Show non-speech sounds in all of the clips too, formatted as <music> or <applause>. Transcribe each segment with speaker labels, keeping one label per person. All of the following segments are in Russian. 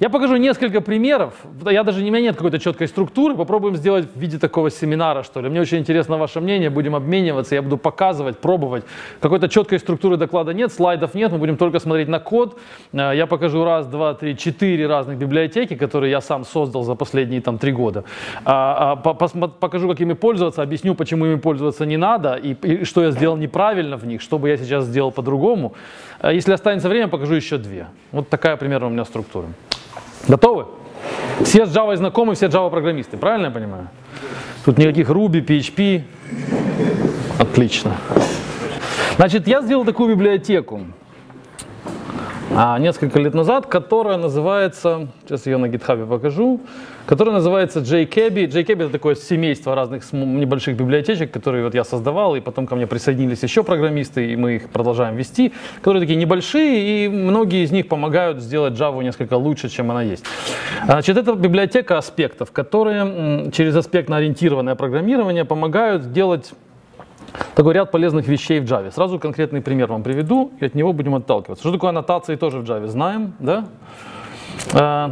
Speaker 1: Я покажу несколько примеров. Я даже, у меня нет какой-то четкой структуры. Попробуем сделать в виде такого семинара, что ли. Мне очень интересно ваше мнение. Будем обмениваться. Я буду показывать, пробовать. Какой-то четкой структуры доклада нет, слайдов нет. Мы будем только смотреть на код. Э, я покажу раз, два, три, четыре разных библиотеки, которые я сам создал за последние там три года. А, а, покажу, как ими пользоваться, объясню, почему ими пользоваться не надо и, и что я сделал неправильно в них, что бы я сейчас сделал по-другому. Э, если останется время, покажу еще две. Вот такая примерно у меня структура. Готовы? Все с Java знакомы, все Java программисты, правильно я понимаю? Тут никаких Ruby, PHP. Отлично. Значит, я сделал такую библиотеку несколько лет назад, которая называется, сейчас ее на GitHub покажу, которая называется JKB. JKB это такое семейство разных небольших библиотечек, которые вот я создавал, и потом ко мне присоединились еще программисты, и мы их продолжаем вести, которые такие небольшие, и многие из них помогают сделать Java несколько лучше, чем она есть. Значит, это библиотека аспектов, которые через аспектно-ориентированное программирование помогают делать такой ряд полезных вещей в Java. Сразу конкретный пример вам приведу, и от него будем отталкиваться. Что такое аннотации тоже в Java? Знаем, да? Э,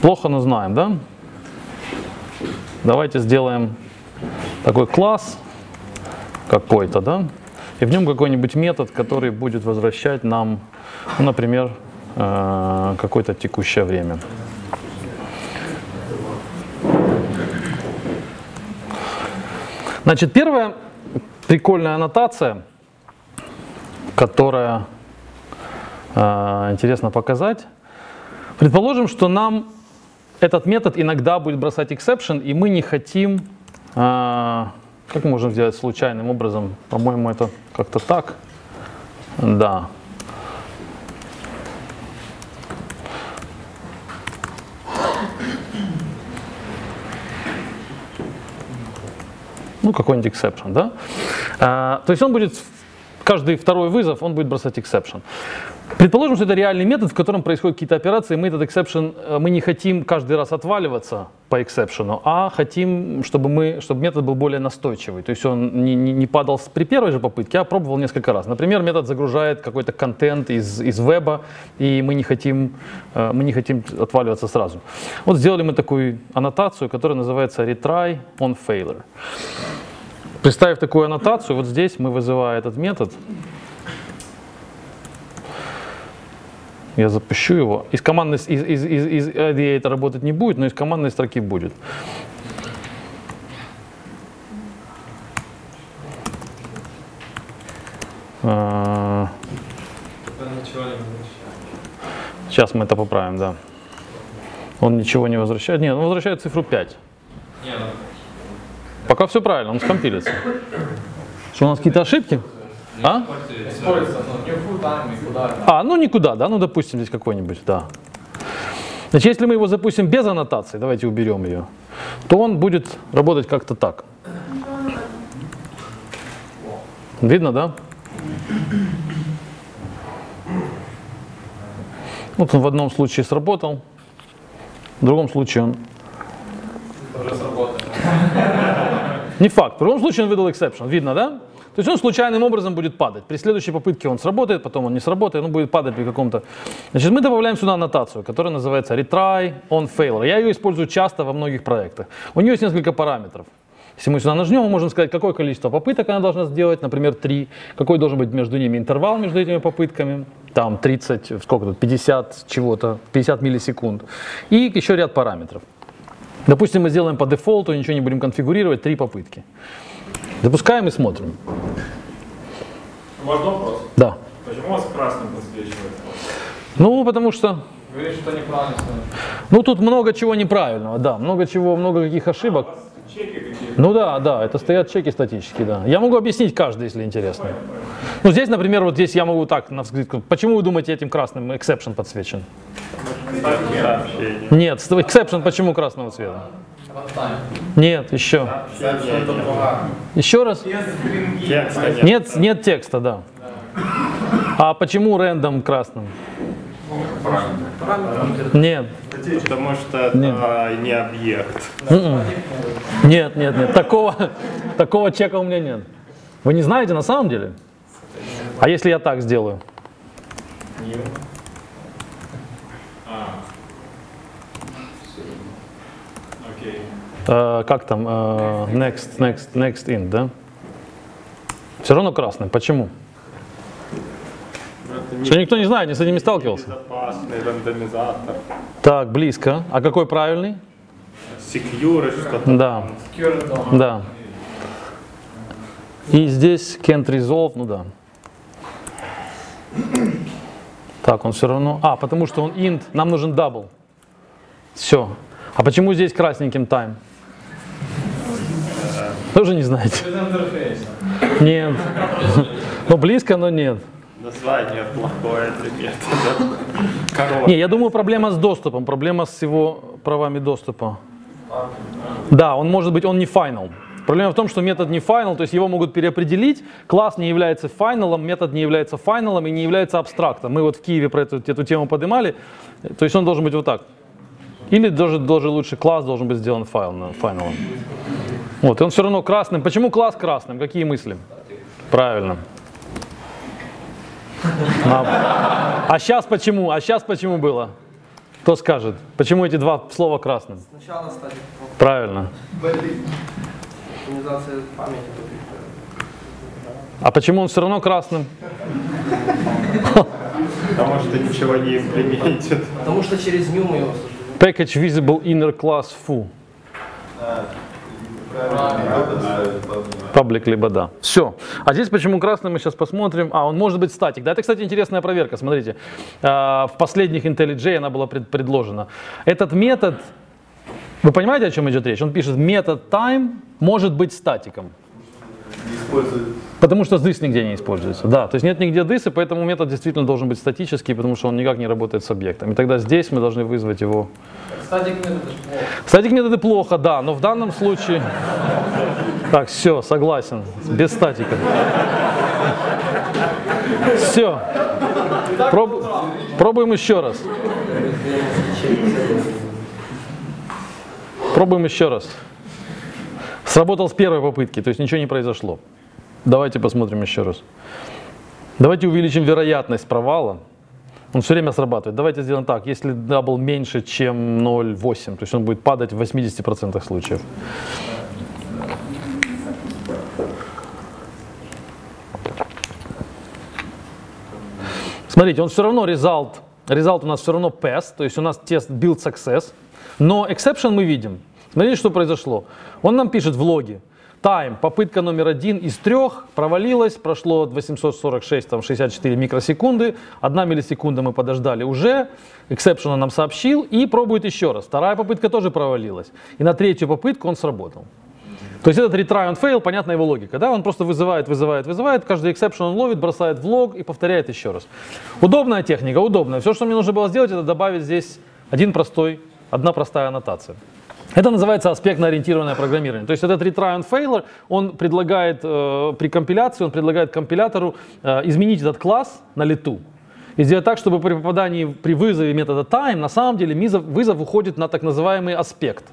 Speaker 1: плохо, но знаем, да? Давайте сделаем такой класс какой-то, да? И в нем какой-нибудь метод, который будет возвращать нам, ну, например, э, какое-то текущее время. Значит, первое прикольная аннотация, которая э, интересно показать. Предположим, что нам этот метод иногда будет бросать exception, и мы не хотим, э, как мы можем сделать случайным образом, по-моему, это как-то так, да. Ну, какой-нибудь exception, да? А, то есть он будет, каждый второй вызов, он будет бросать exception. Предположим, что это реальный метод, в котором происходят какие-то операции, мы этот exception, э, мы не хотим каждый раз отваливаться по exception, а хотим, чтобы, мы, чтобы метод был более настойчивый. То есть он не, не, не падал при первой же попытке, а пробовал несколько раз. Например, метод загружает какой-то контент из, из веба, и мы не, хотим, э, мы не хотим отваливаться сразу. Вот сделали мы такую аннотацию, которая называется retry on failure. Представив такую аннотацию, вот здесь мы вызываем этот метод. Я запущу его. Из командной, из, из, из, из IDE это работать не будет, но из командной строки будет. А, сейчас мы это поправим, да. Он ничего не возвращает. Нет, он возвращает цифру 5. Нет, Пока все правильно, он скомпилится. Что у нас какие-то ошибки? А? А, ну никуда, да, ну допустим здесь какой-нибудь, да. Значит, если мы его запустим без аннотации, давайте уберем ее, то он будет работать как-то так. Видно, да? Вот он в одном случае сработал, в другом случае он... Тоже сработал. Не факт. В любом случае он выдал exception. Видно, да? То есть он случайным образом будет падать. При следующей попытке он сработает, потом он не сработает, он будет падать при каком-то... Значит, мы добавляем сюда аннотацию, которая называется retry on failure. Я ее использую часто во многих проектах. У нее есть несколько параметров. Если мы сюда нажмем, мы можем сказать, какое количество попыток она должна сделать, например, 3, какой должен быть между ними интервал между этими попытками, там 30, сколько тут, 50 чего-то, 50 миллисекунд, и еще ряд параметров. Допустим, мы сделаем по дефолту, ничего не будем конфигурировать, три попытки. Запускаем и смотрим.
Speaker 2: Можно вопрос?
Speaker 1: Да.
Speaker 2: Почему у вас красным подсвечивает?
Speaker 1: Ну, потому что...
Speaker 2: Говорит, что неправильно
Speaker 1: Ну, тут много чего неправильного, да. Много чего, много каких ошибок.
Speaker 2: А, чеки какие
Speaker 1: Ну да, да, это стоят чеки статические, да. Я могу объяснить каждый, если интересно. Ну, здесь, например, вот здесь я могу так, на взгляд, почему вы думаете этим красным exception подсвечен? Нет, exception почему красного цвета? Нет, еще. Еще раз? нет. Нет, текста, да. А почему рендом красным? Нет.
Speaker 2: Потому что это нет. не объект.
Speaker 1: М-м. Нет, нет, нет. Такого, такого чека у меня нет. Вы не знаете на самом деле? А если я так сделаю? Как там? Э, next, next, next in, да? Все равно красный. Почему?
Speaker 2: Это
Speaker 1: Что никто не знает, не с этим не сталкивался.
Speaker 2: безопасный рандомизатор.
Speaker 1: Так, близко. А какой правильный?
Speaker 2: Secure что-то.
Speaker 1: Да, да. И здесь can't resolve, ну да. Так, он все равно... А, потому что он int, нам нужен double. Все. А почему здесь красненьким time? Тоже не знаете?
Speaker 2: Без интерфейса.
Speaker 1: Нет. Ну, близко, но нет.
Speaker 2: Название плохое метода. Короче.
Speaker 1: Не, я думаю, проблема с доступом, проблема с его правами доступа. Да, он может быть, он не final. Проблема в том, что метод не final, то есть его могут переопределить, класс не является файналом, метод не является файналом и не является абстрактом. Мы вот в Киеве про эту, эту тему поднимали, то есть он должен быть вот так. Или даже, даже лучше класс должен быть сделан файналом. Вот, и он все равно красным. Почему класс красным? Какие мысли? Правильно. А, а сейчас почему? А сейчас почему было? Кто скажет? Почему эти два слова красным?
Speaker 3: Сначала стадия
Speaker 1: Правильно.
Speaker 3: оптимизация памяти.
Speaker 1: А почему он все равно красным?
Speaker 2: Потому что ничего не имплементит.
Speaker 3: Потому что через мы его.
Speaker 1: Package visible inner class foo. Паблик либо да. Все. А здесь почему красный мы сейчас посмотрим. А, он может быть статик. Да, это, кстати, интересная проверка. Смотрите, А, в последних IntelliJ она была пред- предложена. Этот метод, вы понимаете, о чем идет речь? Он пишет, метод time может быть статиком. Потому что this нигде не используется. Да, то есть нет нигде и поэтому метод действительно должен быть статический, потому что он никак не работает с объектом. И тогда здесь мы должны вызвать его.
Speaker 3: Стадик метод это ж плохо.
Speaker 1: Статик методы плохо, да, но в данном случае... Так, все, согласен, без статика. Все. Пробуем еще раз. Пробуем еще раз. Сработал с первой попытки, то есть ничего не произошло. Давайте посмотрим еще раз. Давайте увеличим вероятность провала. Он все время срабатывает. Давайте сделаем так. Если double меньше, чем 0,8, то есть он будет падать в 80% случаев. Смотрите, он все равно result, result у нас все равно pass, то есть у нас тест build success, но exception мы видим. Смотрите, что произошло. Он нам пишет в логе, time, попытка номер один из трех провалилась, прошло 846, там 64 микросекунды, одна миллисекунда мы подождали уже, exception он нам сообщил и пробует еще раз. Вторая попытка тоже провалилась. И на третью попытку он сработал. То есть этот retry on fail, понятна его логика, да? Он просто вызывает, вызывает, вызывает, каждый exception он ловит, бросает в лог и повторяет еще раз. Удобная техника, удобная. Все, что мне нужно было сделать, это добавить здесь один простой, одна простая аннотация. Это называется аспектно-ориентированное программирование. То есть этот retry on failure, он предлагает э, при компиляции, он предлагает компилятору э, изменить этот класс на лету. И сделать так, чтобы при попадании, при вызове метода time, на самом деле вызов, вызов уходит на так называемый аспект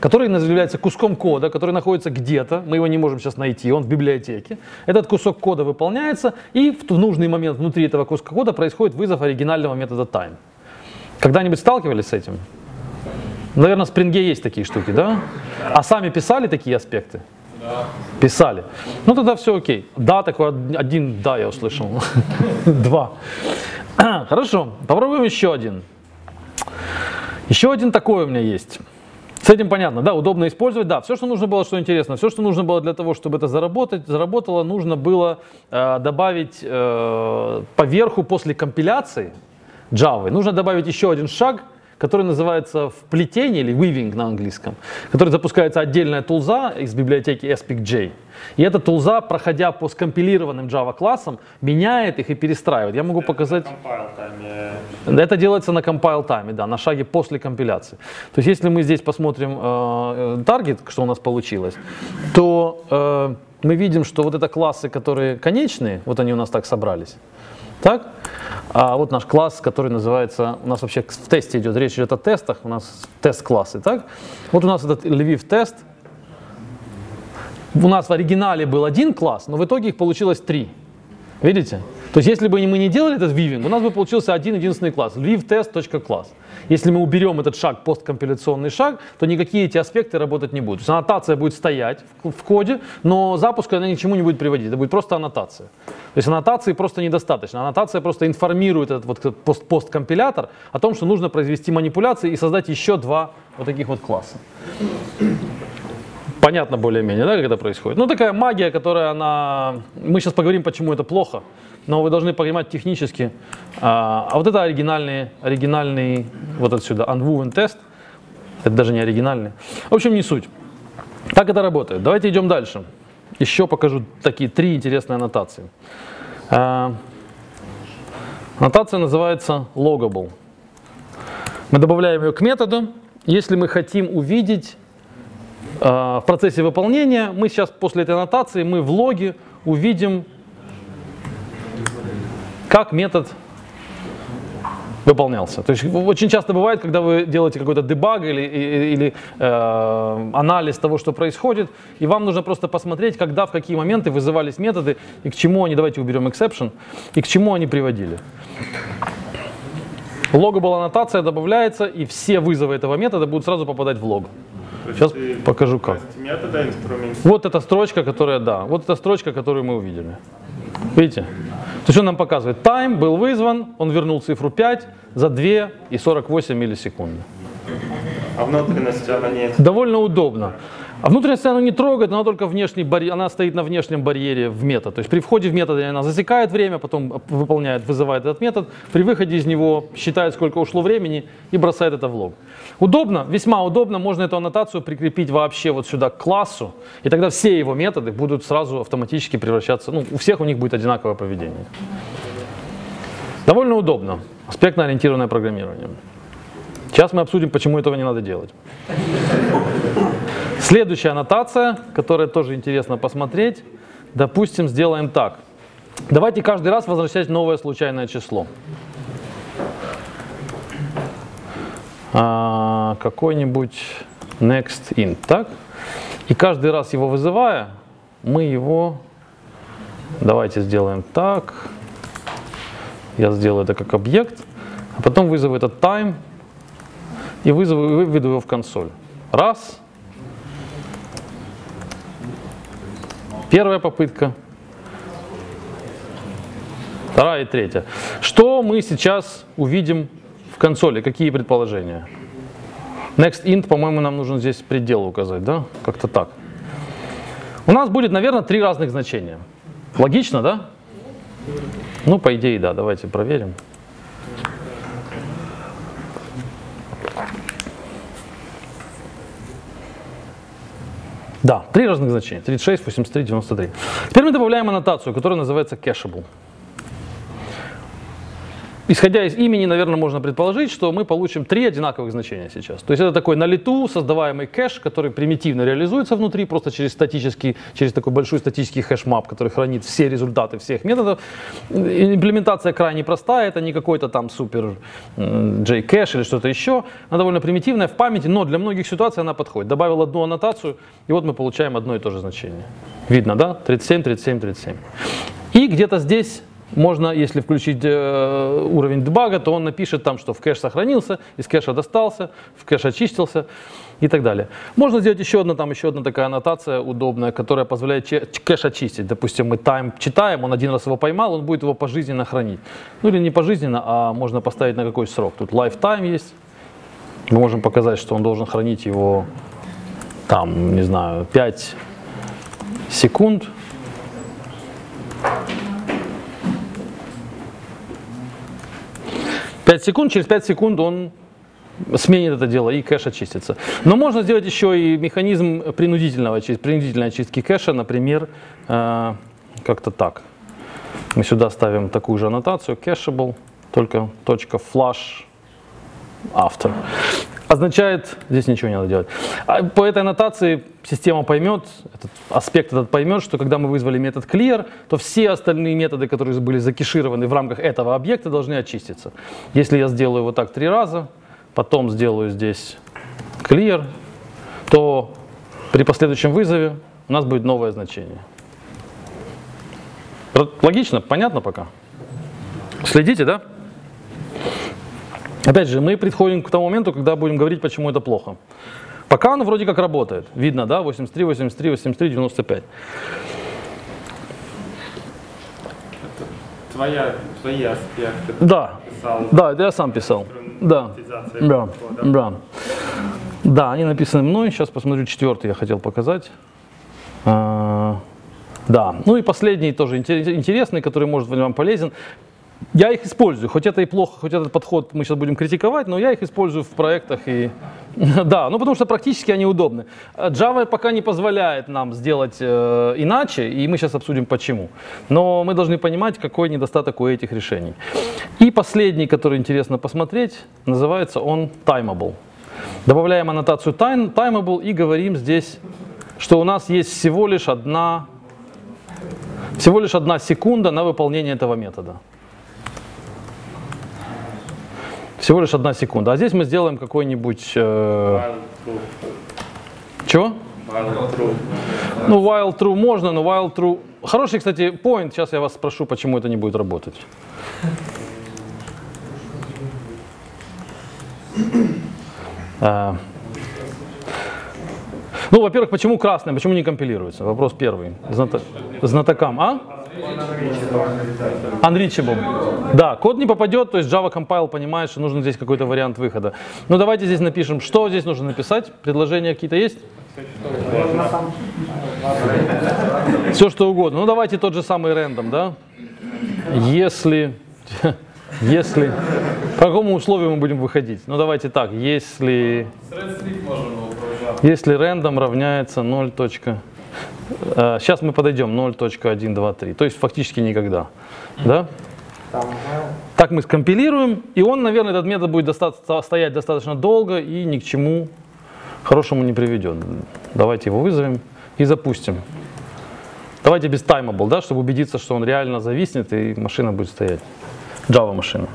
Speaker 1: который является куском кода, который находится где-то, мы его не можем сейчас найти, он в библиотеке. Этот кусок кода выполняется, и в нужный момент внутри этого куска кода происходит вызов оригинального метода time. Когда-нибудь сталкивались с этим? Наверное, в Spring есть такие штуки, да? А сами писали такие аспекты?
Speaker 2: Да.
Speaker 1: Писали. Ну тогда все окей. Да, такой од- один, да, я услышал. <laughs> Два. <clears throat> Хорошо, попробуем еще один. Еще один такой у меня есть. С этим понятно, да, удобно использовать, да. Все, что нужно было, что интересно, все, что нужно было для того, чтобы это заработать, заработало, нужно было э, добавить э, поверху после компиляции Java, нужно добавить еще один шаг, который называется вплетение или weaving на английском, который запускается отдельная тулза из библиотеки SPIC-J. И эта тулза, проходя по скомпилированным Java классам, меняет их и перестраивает. Я могу показать.
Speaker 2: Compile time.
Speaker 1: Это делается на compile time, да, на шаге после компиляции. То есть, если мы здесь посмотрим э, таргет, что у нас получилось, то э, мы видим, что вот это классы, которые конечные, вот они у нас так собрались. Так? А вот наш класс, который называется, у нас вообще в тесте идет, речь идет о тестах, у нас тест-классы, так? Вот у нас этот Lviv тест, у нас в оригинале был один класс, но в итоге их получилось три. Видите? То есть если бы мы не делали этот вивинг, у нас бы получился один единственный класс, vivtest.class. Если мы уберем этот шаг, посткомпиляционный шаг, то никакие эти аспекты работать не будут. То есть аннотация будет стоять в, в коде, но запуск она ни к чему не будет приводить. Это будет просто аннотация. То есть аннотации просто недостаточно. Аннотация просто информирует этот вот пост посткомпилятор о том, что нужно произвести манипуляции и создать еще два вот таких вот класса. Понятно более-менее, да, как это происходит? Ну, такая магия, которая она... Мы сейчас поговорим, почему это плохо, но вы должны понимать технически. А, а вот это оригинальный, оригинальный вот отсюда, unwoven тест. Это даже не оригинальный. В общем, не суть. Как это работает? Давайте идем дальше. Еще покажу такие три интересные аннотации. А, аннотация называется logable. Мы добавляем ее к методу. Если мы хотим увидеть в процессе выполнения мы сейчас после этой аннотации мы в логе увидим, как метод выполнялся. То есть очень часто бывает, когда вы делаете какой-то дебаг или, или э, анализ того, что происходит, и вам нужно просто посмотреть, когда, в какие моменты вызывались методы и к чему они, давайте уберем exception, и к чему они приводили. Логабл аннотация добавляется, и все вызовы этого метода будут сразу попадать в лог. Сейчас покажу как.
Speaker 2: Метода.
Speaker 1: Вот эта строчка, которая, да, вот эта строчка, которую мы увидели. Видите? То есть он нам показывает, time был вызван, он вернул цифру 5 за 2 и 48 миллисекунды.
Speaker 2: А внутренность она не...
Speaker 1: Довольно удобно. А внутренность она не трогает, она только внешний барьер, она стоит на внешнем барьере в метод. То есть при входе в метод она засекает время, потом выполняет, вызывает этот метод. При выходе из него считает, сколько ушло времени и бросает это в лог. Удобно, весьма удобно, можно эту аннотацию прикрепить вообще вот сюда к классу, и тогда все его методы будут сразу автоматически превращаться, ну, у всех у них будет одинаковое поведение. Довольно удобно. Аспектно-ориентированное программирование. Сейчас мы обсудим, почему этого не надо делать. Следующая аннотация, которая тоже интересно посмотреть. Допустим, сделаем так. Давайте каждый раз возвращать новое случайное число. А, какой-нибудь next int, так? И каждый раз его вызывая, мы его, давайте сделаем так, я сделаю это как объект, а потом вызову этот time и вызову, выведу его в консоль. Раз. Первая попытка. Вторая и третья. Что мы сейчас увидим в консоли? Какие предположения? Next int, по-моему, нам нужно здесь предел указать, да? Как-то так. У нас будет, наверное, три разных значения. Логично, да? Ну, по идее, да. Давайте проверим. Да, три разных значения. 36, 83, 93. Теперь мы добавляем аннотацию, которая называется cacheable. Исходя из имени, наверное, можно предположить, что мы получим три одинаковых значения сейчас. То есть это такой на лету создаваемый кэш, который примитивно реализуется внутри, просто через статический, через такой большой статический hash map, который хранит все результаты всех методов. Имплементация крайне простая, это не какой-то там супер JCache или что-то еще. Она довольно примитивная в памяти, но для многих ситуаций она подходит. Добавил одну аннотацию, и вот мы получаем одно и то же значение. Видно, да? 37, 37, 37. И где-то здесь можно, если включить э, уровень дебага, то он напишет там, что в кэш сохранился, из кэша достался, в кэш очистился и так далее. Можно сделать еще одна, там еще одна такая аннотация удобная, которая позволяет кэш очистить. Допустим, мы time читаем, он один раз его поймал, он будет его пожизненно хранить. Ну или не пожизненно, а можно поставить на какой срок. Тут lifetime есть. Мы можем показать, что он должен хранить его там, не знаю, 5 секунд. 5 секунд, через 5 секунд он сменит это дело и кэш очистится. Но можно сделать еще и механизм принудительного, принудительной очистки кэша, например, э, как-то так. Мы сюда ставим такую же аннотацию, cacheable, только точка after означает, здесь ничего не надо делать. А по этой аннотации система поймет, этот аспект этот поймет, что когда мы вызвали метод clear, то все остальные методы, которые были закишированы в рамках этого объекта, должны очиститься. Если я сделаю вот так три раза, потом сделаю здесь clear, то при последующем вызове у нас будет новое значение. Логично, понятно пока? Следите, да? Опять же, мы приходим к тому моменту, когда будем говорить, почему это плохо. Пока оно вроде как работает. Видно, да? 83, 83, 83, 95.
Speaker 2: Твоя, твои аспекты.
Speaker 1: Да,
Speaker 2: Писал.
Speaker 1: да, это я сам писал. Да, да, да. Да, они написаны мной. Сейчас посмотрю четвертый, я хотел показать. А, Да, ну и последний тоже интерес- интересный, который может быть вам полезен. Я их использую, хоть это и плохо, хоть этот подход мы сейчас будем критиковать, но я их использую в проектах и <laughs> да, ну потому что практически они удобны. Java пока не позволяет нам сделать э, иначе, и мы сейчас обсудим почему. Но мы должны понимать, какой недостаток у этих решений. И последний, который интересно посмотреть, называется он timeable. Добавляем аннотацию time, timeable и говорим здесь, что у нас есть всего лишь одна, всего лишь одна секунда на выполнение этого метода. Всего лишь одна секунда. А здесь мы сделаем какой-нибудь... э, чего? Ну, while true можно, но while true... Хороший, кстати, point. Сейчас я вас спрошу, почему это не будет работать. А, Ну, во-первых, почему красный, почему не компилируется? Вопрос первый. Зната- Знатокам. А? Unreachable. Да, код не попадет, то есть Java Compile понимает, что нужен здесь какой-то вариант выхода. Ну, давайте здесь напишем, что здесь нужно написать. Предложения какие-то есть? Все что угодно. Ну давайте тот же самый рендом, да? Если, <laughs> если, по какому условию мы будем выходить? Ну давайте так, если, если рендом равняется 0. Э, Сейчас мы подойдем 0.123, то есть фактически никогда, да? Так мы скомпилируем, и он, наверное, этот метод будет стоять достаточно долго и ни к чему хорошему не приведет. Давайте его вызовем и запустим. Давайте без timeable, да, чтобы убедиться, что он реально зависнет и машина будет стоять. Java машина.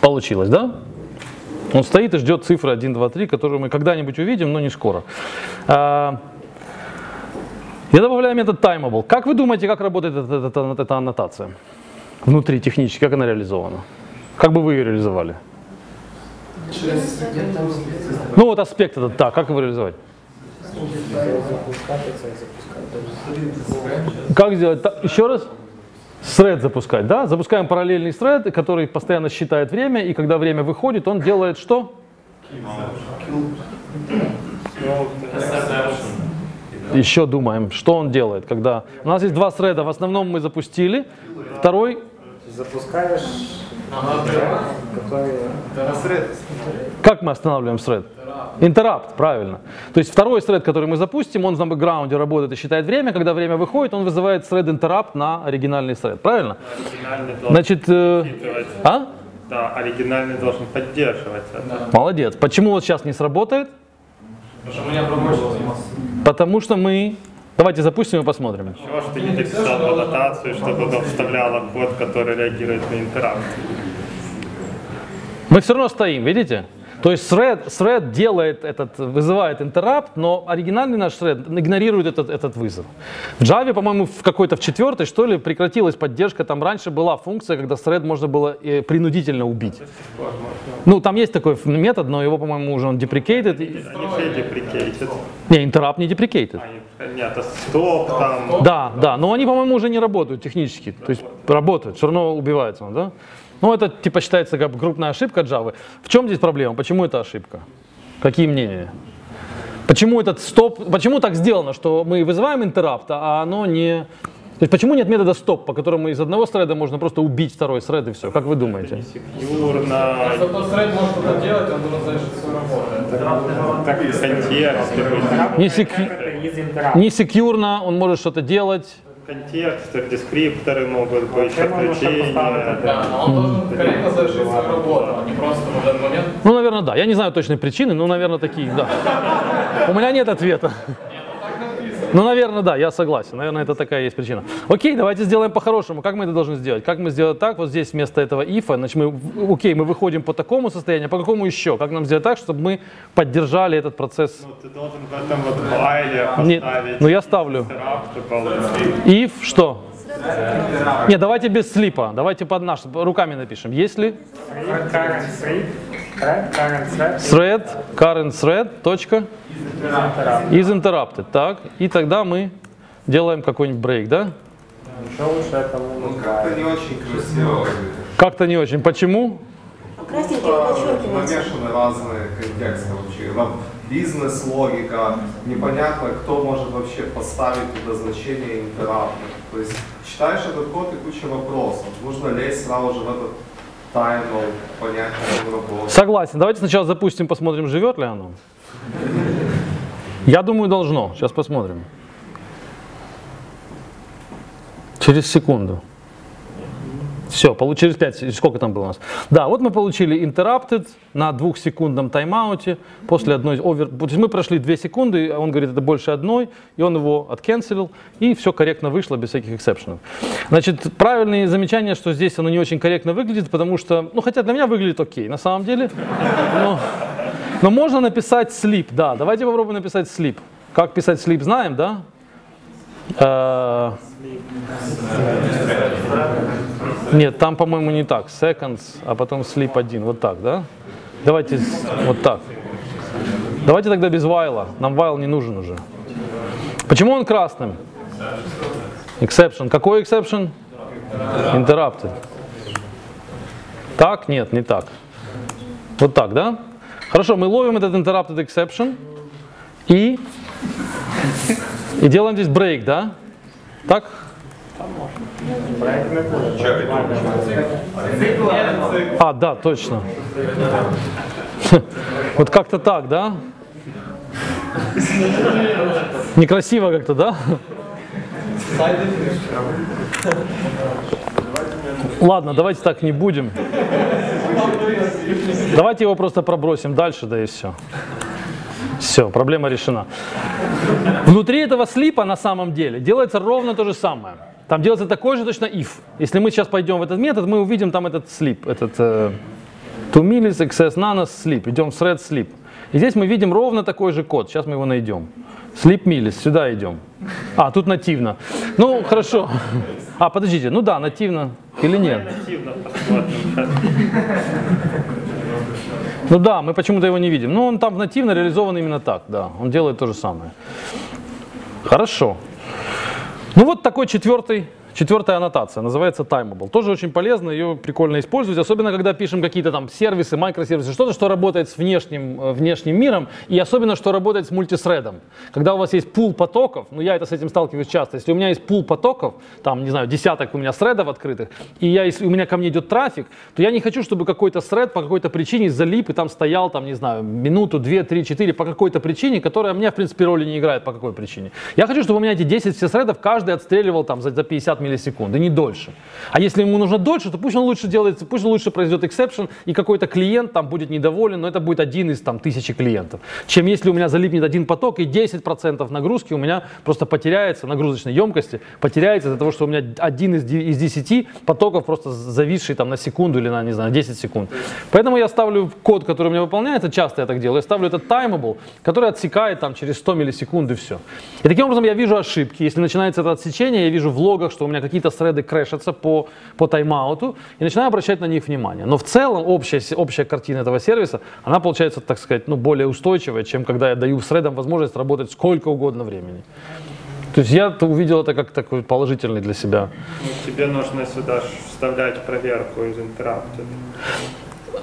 Speaker 1: Получилось, да? Он стоит и ждет цифры 1, 2, 3, которую мы когда-нибудь увидим, но не скоро. А, Я добавляю метод timeable. Как вы думаете, как работает эта, эта- эта аннотация? Внутри технически, как она реализована? Как бы вы ее реализовали? Ну вот аспект этот, да, как его реализовать? Как сделать? Еще раз? Thread запускать, да? Запускаем параллельный thread, который постоянно считает время, и когда время выходит, он делает что? Еще думаем, что он делает, когда... У нас есть два thread, в основном мы запустили, второй
Speaker 4: Запускаешь.
Speaker 1: Как мы останавливаем thread? Интерапт, правильно. То есть второй thread, который мы запустим, он на бэкграунде работает и считает время. Когда время выходит, он вызывает thread interrupt на оригинальный thread. Правильно?
Speaker 2: Оригинальный должен
Speaker 1: Значит, э, а?
Speaker 2: Да, оригинальный должен поддерживать это.
Speaker 1: Молодец. Почему вот сейчас не сработает?
Speaker 3: Потому что у меня другой.
Speaker 1: Потому что мы... Давайте запустим и посмотрим.
Speaker 2: Чего, что не дописал аннотацию, чтобы туда вставляла код, который реагирует на интеракт.
Speaker 1: Мы все равно стоим, видите? То есть thread, thread делает этот, вызывает интерапт, но оригинальный наш thread игнорирует этот, этот вызов. В Java, по-моему, в какой-то в четвертой, что ли, прекратилась поддержка. Там раньше была функция, когда thread можно было э, принудительно убить. Ну, там есть такой метод, но его, по-моему, уже он deprecated.
Speaker 2: Они все deprecated.
Speaker 1: Не, интерапт не deprecated.
Speaker 2: Они- Нет, а стоп там.
Speaker 1: Да, да, но они, по-моему, уже не работают технически. То есть работают, все равно убивается он, да? Ну, это типа считается как крупная ошибка Java. В чем здесь проблема? Почему это ошибка? Какие мнения? Почему этот стоп, почему так сделано, что мы вызываем интерапт, а оно не... То есть почему нет метода стоп, по которому из одного среда можно просто убить второй сред и все? Как вы думаете?
Speaker 2: Секьюрно,
Speaker 3: Чтобы тот трейд может что-то делать, он должен
Speaker 2: так контекст,
Speaker 1: Не, сек...
Speaker 4: из интерапт.
Speaker 1: не секьюрно, он может что-то делать.
Speaker 2: Контексты, дескрипторы могут быть,
Speaker 4: поставить
Speaker 3: Да, но он должен корректно завершить свою работу, а не просто в этот момент.
Speaker 1: Ну, наверное, да. Я не знаю точной причины, но, наверное, такие, да. У меня нет ответа.
Speaker 3: Написано.
Speaker 1: Ну, наверное, да, я согласен. Наверное, это такая есть причина. Окей, давайте сделаем по-хорошему. Как мы это должны сделать? Как мы сделать так? Вот здесь вместо этого if, значит, мы, окей, мы выходим по такому состоянию, а по какому еще? Как нам сделать так, чтобы мы поддержали этот процесс?
Speaker 2: Ну, ты должен в этом вот файле
Speaker 1: Нет,
Speaker 2: поставить
Speaker 1: ну я ставлю. If что? Нет, давайте без слипа. Давайте под наш, руками напишем. Если
Speaker 4: Thread current thread, current thread
Speaker 1: точка, is interrupted. Так, и тогда мы делаем какой-нибудь брейк, да?
Speaker 5: Ну, как-то не очень красиво.
Speaker 1: Как-то не очень. Почему?
Speaker 6: Красненьким
Speaker 5: Типа,
Speaker 6: подчеркивается.
Speaker 5: намешаны разные контексты вообще. Бизнес-логика, непонятно, кто может вообще поставить туда значение интеррапта. То есть читаешь этот код и куча вопросов. Нужно лезть сразу же в этот таймл, понять, как он работает.
Speaker 1: Согласен. Давайте сначала запустим, посмотрим, живет ли оно. Я думаю, должно. Сейчас посмотрим. Через секунду. Все, через 5, сколько там было у нас? Да, вот мы получили interrupted на двухсекундном тайм-ауте после одной овер. То есть мы прошли 2 секунды, он говорит, это больше одной, и он его отканцелил, и все корректно вышло без всяких эксепшенов. Значит, правильные замечания, что здесь оно не очень корректно выглядит, потому что, ну хотя для меня выглядит окей, на самом деле. Но, но можно написать sleep, да, давайте попробуем написать sleep. Как писать sleep, знаем, да? Э, Нет, там, по-моему, не так. Seconds, а потом sleep один. Вот так, да? Давайте вот так. Давайте тогда без вайла. Нам вайл не нужен уже. Почему он красным? Exception. Какой exception? Interrupted. Так? Нет, не так. Вот так, да? Хорошо, мы ловим этот interrupted exception и, и делаем здесь break, да? Так? А, да, точно. <laughs> Вот как-то так, да? Некрасиво как-то, да? Ладно, давайте так не будем. Давайте его просто пробросим дальше, да и все. Все, проблема решена. Внутри этого слипа на самом деле делается ровно то же самое. Там делается такой же точно if. Если мы сейчас пойдем в этот метод, мы увидим там этот слип, этот э, to millis excess nanos sleep. Идем в thread sleep. И здесь мы видим ровно такой же код. Сейчас мы его найдем. Sleep millis, сюда идем. А, тут нативно. Ну, хорошо. А, подождите, ну да, нативно или нет?
Speaker 2: Посмотрим.
Speaker 1: Ну да, мы почему-то его не видим. Ну, он там нативно реализован именно так, да. Он делает то же самое. Хорошо. Ну вот такой четвертый, четвертая аннотация, называется timeable. Тоже очень полезно, ее прикольно использовать, особенно когда пишем какие-то там сервисы, микросервисы, что-то, что работает с внешним, э, внешним миром, и особенно, что работает с мультисредом. Когда у вас есть пул потоков, ну я это с этим сталкиваюсь часто, если у меня есть пул потоков, там, не знаю, десяток у меня средов открытых, и я, если у меня ко мне идет трафик, то я не хочу, чтобы какой-то сред по какой-то причине залип и там стоял, там, не знаю, минуту, две, три, четыре по какой-то причине, которая мне, в принципе, роли не играет по какой причине. Я хочу, чтобы у меня эти 10 все средов каждый отстреливал там за, за 50 миллисекунд, и не дольше. А если ему нужно дольше, то пусть он лучше делает, пусть он лучше произведет exception, и какой-то клиент там будет недоволен, но это будет один из там тысячи клиентов. Чем если у меня залипнет один поток, и 10% нагрузки у меня просто потеряется, нагрузочной емкости, потеряется из-за того, что у меня один из, из 10 потоков просто зависший там на секунду или на, не знаю, 10 секунд. Поэтому я ставлю код, который у меня выполняется, часто я так делаю, я ставлю этот timeable, который отсекает там через 100 миллисекунд и все. И таким образом я вижу ошибки. Если начинается это отсечение, я вижу в логах, что меня какие-то среды крэшатся по, по тайм-ауту, и начинаю обращать на них внимание. Но в целом общая, общая картина этого сервиса, она получается, так сказать, ну, более устойчивая, чем когда я даю средам возможность работать сколько угодно времени. То есть я увидел это как такой положительный для себя.
Speaker 2: Ну, тебе нужно сюда вставлять проверку из Interrupted.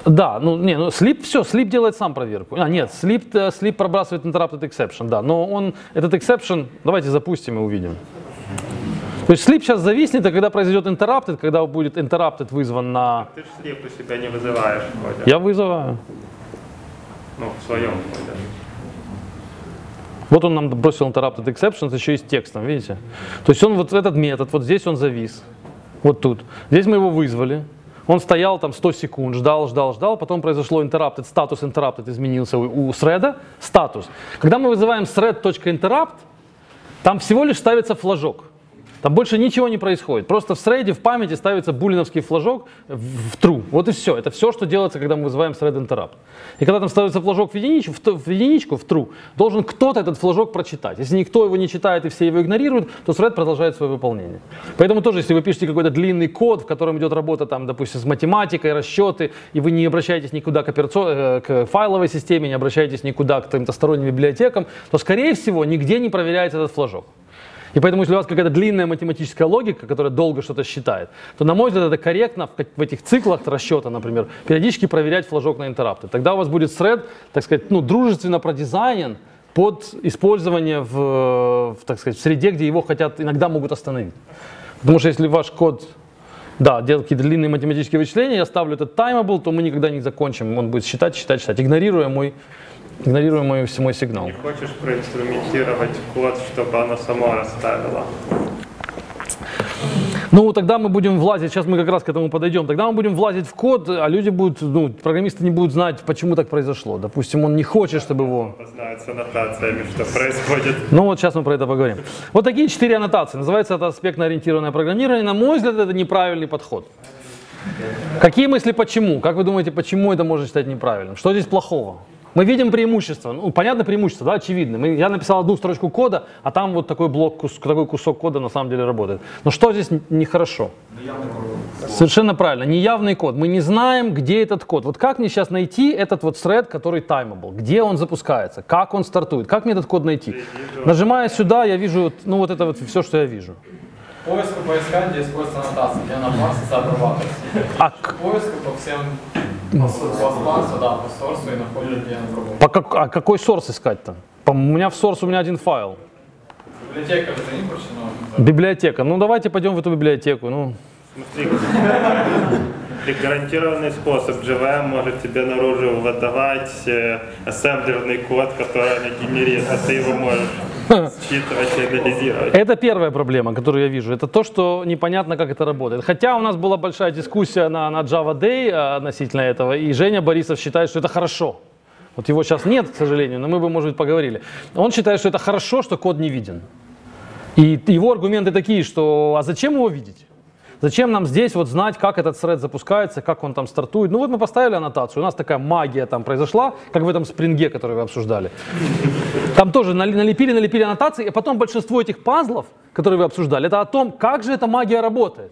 Speaker 1: Да, ну не, ну слип, все, слип делает сам проверку. А, нет, слип, э, слип пробрасывает interrupted exception, да, но он, этот exception, давайте запустим и увидим. То есть слип сейчас зависнет, а когда произойдет interrupted, когда будет interrupted вызван на...
Speaker 2: Ты же слип у себя не вызываешь в коде.
Speaker 1: Я вызываю.
Speaker 2: Ну, в своем коде.
Speaker 1: Вот он нам бросил interrupted exception, еще и с текстом, видите? То есть он вот этот метод, вот здесь он завис, вот тут. Здесь мы его вызвали, он стоял там 100 секунд, ждал, ждал, ждал, потом произошло interrupted, статус interrupted изменился у, у thread, статус. Когда мы вызываем thread.interrupt, Там всего лишь ставится флажок. Там больше ничего не происходит. Просто в thread в памяти ставится булиновский флажок в, true. Вот и все. Это все, что делается, когда мы вызываем thread interrupt. И когда там ставится флажок в единичку, в, в единичку, в true, должен кто-то этот флажок прочитать. Если никто его не читает и все его игнорируют, то thread продолжает свое выполнение. Поэтому тоже, если вы пишете какой-то длинный код, в котором идет работа, там, допустим, с математикой, расчеты, и вы не обращаетесь никуда к, операцион- э, к файловой системе, не обращаетесь никуда к каким-то сторонним библиотекам, то, скорее всего, нигде не проверяется этот флажок. И поэтому, если у вас какая-то длинная математическая логика, которая долго что-то считает, то, на мой взгляд, это корректно в, в этих циклах расчета, например, периодически проверять флажок на интеррапты. Тогда у вас будет thread, так сказать, ну, дружественно продизайнен под использование в, в, так сказать, в среде, где его хотят, иногда могут остановить. Потому что если ваш код да, делает какие-то длинные математические вычисления, я ставлю этот timeable, то мы никогда не закончим. Он будет считать, считать, считать, игнорируя мой, игнорируя мой, мой сигнал.
Speaker 2: Не хочешь проинструментировать код, чтобы оно само расставило?
Speaker 1: Ну, тогда мы будем влазить, сейчас мы как раз к этому подойдем, тогда мы будем влазить в код, а люди будут, ну, программисты не будут знать, почему так произошло. Допустим, он не хочет, чтобы его...
Speaker 2: Знают с аннотациями, что происходит.
Speaker 1: Ну вот сейчас мы про это поговорим. Вот такие четыре аннотации. Называется это аспектно-ориентированное программирование. На мой взгляд, это неправильный подход. Какие мысли почему? Как вы думаете, почему это может считать неправильным? Что здесь плохого? Мы видим преимущество. Ну, понятно преимущество, да, очевидно. Мы, я написал одну строчку кода, а там вот такой блок, кус- такой кусок кода на самом деле работает. Но что здесь нехорошо? Совершенно правильно. Неявный код. Мы не знаем, где этот код. Вот как мне сейчас найти этот вот thread, который timeable? Где он запускается? Как он стартует? Как мне этот код найти? Нажимая сюда, я вижу, ну вот это вот все, что я вижу.
Speaker 3: Поиску поискать, где используется аннотация, где она класса обрабатывается.
Speaker 1: А к-
Speaker 3: Поиску по всем, по, с- по классу, да, по сорсу и находит, где она обработана.
Speaker 1: по как- а какой сорс искать-то? По- У меня в source у меня один файл.
Speaker 3: Библиотека же не прочена.
Speaker 1: Библиотека. Ну давайте пойдем в эту библиотеку. Ну,
Speaker 2: Смотри, гарантированный способ JVM может тебе наружу выдавать э, ассемблерный код, который она генерит, а ты его можешь считывать и анализировать.
Speaker 1: Это первая проблема, которую я вижу. Это то, что непонятно, как это работает. Хотя у нас была большая дискуссия на, на Java Day э, относительно этого, и Женя Борисов считает, что это хорошо. Вот его сейчас нет, к сожалению, но мы бы, может быть, поговорили. Он считает, что это хорошо, что код не виден. И его аргументы такие, что а зачем его видеть? Зачем нам здесь вот знать, как этот thread запускается, как он там стартует? Ну вот мы поставили аннотацию, у нас такая магия там произошла, как в этом спринге, который вы обсуждали. Там тоже налепили, налепили аннотации, и потом большинство этих пазлов, которые вы обсуждали, это о том, как же эта магия работает.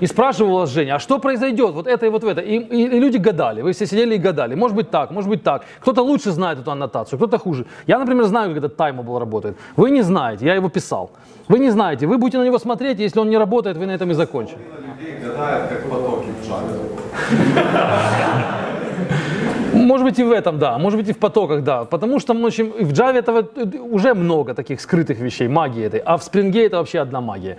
Speaker 1: И спрашивал Женя, а что произойдет вот это и вот это? И, и- и люди гадали, вы все сидели и гадали. Может быть так, может быть так. Кто-то лучше знает эту аннотацию, кто-то хуже. Я, например, знаю, как этот timeable работает. Вы не знаете, я его писал. Вы не знаете, вы будете на него смотреть, если он не работает, вы на этом и закончите.
Speaker 5: Людей гадают, как потоки в.
Speaker 1: Может быть и в этом, да, может быть и в потоках, да. Потому что в общем, в Java этого э, уже много таких скрытых вещей, магии этой. А в Spring это вообще одна магия,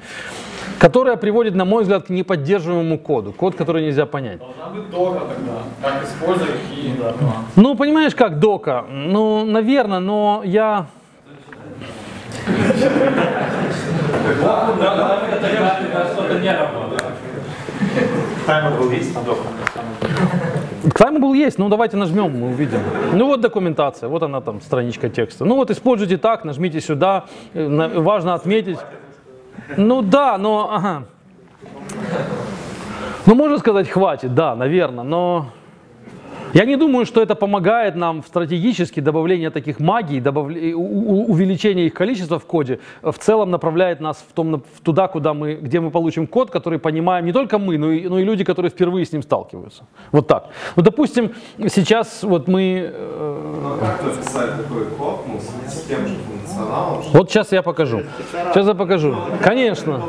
Speaker 1: которая приводит, на мой взгляд, к неподдерживаемому коду. Код, который нельзя понять.
Speaker 3: Должна быть дока тогда. Как использовать, нюансы.
Speaker 1: Ну, понимаешь, как дока? Ну, наверное, но я...
Speaker 4: Таймер был есть на доках.
Speaker 1: Timeable есть, ну давайте нажмем, мы увидим. Ну вот документация, вот она там, страничка текста. Ну вот используйте так, нажмите сюда, Э, важно отметить. Ну да, но, ага. Ну можно сказать хватит, да, наверное, но я не думаю, что это помогает нам в стратегически добавление таких магий, у- увеличение их количества в коде, э, в целом направляет нас в том, в туда, куда мы, где мы получим код, который понимаем не только мы, но и, но и люди, которые впервые с ним сталкиваются. Вот так. Ну, допустим, сейчас вот мы, э,
Speaker 5: Но как написать такой код ну, с, с тем же функционалом, что
Speaker 1: вот сейчас я покажу. Сейчас я покажу. Конечно,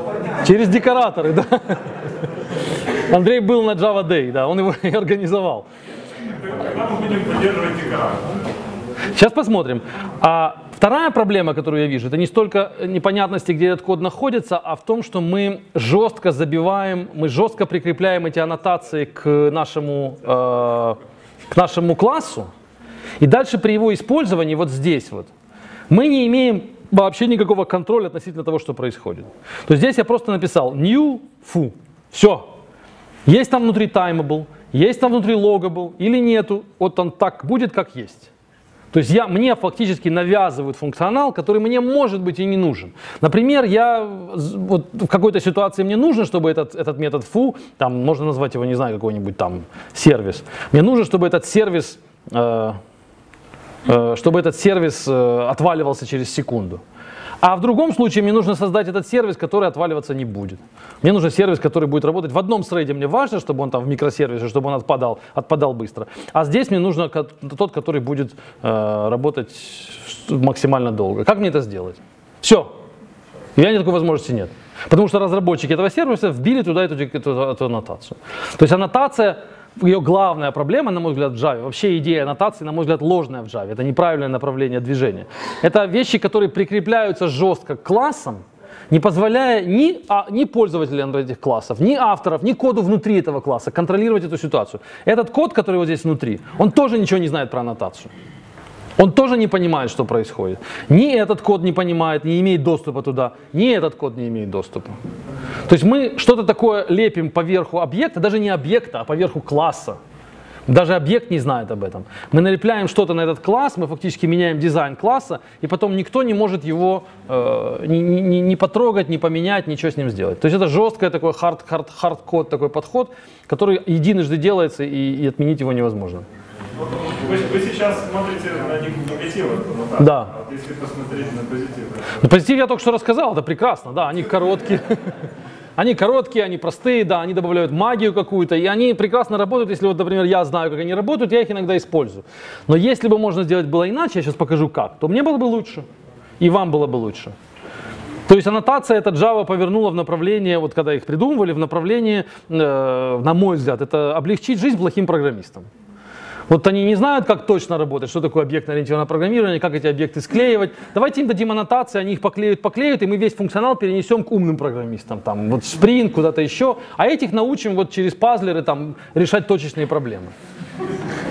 Speaker 1: через декораторы, да. <laughs> Андрей был на Java Day, да, он его <laughs> и организовал. Сейчас посмотрим. А вторая проблема, которую я вижу, это не столько непонятности, где этот код находится, а в том, что мы жестко забиваем, мы жестко прикрепляем эти аннотации к нашему, э, к нашему классу. И дальше при его использовании, вот здесь вот, мы не имеем вообще никакого контроля относительно того, что происходит. То есть здесь я просто написал new foo. Все. Есть там внутри timeable, есть там внутри logable или нету. Вот он так будет, как есть. То есть я, мне фактически навязывают функционал, который мне может быть и не нужен. Например, я вот в какой-то ситуации мне нужно, чтобы этот, этот метод foo, там можно назвать его, не знаю, какой-нибудь там сервис. Мне нужно, чтобы этот сервис, э, э, чтобы этот сервис э, отваливался через секунду. А в другом случае мне нужно создать этот сервис, который отваливаться не будет. Мне нужен сервис, который будет работать в одном срейде. Мне важно, чтобы он там в микросервисе, чтобы он отпадал, отпадал быстро. А здесь мне ко- тот, который будет э, работать максимально долго. Как мне это сделать? Все. У меня такой возможности нет. Потому что разработчики этого сервиса вбили туда эту, эту, эту аннотацию. То есть аннотация, ее главная проблема, на мой взгляд, в Java, вообще идея аннотации, на мой взгляд, ложная в Java. Это неправильное направление движения. Это вещи, которые прикрепляются жестко к классам, не позволяя ни, а, ни пользователям этих классов, ни авторов, ни коду внутри этого класса контролировать эту ситуацию. Этот код, который вот здесь внутри, он тоже ничего не знает про аннотацию. Он тоже не понимает, что происходит. Ни этот код не понимает, не имеет доступа туда, ни этот код не имеет доступа. То есть мы что-то такое лепим поверху объекта, даже не объекта, а поверху класса. Даже объект не знает об этом. Мы налепляем что-то на этот класс, мы фактически меняем дизайн класса, и потом никто не может его э, ни, ни- ни потрогать, ни поменять, ничего с ним сделать. То есть это жесткое такой hard, hard, hardcode такой подход, который единожды делается, и, и отменить его невозможно.
Speaker 6: Вы, вы сейчас смотрите на них негативы, ну так.
Speaker 1: Да.
Speaker 6: Вот если посмотреть на позитивы.
Speaker 1: Ну, позитив я только что рассказал, это прекрасно, да, они короткие. <laughs> Они короткие, они простые, да, они добавляют магию какую-то, и они прекрасно работают, если вот, например, я знаю, как они работают, я их иногда использую. Но если бы можно сделать было иначе, я сейчас покажу как, то мне было бы лучше, и вам было бы лучше. То есть аннотация это Java повернула в направление, вот когда их придумывали, в направлении, э, на мой взгляд, это облегчить жизнь плохим программистам. Вот они не знают, как точно работать, что такое объектно-ориентированное программирование, как эти объекты склеивать. Давайте им дадим аннотации, они их поклеют, поклеют, и мы весь функционал перенесем к умным программистам. Там, вот Spring, куда-то еще. А этих научим вот через пазлеры там, решать точечные проблемы.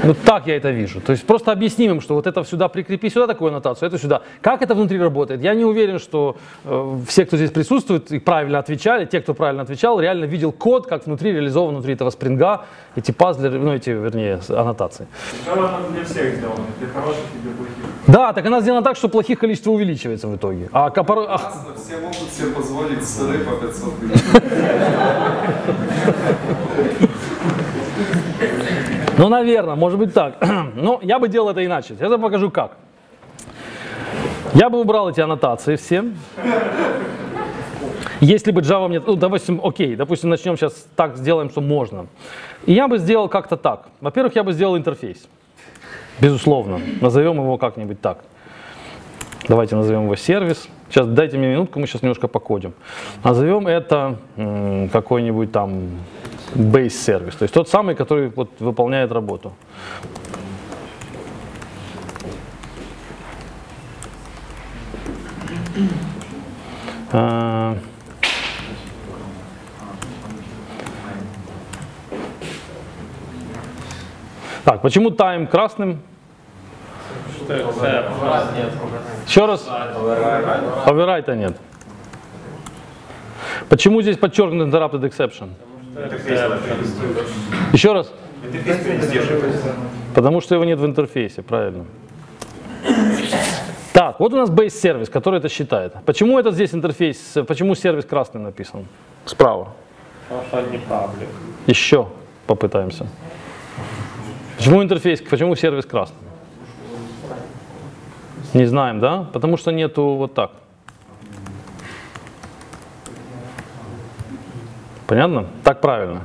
Speaker 1: Вот так я это вижу. То есть просто объясним им, что вот это сюда прикрепи сюда такую аннотацию, это сюда. Как это внутри работает? Я не уверен, что э, все, кто здесь присутствует и правильно отвечали, те, кто правильно отвечал, реально видел код, как внутри реализован внутри этого спринга эти пазлеры, ну эти, вернее, аннотации.
Speaker 6: Для всех сделана, для хороших и для плохих.
Speaker 1: Да, так она сделана так, что плохих количество увеличивается в итоге. А, копор-
Speaker 5: Ясно, все могут себе позволить сыры по 500 гривен. <laughs>
Speaker 1: Ну, наверное, может быть так. <clears throat> Но я бы делал это иначе. Я вам покажу как. Я бы убрал эти аннотации все. Если бы Java мне... Ну, допустим, окей, допустим, начнем сейчас так, сделаем, что можно. И я бы сделал как-то так. Во-первых, я бы сделал интерфейс. Безусловно. Назовем его как-нибудь так. Давайте назовем его сервис. Сейчас дайте мне минутку, мы сейчас немножко покодим. Назовем это какой-нибудь там base сервис, то есть тот самый, который вот выполняет работу. А, Так, почему time красным? Еще раз. Оверрайта нет. Почему здесь подчеркнут interrupted exception? Еще раз. Потому что его нет в интерфейсе, правильно. Так, вот у нас base сервис, который это считает. Почему этот здесь интерфейс, почему сервис красным написан? Справа.
Speaker 2: Потому что он не паблик.
Speaker 1: Еще попытаемся. Почему интерфейс, почему сервис красный? Не знаем, да? Потому что нету вот так. Понятно? Так правильно.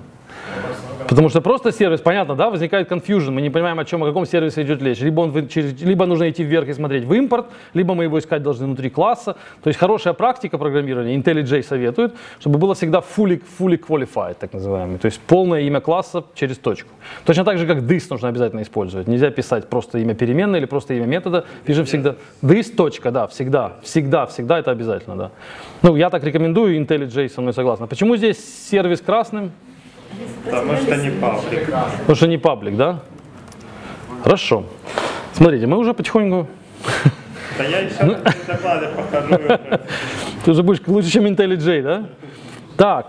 Speaker 1: Потому что просто сервис, понятно, да, возникает confusion, мы не понимаем, о чем, о каком сервисе идет речь. Либо, он, через- либо нужно идти вверх и смотреть в импорт, либо мы его искать должны внутри класса. То есть хорошая практика программирования, IntelliJ советует, чтобы было всегда fully, fully qualified, так называемый. То есть полное имя класса через точку. Точно так же, как this нужно обязательно использовать. Нельзя писать просто имя переменной или просто имя метода. Пишем всегда this, точка, да, всегда, всегда, всегда это обязательно, да. Ну, я так рекомендую, IntelliJ со мной согласна. Почему здесь сервис красным?
Speaker 2: Потому что не паблик.
Speaker 1: Потому что не паблик, да? Хорошо. Смотрите, мы уже потихоньку...
Speaker 2: Да я еще на докладе покажу.
Speaker 1: Ты уже будешь лучше, чем IntelliJ, да? Так.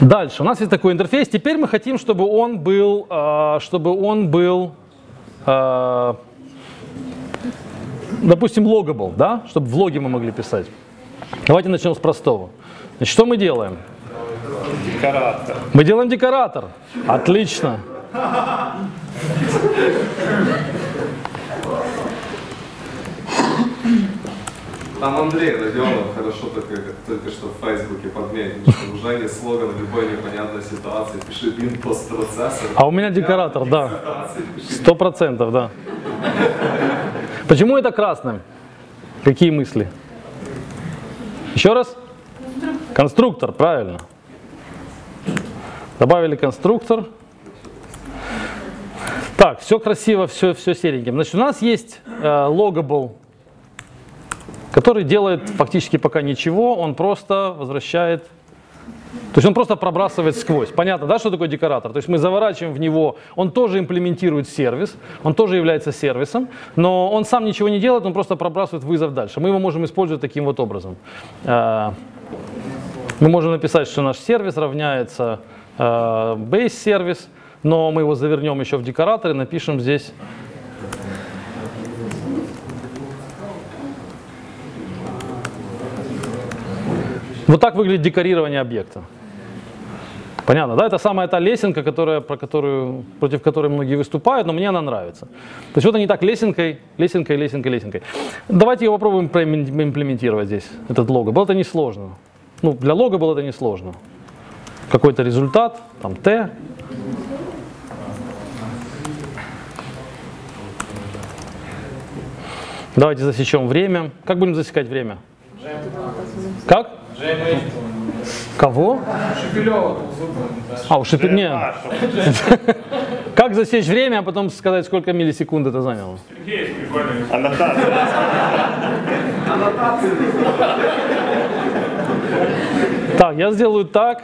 Speaker 1: Дальше. У нас есть такой интерфейс. Теперь мы хотим, чтобы он был, а, чтобы он был э, допустим, logable, да, чтобы в логе мы могли писать. Давайте начнем с простого. Значит, что мы делаем?
Speaker 2: Декоратор.
Speaker 1: Мы делаем декоратор. Отлично.
Speaker 5: Там Андрей Родионов хорошо только, только что в Фейсбуке подметил, что уже не слоган в любой непонятной ситуации. Пиши бин постпроцессор.
Speaker 1: А у меня декоратор, да. Сто процентов, да. Почему это красным? Какие мысли? Еще раз? Конструктор, правильно. Добавили конструктор. Так, все красиво, все, все сереньким. Значит, у нас есть э, logable, который делает фактически пока ничего, он просто возвращает то есть он просто пробрасывает сквозь. Понятно, да, что такое декоратор? То есть мы заворачиваем в него, он тоже имплементирует сервис, он тоже является сервисом, но он сам ничего не делает, он просто пробрасывает вызов дальше. Мы его можем использовать таким вот образом. Э, Мы можем написать, что наш сервис равняется э, base сервис, но мы его завернем еще в декоратор и напишем здесь Вот так выглядит декорирование объекта. Понятно, да? Это самая та лесенка, которая, про которую, против которой многие выступают, но мне она нравится. То есть вот они так лесенкой, лесенкой, лесенкой, лесенкой. Давайте его попробуем проимплементировать здесь, этот лого. Было это несложно. Ну, для лога было это несложно. Какой-то результат, там Т. Давайте засечем время. Как будем засекать время? Как? Кого?
Speaker 3: Шепелева.
Speaker 1: А, у Шипи... Не.
Speaker 2: Маша. <laughs>
Speaker 1: Как засечь время, а потом сказать, сколько миллисекунд это заняло?
Speaker 6: Прикольный.
Speaker 2: Аннотация.
Speaker 1: Так, я сделаю так.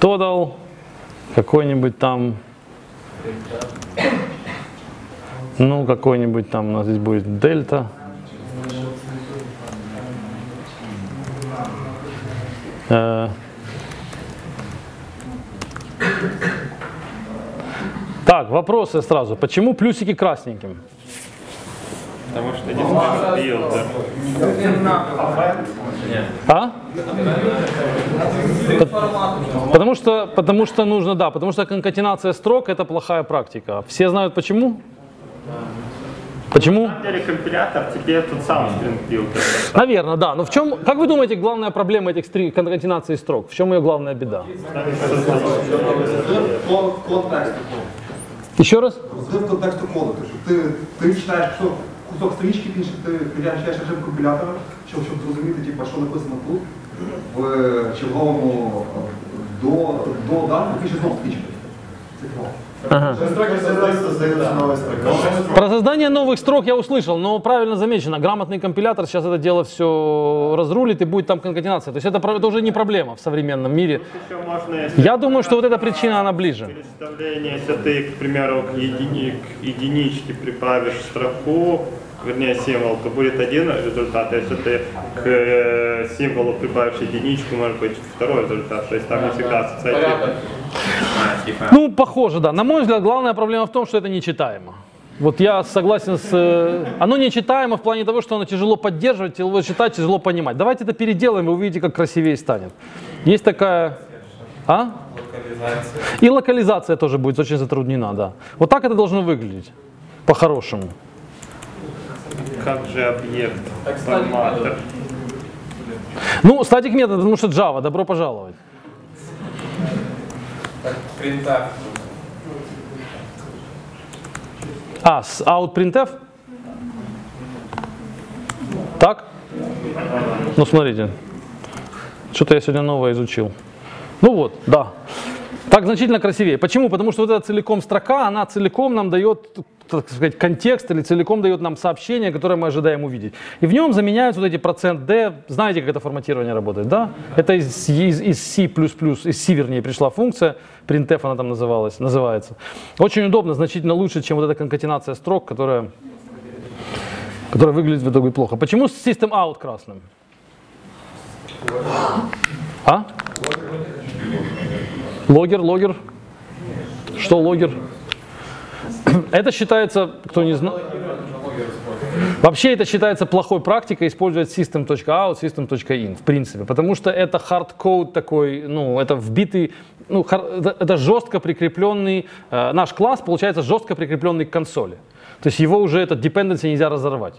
Speaker 1: Total какой-нибудь там, ну какой-нибудь там у нас здесь будет дельта. Э, Так, вопросы сразу. Почему плюсики красненьким?
Speaker 2: Потому что не StringBuilder.
Speaker 1: А? По- Потому что, потому что нужно, да, потому что конкатенация строк это плохая практика. Все знают почему? Почему?
Speaker 2: На самом деле компилятор тебе тот самый builder.
Speaker 1: Наверное, да. Но в чем, как вы думаете, главная проблема этих стри- конкатенации строк? В чем ее главная беда? Еще раз?
Speaker 7: Розрив контексту коду. Тобто ти, ти читаєш кусок, кусок стрічки, пишеш, ти включаєш режим компілятора, щоб, щоб зрозуміти, типу, що написано тут, в черговому е, до, до даних, пишеш знову стрічку. Це клас.
Speaker 1: Ага. Про создание новых строк я услышал, но правильно замечено, грамотный компилятор сейчас это дело все разрулит и будет там конкатенация. То есть это, про- это уже не проблема в современном мире.
Speaker 2: Еще можно, если
Speaker 1: Я думаю, что вот эта причина, она ближе.
Speaker 2: представление, если ты, к примеру, к, едини- к единичке прибавишь строку, вернее символ, то будет один результат. Если ты к э, символу прибавишь единичку, может быть второй результат. То есть там не всегда ассоциативно.
Speaker 1: Ну, похоже, да. На мой взгляд, главная проблема в том, что это нечитаемо. Вот я согласен с... э, Оно нечитаемо в плане того, что оно тяжело поддерживать, тяжело читать, тяжело понимать. Давайте это переделаем, вы увидите, как красивее станет. Есть такая... А? И локализация тоже будет очень затруднена, да. Вот так это должно выглядеть, по-хорошему.
Speaker 2: Как же объект, форматор.
Speaker 1: Ну, статик метод, потому что Java, добро пожаловать.
Speaker 3: Принтер.
Speaker 1: А, с outprintf? Так? Ну, смотрите. Что-то я сегодня новое изучил. Ну вот, да. Так значительно красивее. Почему? Потому что вот эта целиком строка, она целиком нам дает, так сказать, контекст или целиком дает нам сообщение, которое мы ожидаем увидеть. И в нем заменяются вот эти процент D. Знаете, как это форматирование работает, да? Это из, из, из C++, из C, вернее, пришла функция. printf она там называлась, называется. Очень удобно, значительно лучше, чем вот эта конкатенация строк, которая, которая выглядит в итоге плохо. Почему system out красным? А? Логер, логер. Что логер? <clears throat> Это считается, кто не знает. Вообще это считается плохой практикой использовать system.out, system.in, в принципе, потому что это hardcode такой, ну, это вбитый, ну, это жестко прикрепленный, э, наш класс получается жестко прикрепленный к консоли. То есть его уже этот dependency нельзя разорвать.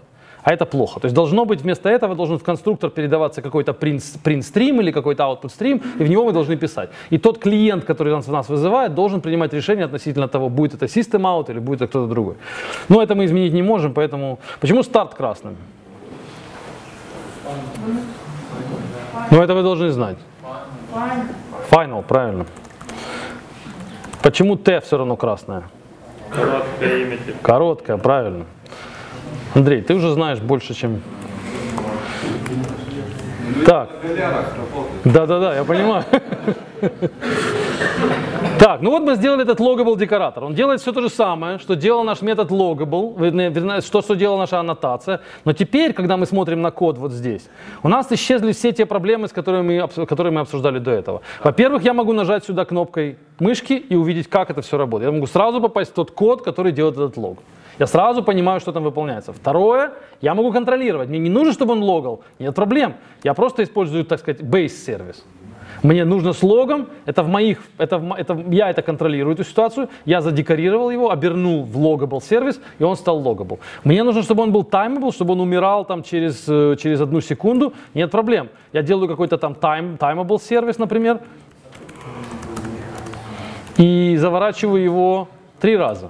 Speaker 1: А это плохо. То есть должно быть вместо этого должен в конструктор передаваться какой-то print, print stream или какой-то output stream, и в него мы должны писать. И тот клиент, который нас, нас вызывает, должен принимать решение относительно того, будет это system out или будет это кто-то другой. Но это мы изменить не можем, поэтому... Почему старт красным? Ну это вы должны знать. Final, правильно. Почему Т все равно красное?
Speaker 2: Короткое имя.
Speaker 1: Короткое, правильно. Андрей, ты уже знаешь больше, чем... Так. Да-да-да, я понимаю. <laughs> Так, ну вот мы сделали этот logable декоратор. Он делает все то же самое, что делал наш метод logable, вернее, что, что делала наша аннотация. Но теперь, когда мы смотрим на код вот здесь, у нас исчезли все те проблемы, с которыми мы, которые мы обсуждали до этого. Во-первых, я могу нажать сюда кнопкой мышки и увидеть, как это все работает. Я могу сразу попасть в тот код, который делает этот лог. Я сразу понимаю, что там выполняется. Второе, я могу контролировать. Мне не нужно, чтобы он логал. Нет проблем. Я просто использую, так сказать, base сервис. Мне нужно с логом, это в моих, это, в это я это контролирую эту ситуацию, я задекорировал его, обернул в logable сервис, и он стал logable. Мне нужно, чтобы он был timeable, чтобы он умирал там через, э, через одну секунду, нет проблем. Я делаю какой-то там time, timeable сервис, например, и заворачиваю его три раза.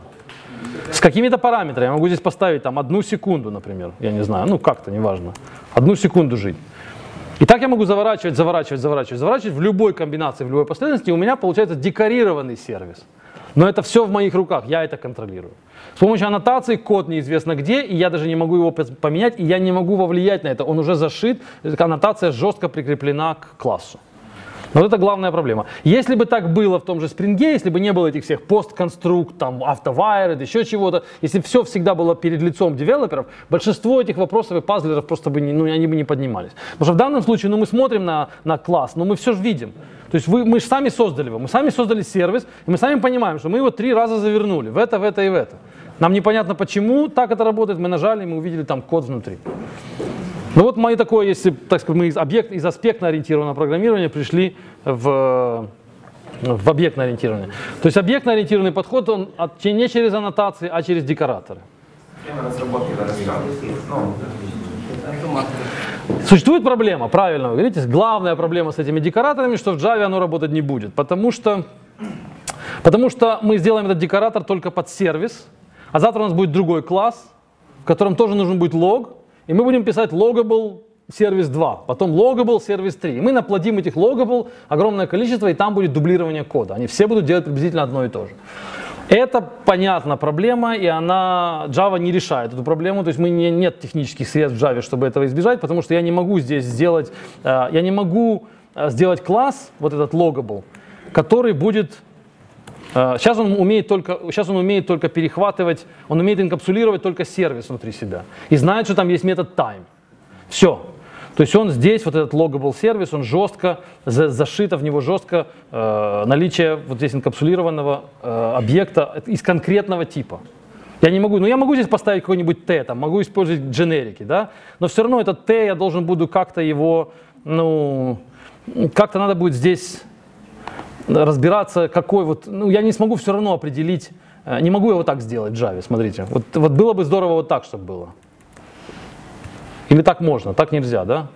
Speaker 1: С какими-то параметрами. Я могу здесь поставить там одну секунду, например. Я не знаю, ну как-то, неважно. Одну секунду жить. И так я могу заворачивать, заворачивать, заворачивать, заворачивать в любой комбинации, в любой последовательности. И у меня получается декорированный сервис. Но это все в моих руках, я это контролирую. С помощью аннотации код неизвестно где, и я даже не могу его поменять, и я не могу повлиять на это. Он уже зашит, аннотация жестко прикреплена к классу. Вот это главная проблема. Если бы так было в том же спринге, если бы не было этих всех постконструкт, там, автовайред, еще чего-то, если все всегда было перед лицом девелоперов, большинство этих вопросов и пазлеров просто бы не, ну, они бы не поднимались. Потому что в данном случае, ну, мы смотрим на, на класс, но мы все же видим. То есть вы, мы же сами создали его, мы сами создали сервис, и мы сами понимаем, что мы его три раза завернули, в это, в это и в это. Нам непонятно почему так это работает, мы нажали, и мы увидели там код внутри. Ну вот мы такое, если, так сказать, мы из, объект, из аспектно-ориентированного программирования пришли в, в объектно-ориентированное. То есть объектно-ориентированный подход, он от- не через аннотации, а через декораторы.
Speaker 5: Ну,
Speaker 1: Существует проблема, правильно вы говорите, главная проблема с этими декораторами, что в Java оно работать не будет, потому что, потому что мы сделаем этот декоратор только под сервис, а завтра у нас будет другой класс, в котором тоже нужен будет лог, и мы будем писать logable сервис 2, потом logable сервис 3. И мы наплодим этих logable огромное количество, и там будет дублирование кода. Они все будут делать приблизительно одно и то же. Это, понятно, проблема, и она, Java не решает эту проблему, то есть мы не, нет технических средств в Java, чтобы этого избежать, потому что я не могу здесь сделать, э, я не могу э, сделать класс, вот этот logable, который будет Сейчас он умеет только, сейчас он умеет только перехватывать, он умеет инкапсулировать только сервис внутри себя. И знает, что там есть метод time. Все. То есть он здесь, вот этот logable сервис, он жестко, за- зашито в него жестко э, наличие вот здесь инкапсулированного э, объекта из конкретного типа. Я не могу, ну я могу здесь поставить какой-нибудь T, там, могу использовать дженерики, да, но все равно этот T я должен буду как-то его, ну, как-то надо будет здесь разбираться, какой вот, ну я не смогу все равно определить, э, не могу его так сделать в Java, смотрите. Вот, вот было бы здорово вот так, чтобы было. Или так можно, так нельзя, да?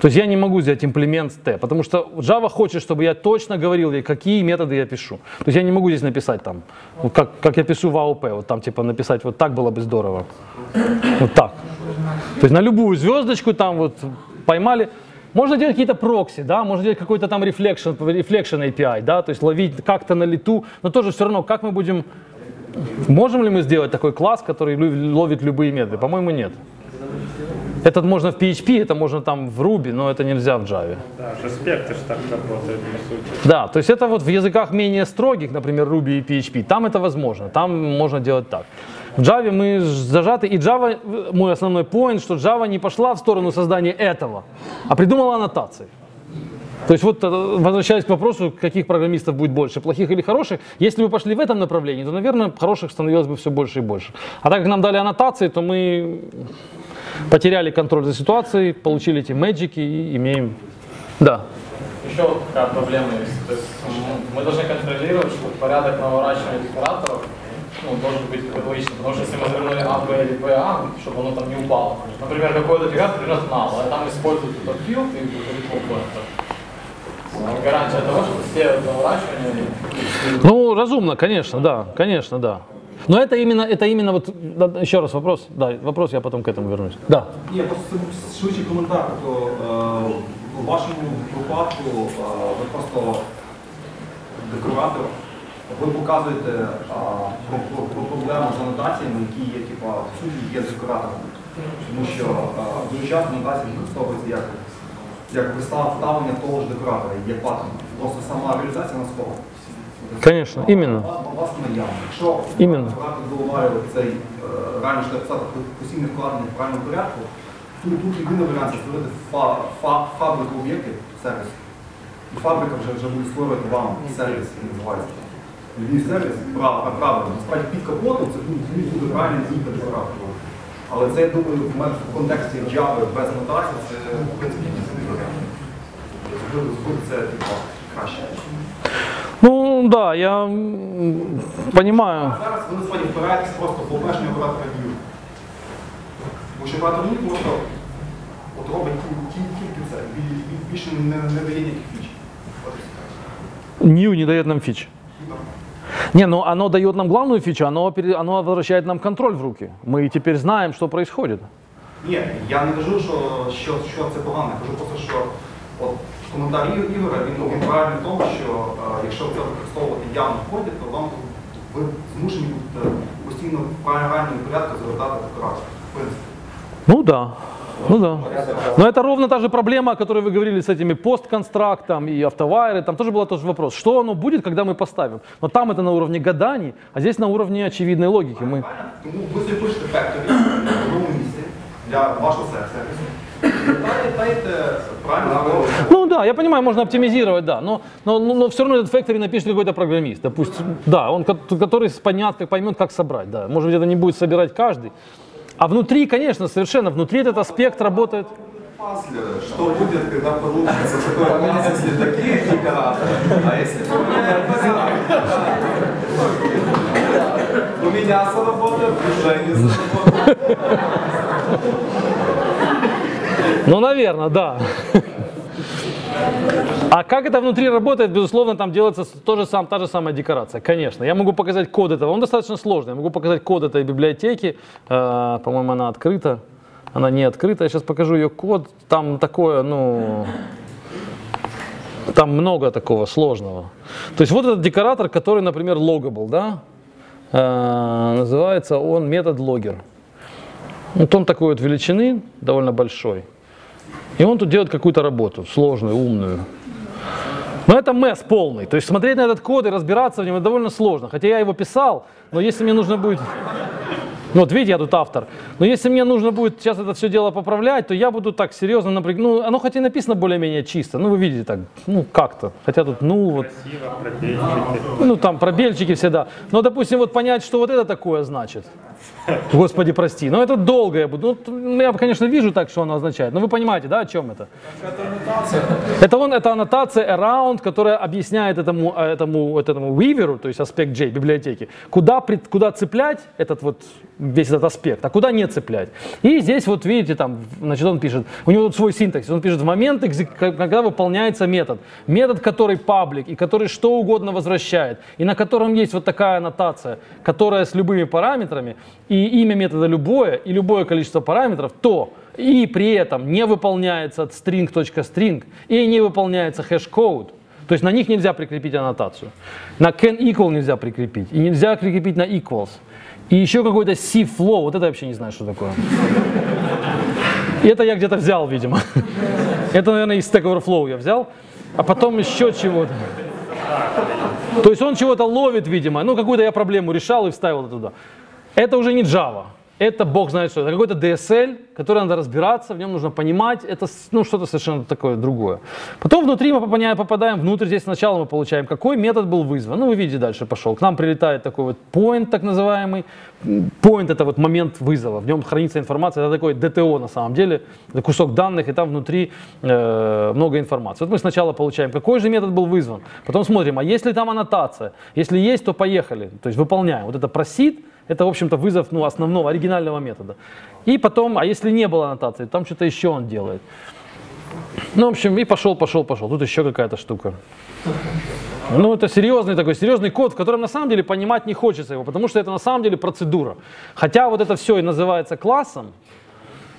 Speaker 1: То есть я не могу сделать имплемент T, потому что Java хочет, чтобы я точно говорил ей, какие методы я пишу. То есть я не могу здесь написать там, вот как, как я пишу в АОП, вот там типа написать вот так было бы здорово. Вот так. То есть на любую звездочку там вот поймали. Можно делать какие-то прокси, да, можно делать какой-то там reflection, reflection API, да, то есть ловить как-то на лету, но тоже все равно, как мы будем, можем ли мы сделать такой класс, который ловит любые методы? По-моему, нет. Этот можно в PHP, это можно там в Ruby, но это нельзя в Java.
Speaker 2: Да, же аспекты же так работают, по сути.
Speaker 1: Да, то есть это вот в языках менее строгих, например, Ruby и PHP, там это возможно, там можно делать так. В Java мы зажаты, и Java, мой основной point, что Java не пошла в сторону создания этого, а придумала аннотации. То есть вот э, возвращаясь к вопросу, каких программистов будет больше, плохих или хороших, если бы пошли в этом направлении, то, наверное, хороших становилось бы все больше и больше. А так как нам дали аннотации, то мы потеряли контроль за ситуацией, получили эти мэджики и имеем... Да.
Speaker 3: Еще такая проблема есть. То есть мы должны контролировать, чтобы порядок наворачивания декораторов ну, должен быть логичным. Потому что если мы завернули А, Б или Б, А, чтобы оно там не упало. Например, какой-то декоратор принес null, а там используют этот field и будет какой-то. Гарантия того, что все наворачивания
Speaker 1: Ну, разумно, конечно, да, конечно, да. Но это именно, это именно вот, да, еще раз вопрос, да, вопрос, я потом к этому вернусь. Да.
Speaker 7: Ні, просто це швидший коментар. Тобто, е, у вашому випадку е, ви просто декоратор, ви показуєте е, про, про, про проблему з анотаціями, які є, типа, в суті, є декоратором. Тому що е, дуже часто анотація використовується як, як вистав- вставлення того ж декоратора, є паттерн. Просто сама реалізація на слово.
Speaker 1: Конечно, іменно.
Speaker 7: Власне. Якщо
Speaker 1: Іменно.
Speaker 7: брати до уваги цей е, реально постійне вкладення в правильному порядку, тут, тут єдиний варіант це створити фа, фа, фабрику об'єктів, сервіс. І фабрика вже, вже буде створювати вам сервіс, який називається. Львів сервіс, право, правильно. Насправді під капотом це буде, правильно кілька декораторів. Але це, я думаю, в мене в контексті Java без нотації, це в принципі не варіант. Це типу, краще.
Speaker 1: Ну, да, я м, понимаю.
Speaker 7: А зараз ви насправді впираєтесь просто в обмеження оператора View. Бо що оператор View просто от робить ті- ті- тільки це, бі- бі- більше не, не дає ніяких фіч. От і все.
Speaker 1: New не дает нам фич. Не, ну оно дает нам главную фичу, оно, пере- оно возвращает нам контроль в руки. Мы теперь знаем, что происходит.
Speaker 7: Ні, я не кажу, що, що, що це погано, я кажу просто, що от коментар Ігор- Ігоря, він, він правильний в тому, що е, якщо це використовувати явно в коді, то вам ви змушені будете постійно в правильному порядку завертати декорацію. В принципі.
Speaker 1: Ну да. Ну да. Но это ровно та же проблема, о которой вы говорили с этими постконстрактом и автовайры. Там тоже был тот же вопрос. Что оно будет, когда мы поставим? Но там это на уровне гаданий, а здесь на уровне очевидной логики. Мы...
Speaker 7: Тому ви собі пишете фекторі в одному місці для вашого сервісу. Дайте, дайте правильно.
Speaker 1: Да, я понимаю, можно оптимизировать, да, но, но, но, но все равно этот factory напишет какой-то программист, допустим, да, он, ко- который понят, как поймет, как собрать, да, может быть, это не будет собирать каждый. А внутри, конечно, совершенно, внутри этот аспект работает.
Speaker 5: Что будет, когда получится такой класс, если такие декораторы, а если У меня сработает, уже не сработает.
Speaker 1: Ну, наверное, да. А как это внутри работает, безусловно, там делается с- то же сам, та же самая декорация. Конечно, я могу показать код этого, он достаточно сложный. Я могу показать код этой библиотеки, Э, по-моему, она открыта, она не открыта. Я сейчас покажу ее код, там такое, ну, там много такого сложного. То есть вот этот декоратор, который, например, logable, да, Э, называется он метод логер. Вот он такой вот величины, довольно большой. И он тут делает какую-то работу, сложную, умную. Но это месс полный. То есть смотреть на этот код и разбираться в нем это довольно сложно. Хотя я его писал, но если мне нужно будет... <laughs> Вот видите, я тут автор. Но если мне нужно будет сейчас это все дело поправлять, то я буду так серьезно напрягать. Ну, оно хоть и написано более-менее чисто, ну вы видите так, ну как-то. Хотя тут ну вот,
Speaker 2: Красиво, пробельчики.
Speaker 1: ну там пробельчики все, да. Но, допустим, вот понять, что вот это такое значит. Господи, прости. Но это долго я буду. Ну, т- я, конечно, вижу так, что оно означает. Но вы понимаете, да, о чем это? Это он, это аннотация around, которая объясняет этому, э, этому, этому weaver, то есть аспект J библиотеки, куда, куда цеплять этот вот, весь этот аспект, а куда не цеплять. И здесь вот видите, там, значит, он пишет, у него тут свой синтаксис, он пишет в момент, когда выполняется метод. Метод, который паблик, и который что угодно возвращает, и на котором есть вот такая аннотация, которая с любыми параметрами, и имя метода любое, и любое количество параметров, то и при этом не выполняется string.string и не выполняется хэш-код. То есть на них нельзя прикрепить аннотацию. На can equal нельзя прикрепить. И нельзя прикрепить на equals. И еще какой-то C-flow. Вот это я вообще не знаю, что такое. Это я где-то взял, видимо. Это, наверное, из Stack Overflow я взял. А потом еще чего-то. То есть он чего-то ловит, видимо. Ну, какую-то я проблему решал и вставил туда. Это уже не Java. это бог знает что. Это какой-то DSL, который надо разбираться, в нем нужно понимать. Это ну, что-то совершенно такое другое. Потом внутри мы попадаем, внутрь. Здесь сначала мы получаем, какой метод был вызван. Ну, вы видите, дальше пошел. К нам прилетает такой вот point, так называемый. Point это вот момент вызова. В нем хранится информация. Это такой DTO на самом деле. Это кусок данных, и там внутри э, много информации. Вот мы сначала получаем, какой же метод был вызван. Потом смотрим, а есть ли там аннотация. Если есть, то поехали. То есть выполняем. Вот это proceed, это, в общем-то, вызов ну, основного, оригинального метода. И потом, а если не было аннотации, там что-то еще он делает. Ну, в общем, и пошел, пошел, пошел. Тут еще какая-то штука. Ну, это серьезный такой, серьезный код, в котором на самом деле понимать не хочется его, потому что это на самом деле процедура. Хотя вот это все и называется классом,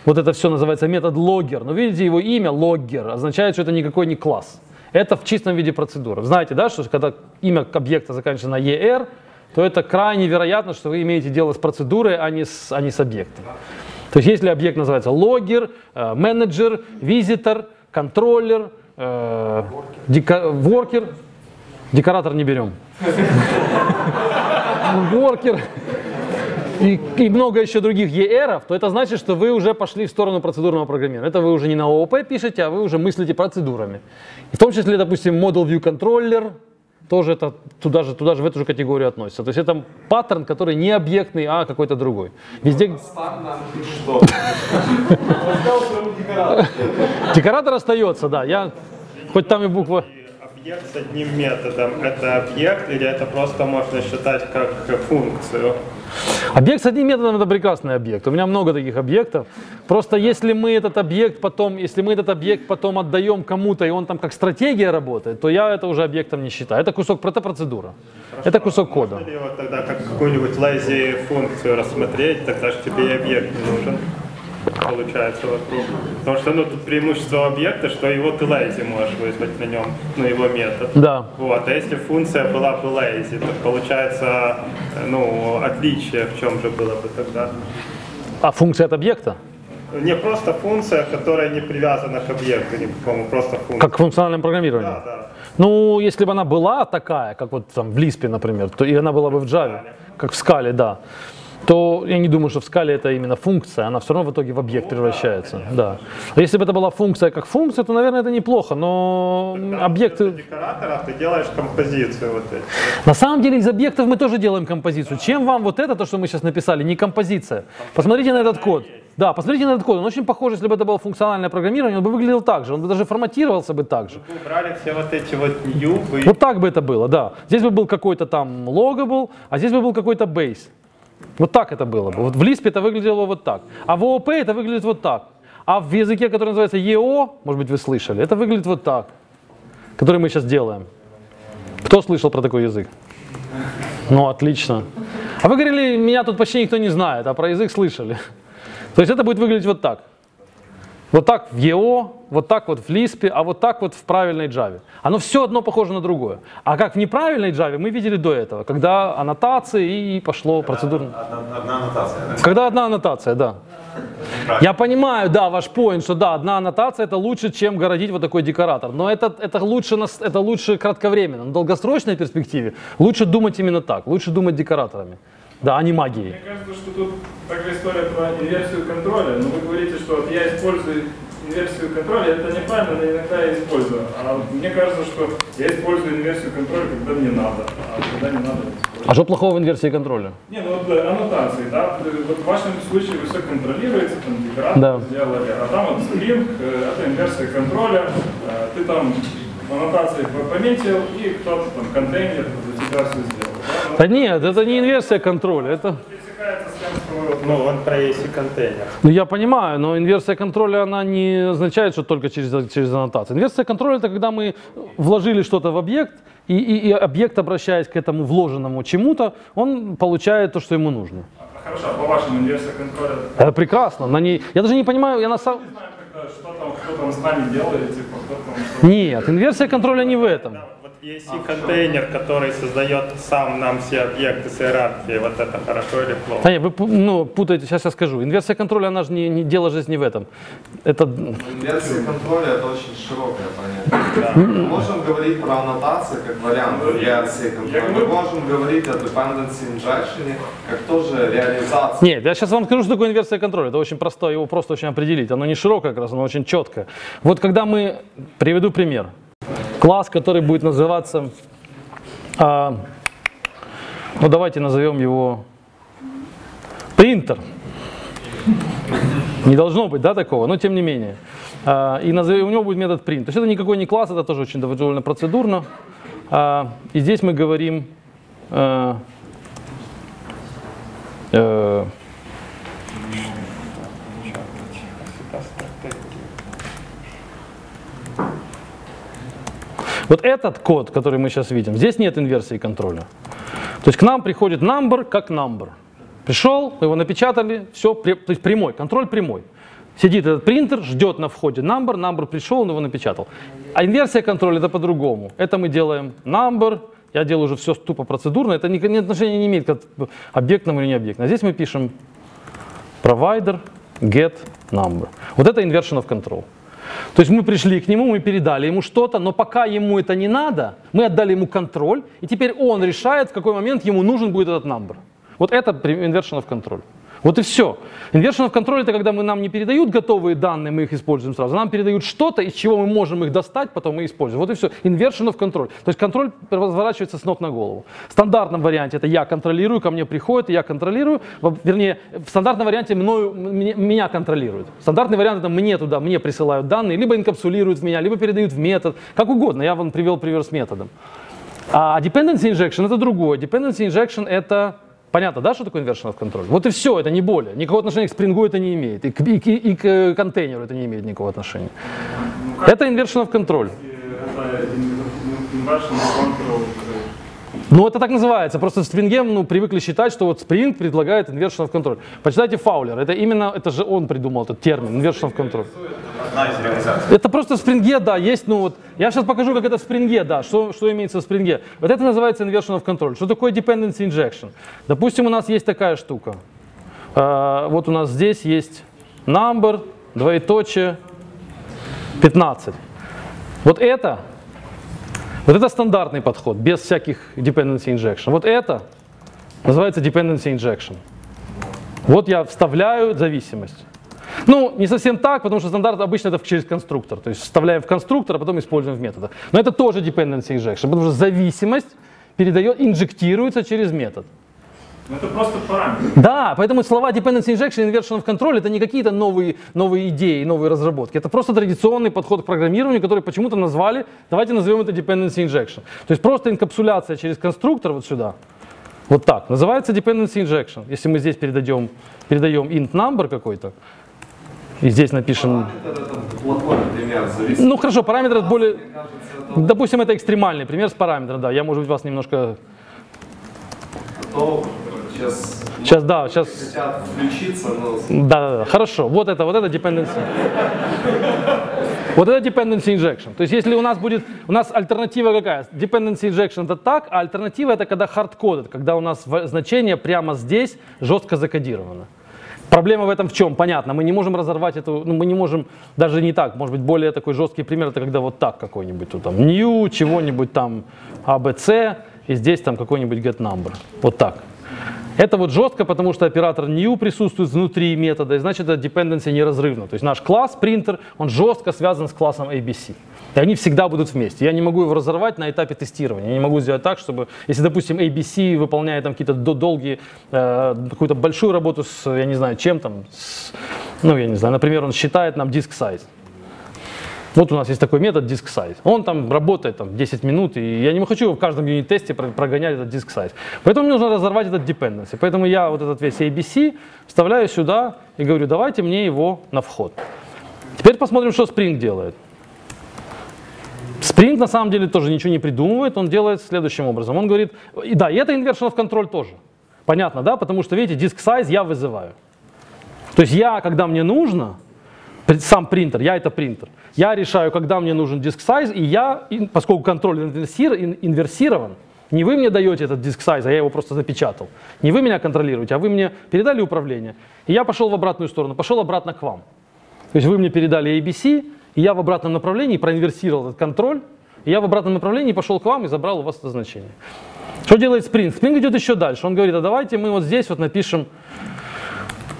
Speaker 1: вот это все называется метод логгер, но видите, его имя логгер означает, что это никакой не класс. Это в чистом виде процедура. Знаете, да, что когда имя объекта заканчивается на ER, то это крайне вероятно, что вы имеете дело с процедурой, а не с, а не с объектом. То есть если объект называется логгер, э, менеджер, визитор, контроллер, э, воркер, декоратор не берем. Воркер и, и много еще других ER, то это значит, что вы уже пошли в сторону процедурного программирования. Это вы уже не на ООП пишете, а вы уже мыслите процедурами. И в том числе, допустим, Model View Controller, тоже это туда же, туда же в эту же категорию относится. То есть это паттерн, который не объектный, а какой-то другой. Везде <laughs> декоратор остается, да. Я хоть там и буква.
Speaker 2: Объект с одним методом – это объект или это просто можно считать как функцию?
Speaker 1: Объект с одним методом это прекрасный объект. У меня много таких объектов. Просто если мы этот объект потом, если мы этот объект потом отдаем кому-то, и он там как стратегия работает, то я это уже объектом не считаю. Это кусок, это процедура. Это кусок кода.
Speaker 2: Можно ли его тогда как какую-нибудь lazy функцию рассмотреть, тогда же тебе и объект не нужен, получается, вокруг. Потому что ну, тут преимущество объекта, что его ты lazy можешь вызвать на нем, ну, его метод.
Speaker 1: Да.
Speaker 2: Вот, а если функция была бы lazy, то получается, ну, отличие в чем же было бы тогда?
Speaker 1: А функция от объекта?
Speaker 2: Не просто функция, которая не привязана к объекту никакому, просто функция.
Speaker 1: Как в функциональном программировании?
Speaker 2: Да, да.
Speaker 1: Ну, если бы она была такая, как вот там в Lisp, например, то и она была бы в Java, как в скале, да, то я не думаю, что в скале это именно функция, она все равно в итоге в объект превращается. Да. А если бы это была функция как функция, то, наверное, это неплохо, но объекты...
Speaker 2: декораторов ты делаешь композицию вот эти.
Speaker 1: На самом деле из объектов мы тоже делаем композицию. Чем вам вот это, то, что мы сейчас написали, не композиция? Посмотрите на этот код. Да, посмотрите на этот код. Он очень похож, если бы это было функциональное программирование, он бы выглядел так же, он бы даже форматировался бы так же.
Speaker 2: Вы убрали все вот эти вот new, вы
Speaker 1: Вот так бы это было, да. Здесь бы был какой-то там logable, а здесь бы был какой-то base. Вот так это было бы. Вот в Lisp это выглядело вот так. А в ООП это выглядит вот так. А в языке, который называется EO, может быть, вы слышали, это выглядит вот так, который мы сейчас делаем. Кто слышал про такой язык? Ну, отлично. А вы говорили, меня тут почти никто не знает, а про язык слышали. То есть это будет выглядеть вот так. Вот так в EO, вот так вот в Lisp, а вот так вот в правильной Java. Оно все одно похоже на другое. А как в неправильной Java мы видели до этого, когда аннотации и пошло процедурно.
Speaker 8: Одна, одна аннотация, да?
Speaker 1: Когда одна аннотация, да. Я понимаю, да, ваш поинт, что да, одна аннотация это лучше, чем городить вот такой декоратор. Но это, это, лучше, это лучше кратковременно. На долгосрочной перспективе лучше думать именно так, лучше думать декораторами. Да, а не магией.
Speaker 6: Мне кажется, что тут такая история про инверсию контроля. Но вы говорите, что вот я использую инверсию контроля, это неправильно, но иногда я использую. А мне кажется, что я использую инверсию контроля, когда мне надо, а когда не надо.
Speaker 1: А что плохого в инверсии контроля?
Speaker 6: Не, ну вот э, аннотации, да, э, вот в вашем случае вы все контролируете, там декоратор
Speaker 1: Да.
Speaker 6: сделали, а там вот стринг, э, это инверсия контроля, ты там аннотации по- пометил, и кто-то там контейнер за тебя все сделал. Да?
Speaker 1: Нет, это не инверсия контроля, это...
Speaker 2: ну, он про ASI контейнер.
Speaker 1: Ну я понимаю, но инверсия контроля, она не означает, что только через, через аннотацию. Инверсия контроля это когда мы вложили что-то в объект, и, и- и объект, обращаясь к этому вложенному чему-то, он получает то, что ему нужно.
Speaker 6: Хорошо, а по вашему инверсия контроля,
Speaker 1: Это прекрасно. На ней... Я даже не понимаю, я на самом...
Speaker 6: не знаю, когда, что там, кто там с нами делает, типа, кто там... что-
Speaker 1: Нет, инверсия контроля не в этом.
Speaker 2: Да, Вот EC-контейнер, который создает сам нам все объекты с иерархией, вот это хорошо или плохо?
Speaker 1: Да нет, вы ну, путаете, сейчас я скажу. Инверсия контроля, она же не, не дело же не в этом. Это
Speaker 5: Инверсия контроля это очень широкое понятие. Мы можем говорить про аннотации как вариант инверсии контроля. Мы можем говорить о dependency injection как тоже реализация.
Speaker 1: Нет, я сейчас вам скажу, что такое инверсия контроля. Это очень просто, его просто очень определить. Оно не широкое как раз, оно очень четкое. Вот когда мы, приведу пример. Класс, который будет называться, а, ну давайте назовем его принтер. Не должно быть, да, такого, но тем не менее. А, и назовем, у него будет метод print. То есть это никакой не класс, это тоже очень довольно процедурно. А, и здесь мы говорим, э, э, Вот этот код, который мы сейчас видим, здесь нет инверсии контроля. То есть к нам приходит number как number. Пришел, его напечатали, все, то есть прямой, контроль прямой. Сидит этот принтер, ждет на входе number, number пришел, он его напечатал. А инверсия контроля это по-другому. Это мы делаем number, я делаю уже все тупо процедурно, это ни, ни отношения не имеет к объектному или не объектному. А здесь мы пишем provider get number. Вот это inversion of control. То есть мы пришли к нему, мы передали ему что-то, но пока ему это не надо, мы отдали ему контроль, и теперь он решает, в какой момент ему нужен будет этот number. Вот это inversion of control. Вот и все. Inversion of control это когда мы, нам не передают готовые данные, мы их используем сразу. Нам передают что-то, из чего мы можем их достать, потом мы используем. Вот и все. Inversion of control. То есть контроль разворачивается с ног на голову. В стандартном варианте это я контролирую, ко мне приходит, и я контролирую. Вернее, в стандартном варианте мною, меня, меня контролируют. Стандартный вариант это мне туда, мне присылают данные, либо инкапсулируют в меня, либо передают в метод. Как угодно. Я вам привел пример с методом. А dependency injection это другое. Dependency injection это Понятно, да, что такое inversion of control? Вот и все, это не более. Никакого отношения к спрингу это не имеет. И к, и к- и к контейнеру это не имеет никакого отношения. Это inversion of control.
Speaker 6: Это inversion control.
Speaker 1: Ну, это так называется. Просто в спринге ну, привыкли считать, что вот Spring предлагает inversion of control. Почитайте Фаулер. Это именно, это же он придумал этот термин, inversion of control. Это просто в спринге, да, есть, ну вот, я сейчас покажу, как это в спринге, да, что, что имеется в спринге. Вот это называется inversion of control. Что такое dependency injection? Допустим, у нас есть такая штука. Э, вот у нас здесь есть number, двоеточие, 15. Вот это, вот это стандартный подход, без всяких dependency injection. Вот это называется dependency injection. Вот я вставляю зависимость. Ну, не совсем так, потому что стандарт обычно это через конструктор. То есть вставляем в конструктор, а потом используем в методах. Но это тоже dependency injection, потому что зависимость передает, инжектируется через метод.
Speaker 6: Ну, Это просто параметр.
Speaker 1: Да, поэтому слова dependency injection и inversion of control это не какие-то новые, новые идеи, новые разработки. Это просто традиционный подход к программированию, который почему-то назвали, давайте назовем это dependency injection. То есть просто инкапсуляция через конструктор вот сюда. Вот так. Называется dependency injection. Если мы здесь передаем, передаем int number какой-то, и здесь напишем...
Speaker 5: Это, это плохой пример зависит.
Speaker 1: Ну хорошо, параметр это более...
Speaker 5: Мне кажется, это
Speaker 1: Допустим, это экстремальный пример с параметром, да. Я, может быть, вас немножко...
Speaker 5: сейчас,
Speaker 1: Сейчас, да, сейчас...
Speaker 5: хотят включиться, но
Speaker 1: Да, да, да, хорошо. Вот это, вот это dependency. Вот это dependency injection. То есть если у нас будет, у нас альтернатива какая? Dependency injection это так, а альтернатива это когда hardcoded, когда у нас значение прямо здесь жестко закодировано. Проблема в этом в чем? Понятно, мы не можем разорвать эту, ну, мы не можем, даже не так, может быть, более такой жесткий пример, это когда вот так какой-нибудь, тут там new, чего-нибудь там, ABC, и здесь там какой-нибудь get number. Вот так. Это вот жестко, потому что оператор new присутствует внутри метода, и значит, это dependency неразрывно. То есть наш класс принтер, он жестко связан с классом ABC. И они всегда будут вместе. Я не могу его разорвать на этапе тестирования. Я не могу сделать так, чтобы, если, допустим, ABC выполняет там какие-то до- долгие, э, какую-то большую работу с, я не знаю, чем там, с- ну, я не знаю, например, он считает нам диск size. Вот у нас есть такой метод disk size. Он там работает там, 10 минут, и я не хочу в каждом юнит-тесте про- прогонять этот disk size. Поэтому мне нужно разорвать этот dependency. Поэтому я вот этот весь ABC вставляю сюда и говорю, давайте мне его на вход. Теперь посмотрим, что Spring делает. Spring на самом деле тоже ничего не придумывает, он делает следующим образом. Он говорит, и да, и это inversion of control тоже. Понятно, да? Потому что, видите, disk size я вызываю. То есть я, когда мне нужно, Сам принтер, я это принтер. Я решаю, когда мне нужен диск сайз, и я, поскольку контроль инверсир- ин- инверсирован, не вы мне даете этот диск сайз, а я его просто запечатал. Не вы меня контролируете, а вы мне передали управление. И я пошел в обратную сторону, пошел обратно к вам. То есть вы мне передали ABC, и я в обратном направлении проинверсировал этот контроль, и я в обратном направлении пошел к вам и забрал у вас это значение. Что делает Spring? Spring идет еще дальше. Он говорит, а давайте мы вот здесь вот напишем,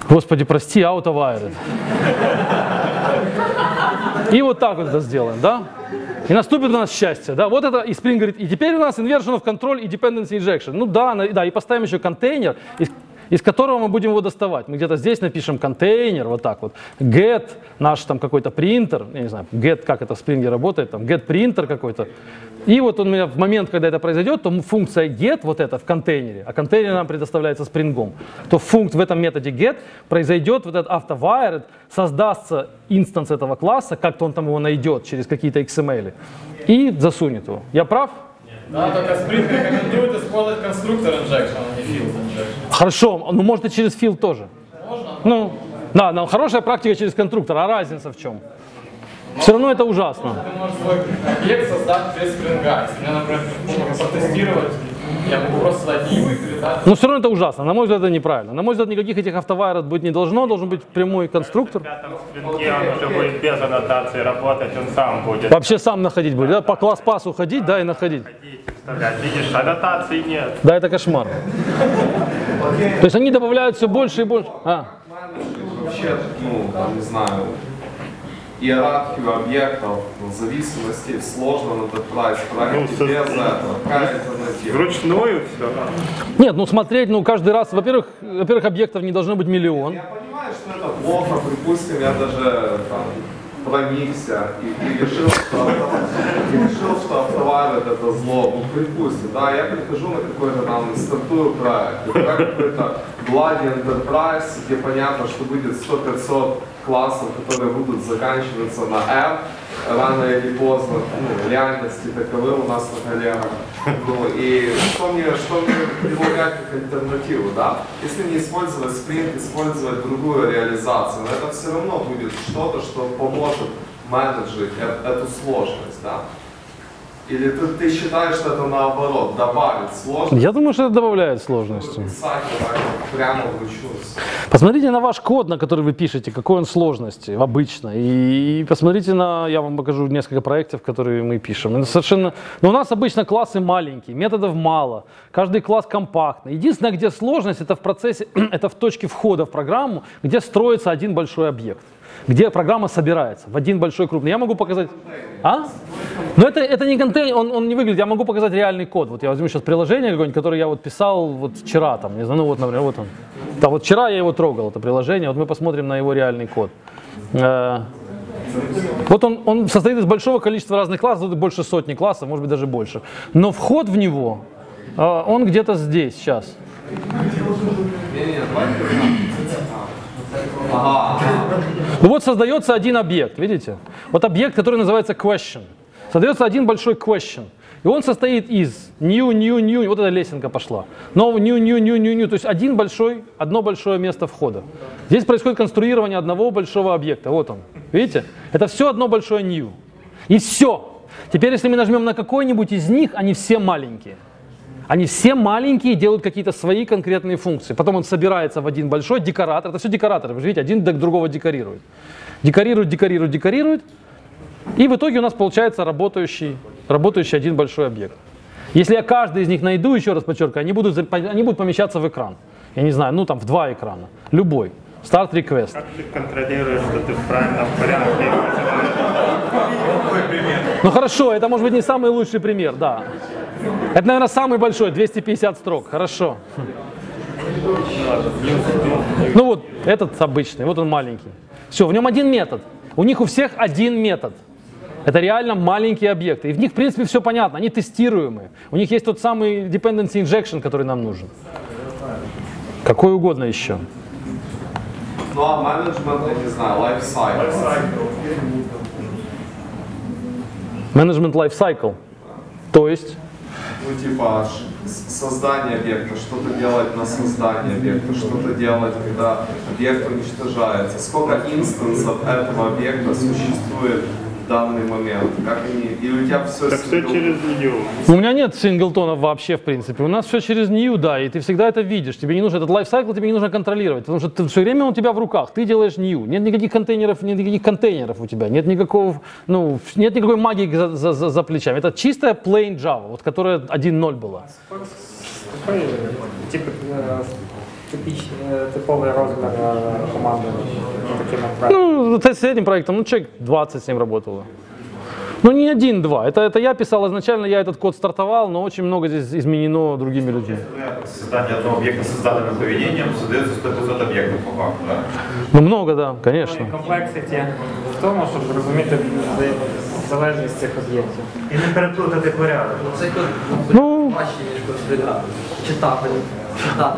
Speaker 1: господи, прости, out of iron. И вот так вот это сделаем, да? И наступит у нас счастье, да? Вот это, и Spring говорит, и теперь у нас inversion of control и dependency injection. Ну да, да, и поставим еще контейнер, из, из которого мы будем его доставать. Мы где-то здесь напишем контейнер, вот так вот. Get, наш там какой-то принтер, я не знаю, get, как это в Spring работает, там, get принтер какой-то. И вот он у меня в момент, когда это произойдет, то функция get, вот это в контейнере, а контейнер нам предоставляется спрингом, то функт в этом методе get произойдет вот этот автовайред, создастся инстанс этого класса, как-то он там его найдет через какие-то XML и засунет его. Я прав?
Speaker 3: Да, только Spring рекомендует использовать конструктор injection, а не field injection.
Speaker 1: Хорошо, ну может и через фил тоже.
Speaker 3: Можно?
Speaker 1: Ну, да, но хорошая практика через конструктор, а разница в чем? Все равно это ужасно.
Speaker 3: Ты можешь свой объект создать без спринга. Если мне, например, нужно протестировать, я могу просто создать new и.
Speaker 1: Но все равно это ужасно. На мой взгляд, это неправильно. На мой взгляд, никаких этих автовайров быть не должно. Должен быть прямой конструктор.
Speaker 2: В пятом спринге он уже будет без аннотации работать, он сам будет
Speaker 1: Вообще сам находить будет. Да? По класс-пасу ходить, да, и находить.
Speaker 2: Видишь, аннотаций нет.
Speaker 1: Да, это кошмар. То есть они добавляют все больше и больше. А,
Speaker 5: Вообще, ну, там, не знаю, иерархию объектов, ну, зависимостей сложно на Enterprise проекте
Speaker 2: Ну,
Speaker 5: без этого. Какая альтернатива?
Speaker 2: Вручную все.
Speaker 1: нет, ну смотреть, ну каждый раз, во-первых, во-первых, объектов не должно быть миллион.
Speaker 5: Я понимаю, что это плохо, припустим, я даже там проникся и, и решил, что, решил, что автовайред это зло. Ну, припустим, да, я прихожу на какой-то там стартую проект, проект какой-то Bloody Enterprise, где понятно, что будет 100-500 классов, которые будут заканчиваться на R, рано или поздно, ну, реальности таковы у нас на коллегах. Ну, и что мне, что мне предлагать как альтернативу, да? Если не использовать спринт, использовать другую реализацию, но это все равно будет что-то, что поможет менеджить э- эту сложность, да? Или ты, ты считаешь, что это наоборот, добавит сложность,
Speaker 1: Я думаю, что это добавляет сложности.
Speaker 5: писать так, прямо вручную.
Speaker 1: Посмотрите на ваш код, на который вы пишете, какой он сложности обычно. И, и посмотрите на, я вам покажу несколько проектов, которые мы пишем. Это совершенно, но у нас обычно классы маленькие, методов мало, каждый класс компактный. Единственное, где сложность, это в процессе, <clears throat> это в точке входа в программу, где строится один большой объект где программа собирается в один большой крупный. Я могу показать... А? Но это, это не контейнер, он, он не выглядит. Я могу показать реальный код. Вот я возьму сейчас приложение какое-нибудь, которое я вот писал вот вчера, там, не знаю, ну вот, например, вот он. Да, вот вчера я его трогал, это приложение. Вот мы посмотрим на его реальный код. Э, Вот он, он состоит из большого количества разных классов, тут больше сотни классов, может быть даже больше. Но вход в него, э, он где-то здесь сейчас. Ну вот создается один объект, видите? Вот объект, который называется question. Создается один большой question. И он состоит из new, new, new, вот эта лесенка пошла. No, new, new, new, new, new. То есть один большой, одно большое место входа. Здесь происходит конструирование одного большого объекта. Вот он. Видите? Это все одно большое new. И все. Теперь, если мы нажмем на какой-нибудь из них, они все маленькие. Они все маленькие, делают какие-то свои конкретные функции. Потом он собирается в один большой декоратор. Это все декораторы. Вы же видите, один друг другого декорирует. Декорирует, декорирует, декорирует. И в итоге у нас получается работающий, работающий один большой объект. Если я каждый из них найду, еще раз подчеркиваю, они будут, они будут помещаться в экран. Я не знаю, ну там в два экрана. Любой. Start request.
Speaker 2: Как ты контролируешь, что ты в правильном порядке?
Speaker 1: Ну хорошо, это может быть не самый лучший пример, да. Это, наверное, самый большой, 250 строк. Хорошо. Ну вот, этот обычный, вот он маленький. Все, в нем один метод. У них у всех один метод. Это реально маленькие объекты. И в них, в принципе, все понятно. Они тестируемые. У них есть тот самый dependency injection, который нам нужен. Какой угодно еще.
Speaker 5: Ну а менеджмент, я не знаю, лайфсайкл.
Speaker 1: Management life cycle. То есть,
Speaker 5: ну типа создание объекта, что-то делать на создание объекта, что-то делать, когда объект уничтожается. Сколько инстансов этого объекта существует данный момент? Как они, или у тебя все
Speaker 2: Так все через нее.
Speaker 1: У меня нет синглтонов вообще, в принципе. У нас все через new, да, и ты всегда это видишь. Тебе не нужно этот лайфсайкл, тебе не нужно контролировать, потому что ты все время он у тебя в руках. Ты делаешь new. Нет никаких контейнеров, нет никаких контейнеров у тебя, нет никакого, ну, нет никакой магии за, за- за- за плечами. Это чистая plain Java, вот которая 1.0 была.
Speaker 4: Какой тип, е, типічний, е, типовий розмір е, команди над таким проектом?
Speaker 1: Ну, т- с этим проектом, ну, человек 20 с ним работало. Ну, не один-два. Это, это я писал изначально, я этот код стартовал, но очень много здесь изменено другими людьми.
Speaker 8: Создание одного объекта с заданным поведением создается 100-500 объектов по факту, да?
Speaker 1: Ну, много, да, конечно.
Speaker 4: Комплекситі в тому, щоб зрозуміти вза- залежність цих об'єктів.
Speaker 9: І не переплутати порядок.
Speaker 10: Цей код
Speaker 1: Ну,
Speaker 10: важче, ніж код читати.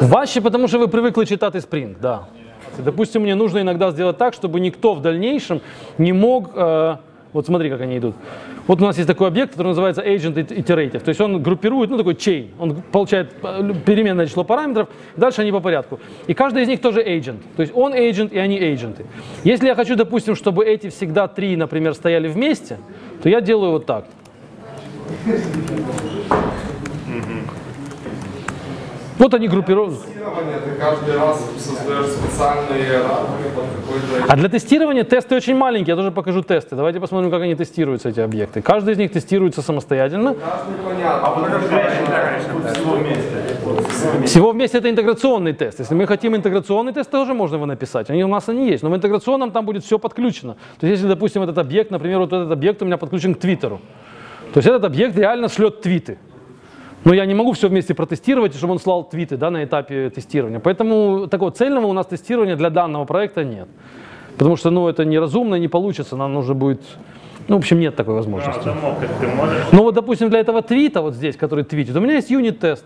Speaker 1: Ваще, потому что вы привыкли читать Spring, да. Допустим, мне нужно иногда сделать так, чтобы никто в дальнейшем не мог... э, вот смотри, как они идут. Вот у нас есть такой объект, который называется agent it- iterative. То есть он группирует, ну такой chain. Он получает э, переменное число параметров, дальше они по порядку. И каждый из них тоже agent. То есть он agent, и они агенты. Если я хочу, допустим, чтобы эти всегда три, например, стояли вместе, то я делаю вот так. Вот они группируют.
Speaker 5: Тестирование ты каждый раз создаешь специальные иерархии под какой-то
Speaker 1: А для тестирования тесты очень маленькие. Я тоже покажу тесты. Давайте посмотрим, как они тестируются, эти объекты. Каждый из них тестируется самостоятельно.
Speaker 5: Каждый понятно. А вот
Speaker 1: Всего вместе это интеграционный тест. Если мы хотим интеграционный тест, тоже можно его написать. Они у нас они есть. Но в интеграционном там будет все подключено. То есть, если, допустим, этот объект, например, вот этот объект у меня подключен к Твиттеру, то есть этот объект реально шлет твиты. Но я не могу все вместе протестировать, чтобы он слал твиты да, на этапе тестирования. Поэтому такого цельного у нас тестирования для данного проекта нет. Потому что ну, это неразумно, не получится. Нам нужно будет... Ну, в общем, нет такой
Speaker 2: А
Speaker 1: возможности.
Speaker 2: ты можешь?
Speaker 1: Ну вот, допустим, для этого твита, вот здесь, который твитит, у меня есть юнит-тест,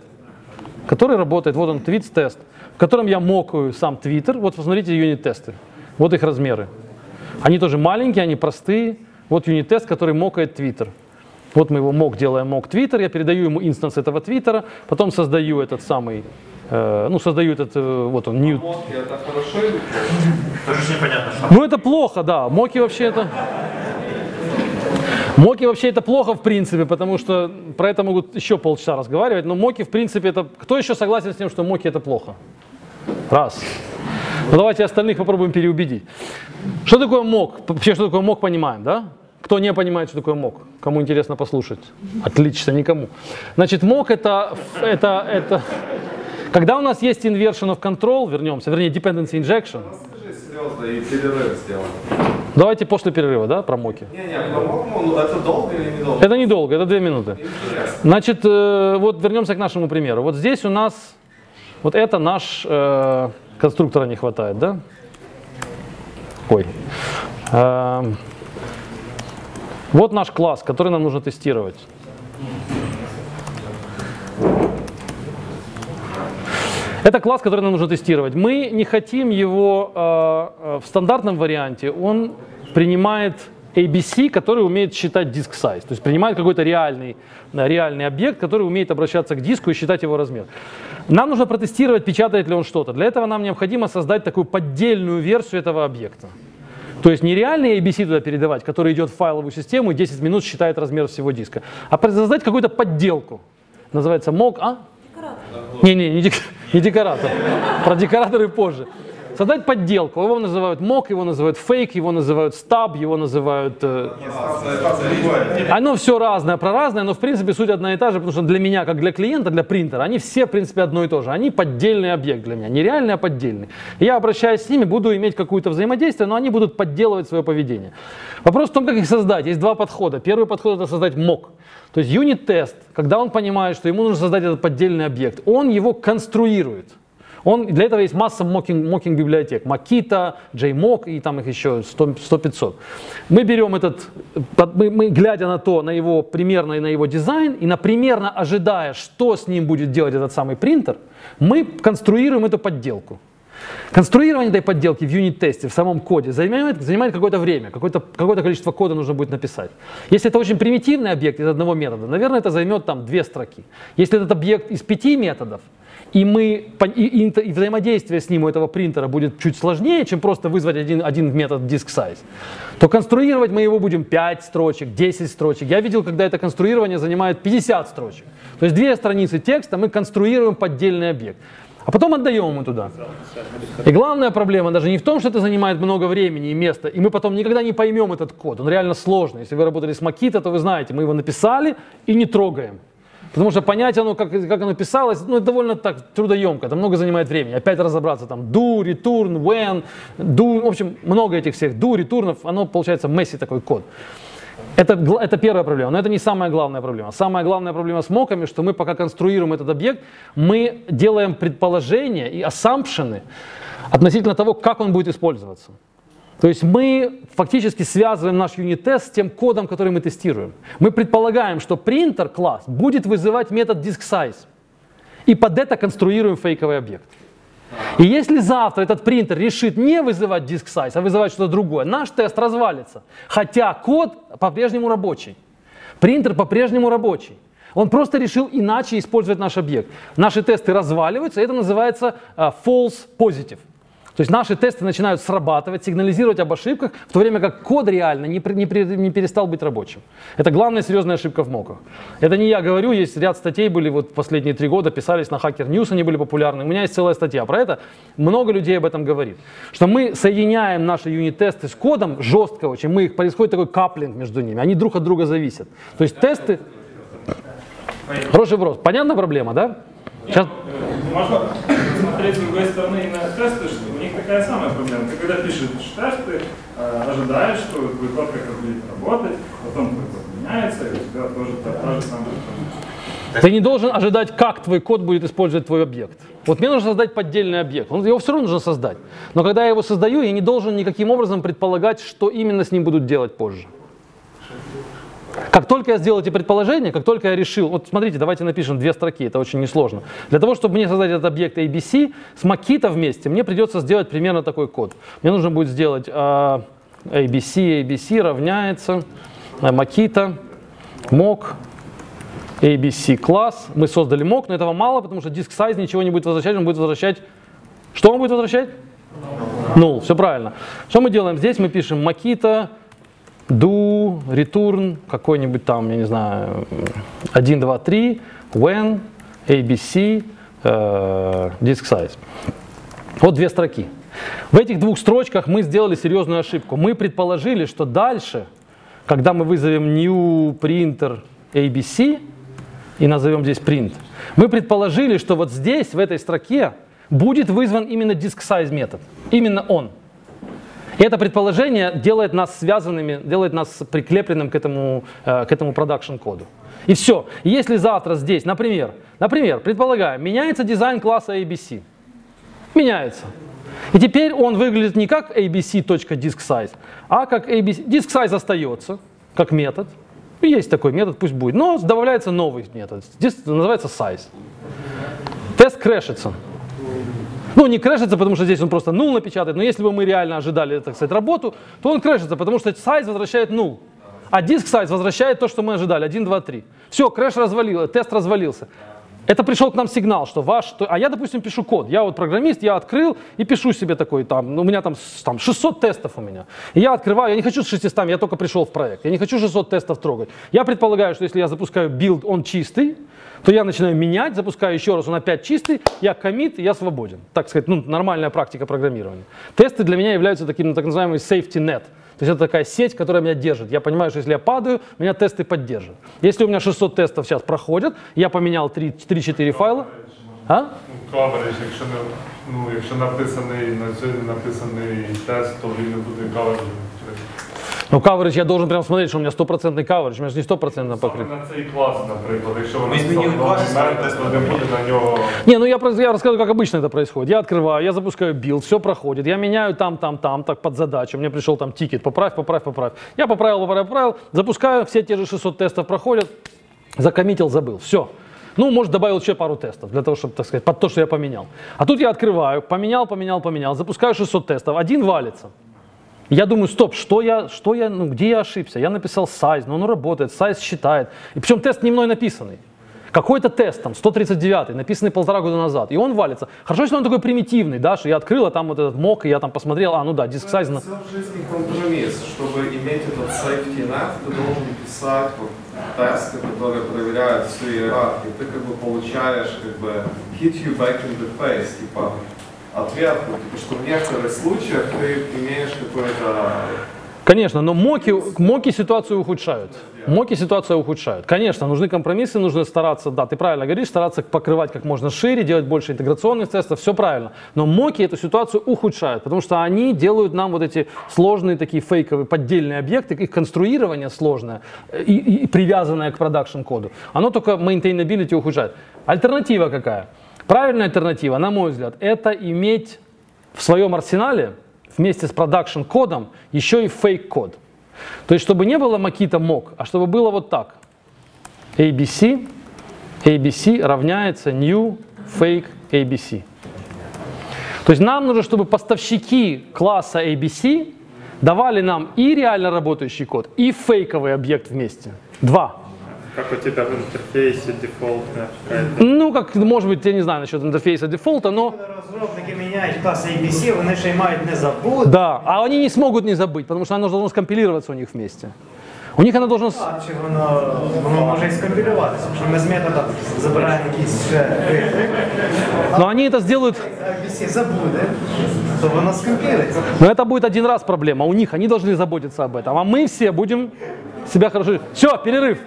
Speaker 1: который работает, вот он, твитс-тест, в котором я мокаю сам твиттер. Вот посмотрите юнит-тесты, вот их размеры. Они тоже маленькие, они простые. Вот юнит-тест, который мокает твиттер. Вот мы его мок делаем мок твиттер, я передаю ему инстанс этого твиттера, потом создаю этот самый, э, ну создаю этот, э, вот он, new,
Speaker 5: Моки это хорошо или плохо?
Speaker 8: Тоже непонятно, что.
Speaker 1: ну это плохо, да. Моки вообще это... Моки вообще это плохо в принципе, потому что про это могут еще полчаса разговаривать, но моки в принципе это... Кто еще согласен с тем, что моки это плохо? Раз. Ну давайте остальных попробуем переубедить. Что такое мок? Вообще, что такое мок, понимаем, да? Кто не понимает, что такое мок? Кому интересно послушать? Отлично, никому. Значит, мок это, это, это... Когда у нас есть inversion of control, вернемся, вернее, dependency injection,
Speaker 5: Скажи серьезно и перерыв сделаем.
Speaker 1: Давайте после перерыва, да, про моки.
Speaker 5: Не-не, про мок, ну, это долго или недолго?
Speaker 1: Это недолго, это две минуты.
Speaker 5: Интересно.
Speaker 1: Значит, э, вот вернемся к нашему примеру. Вот здесь у нас, вот это наш, э, конструктора не хватает, да? Ой. Эм, вот наш класс, который нам нужно тестировать. Это класс, который нам нужно тестировать. Мы не хотим его э, э, в стандартном варианте. Он принимает ABC, который умеет считать диск size. То есть принимает какой-то реальный, э, реальный объект, который умеет обращаться к диску и считать его размер. Нам нужно протестировать, печатает ли он что-то. Для этого нам необходимо создать такую поддельную версию этого объекта. То есть не реальный ABC туда передавать, который идет в файловую систему и 10 минут считает размер всего диска, а создать какую-то подделку. Называется mock, а? Не-не, не, дек- <laughs> не декоратор. Про декораторы позже. Создать подделку. Его называют мок, его называют фейк, его называют стаб, его называют... э, Оно все разное про разное, но в принципе суть одна и та же, потому что для меня, как для клиента, для принтера, они все в принципе одно и то же. Они поддельный объект для меня, не реальный, а поддельный. Я обращаясь с ними, буду иметь какое-то взаимодействие, но они будут подделывать свое поведение. Вопрос в том, как их создать. Есть два подхода. Первый подход это создать мок. То есть юнит-тест, когда он понимает, что ему нужно создать этот поддельный объект, он его конструирует. Он, для этого есть масса мокинг, мокинг библиотек. Makita, JMock и там их еще 100-500. Мы берем этот, мы, мы, глядя на то, на его примерно и на его дизайн, и на примерно ожидая, что с ним будет делать этот самый принтер, мы конструируем эту подделку. Конструирование этой подделки в юнит-тесте, в самом коде занимает, занимает какое-то время, какое-то какое количество кода нужно будет написать. Если это очень примитивный объект из одного метода, наверное, это займет там две строки. Если этот объект из пяти методов, и, мы, и, и, взаимодействие с ним у этого принтера будет чуть сложнее, чем просто вызвать один, один метод disk size, то конструировать мы его будем 5 строчек, 10 строчек. Я видел, когда это конструирование занимает 50 строчек. То есть две страницы текста мы конструируем поддельный объект. А потом отдаем ему туда. И главная проблема даже не в том, что это занимает много времени и места, и мы потом никогда не поймем этот код. Он реально сложный. Если вы работали с Makita, то вы знаете, мы его написали и не трогаем. Потому что понять оно, как, как оно писалось, ну, это довольно так трудоемко, это много занимает времени. Опять разобраться там do, return, when, do, в общем, много этих всех do, ретурнов, оно получается месси такой код. Это, это первая проблема, но это не самая главная проблема. Самая главная проблема с моками, что мы пока конструируем этот объект, мы делаем предположения и ассампшены относительно того, как он будет использоваться. То есть мы фактически связываем наш юнит-тест с тем кодом, который мы тестируем. Мы предполагаем, что принтер класс будет вызывать метод diskSize. И под это конструируем фейковый объект. И если завтра этот принтер решит не вызывать disk а вызывать что-то другое, наш тест развалится. Хотя код по-прежнему рабочий. Принтер по-прежнему рабочий. Он просто решил иначе использовать наш объект. Наши тесты разваливаются, это называется uh, false positive. То есть наши тесты начинают срабатывать, сигнализировать об ошибках, в то время как код реально не, не, не перестал быть рабочим. Это главная серьезная ошибка в моках. Это не я говорю, есть ряд статей были вот последние три года, писались на Hacker News, они были популярны. У меня есть целая статья про это. Много людей об этом говорит. Что мы соединяем наши юнит-тесты с кодом жестко очень, мы их, происходит такой каплинг между ними, они друг от друга зависят. То есть тесты... Хороший вопрос. Понятна проблема, да?
Speaker 6: Сейчас... Можно смотреть с другой стороны на тесты, что у них такая самая проблема. Ты когда пишешь тесты, э, ожидаешь, что твой код как-то будет работать, потом код меняется, и у тебя тоже та, та же самая проблема.
Speaker 1: Ты не должен ожидать, как твой код будет использовать твой объект. Вот мне нужно создать поддельный объект. Его все равно нужно создать. Но когда я его создаю, я не должен никаким образом предполагать, что именно с ним будут делать позже. Как только я сделал эти предположения, как только я решил, вот смотрите, давайте напишем две строки, это очень несложно. Для того, чтобы мне создать этот объект ABC с Makita вместе, мне придется сделать примерно такой код. Мне нужно будет сделать uh, ABC, ABC равняется uh, Makita, mock, ABC класс. Мы создали mock, но этого мало, потому что disk size ничего не будет возвращать, он будет возвращать... Что он будет возвращать? Null, все правильно. Что мы делаем? Здесь мы пишем Makita, do, return, какой-нибудь там, я не знаю, 1, 2, 3, when, abc, э, disk size. Вот две строки. В этих двух строчках мы сделали серьезную ошибку. Мы предположили, что дальше, когда мы вызовем new printer abc и назовем здесь print, мы предположили, что вот здесь, в этой строке, будет вызван именно disk size метод. Именно он. И это предположение делает нас связанными, делает нас прикрепленным к этому, э, к этому продакшн коду. И все. Если завтра здесь, например, например, предполагаем, меняется дизайн класса ABC. Меняется. И теперь он выглядит не как abc.diskSize, а как abc. DiskSize остается как метод. Есть такой метод, пусть будет. Но добавляется новый метод. Здесь называется size. Тест крэшится. Ну, не крэшится, потому что здесь он просто нул напечатает, но если бы мы реально ожидали, так сказать, работу, то он крэшится, потому что сайз возвращает нул. А list size возвращает то, что мы ожидали, 1, 2, 3. Все, крэш развалил, тест развалился. Это пришел к нам сигнал, что ваш, а я, допустим, пишу код. Я вот программист, я открыл и пишу себе такой, там, ну, у меня там, там 600 тестов у меня. И я открываю, я не хочу с 600, я только пришел в проект. Я не хочу 600 тестов трогать. Я предполагаю, что если я запускаю build, он чистый, то я начинаю менять, запускаю еще раз, он опять чистый, я commit, я свободен. Так сказать, ну, нормальная практика программирования. Тесты для меня являются таким, так называемый safety net. То есть это такая сеть, которая меня держит. Я понимаю, что если я падаю, меня тесты поддержат. Если у меня 600 тестов сейчас проходят, я поменял 3-4 файла. А?
Speaker 11: Coverage, якщо ну, якщо написаний на сьогодні написаний тест, то він не буде coverage.
Speaker 1: Ну, coverage я должен прям смотреть, что у меня стопроцентный coverage, у меня же не стопроцентно покрыт.
Speaker 11: На цей клас, наприклад, якщо ви
Speaker 8: Ми змінили клас,
Speaker 11: тест, не буде на нього.
Speaker 1: Не, ну я, просто- я расскажу, как обычно это происходит. Я открываю, я запускаю build, все проходит, я меняю там, там, там, так под задачу. Мне пришел там тикет, поправь, поправь, поправь. Я поправил, поправил, поправил, запускаю, все те же 600 тестов проходят, закоммитил, забыл. Все. Ну, может, добавил еще пару тестов для того, чтобы, так сказать, под то, что я поменял. А тут я открываю, поменял, поменял, поменял, запускаю 600 тестов, один валится. Я думаю, стоп, что я, что я, ну, где я ошибся? Я написал size, но он работает, size считает. И причем тест не мной написанный. Какой-то тест, там, 139 написанный полтора года назад, и он валится. Хорошо, если он такой примитивный, да, что я открыл, а там вот этот мок, и я там посмотрел, а, ну да, диск сайз.
Speaker 5: в жизни компромисс. Чтобы иметь этот safety net, ты должен писать вот, тесты, которые проверяют всю иерархию. Ты как бы получаешь как бы hit you back in the face, типа ответку, типа, что в некоторых случаях ты имеешь какой-то
Speaker 1: Конечно, но моки, моки ситуацию ухудшают. Моки ситуацию ухудшают. Конечно, нужны компромиссы, нужно стараться, да, ты правильно говоришь, стараться покрывать как можно шире, делать больше интеграционных тестов, все правильно. Но моки эту ситуацию ухудшают, потому что они делают нам вот эти сложные такие фейковые поддельные объекты, их конструирование сложное и, и привязанное к продакшн коду, оно только maintainability ухудшает. Альтернатива какая? Правильная альтернатива, на мой взгляд, это иметь в своем арсенале вместе с продакшн кодом еще и фейк код. То есть, чтобы не было макита мок, а чтобы было вот так. ABC, ABC равняется new fake ABC. То есть нам нужно, чтобы поставщики класса ABC давали нам и реально работающий код, и фейковый объект вместе. Два.
Speaker 2: Как у тебя в интерфейсе дефолтная какая-то.
Speaker 1: Ну, как, может быть, я не знаю насчет интерфейса дефолта, но
Speaker 10: Розробники міняють клас ABC, вони ще й мають не забути.
Speaker 1: да, а они не смогут не забыть, потому что оно должно скомпилироваться у них вместе. У них оно должно... с-
Speaker 10: А чи воно, воно може і скомпілюватися, тому що ми з метода забираємо якісь ще виклик,
Speaker 1: Но они это сделают...
Speaker 10: ABC забуде, то воно скомпілиться.
Speaker 1: Но это будет один раз проблема. У них они должны заботиться об этом. А мы все будем себя хорошо... Все, перерыв.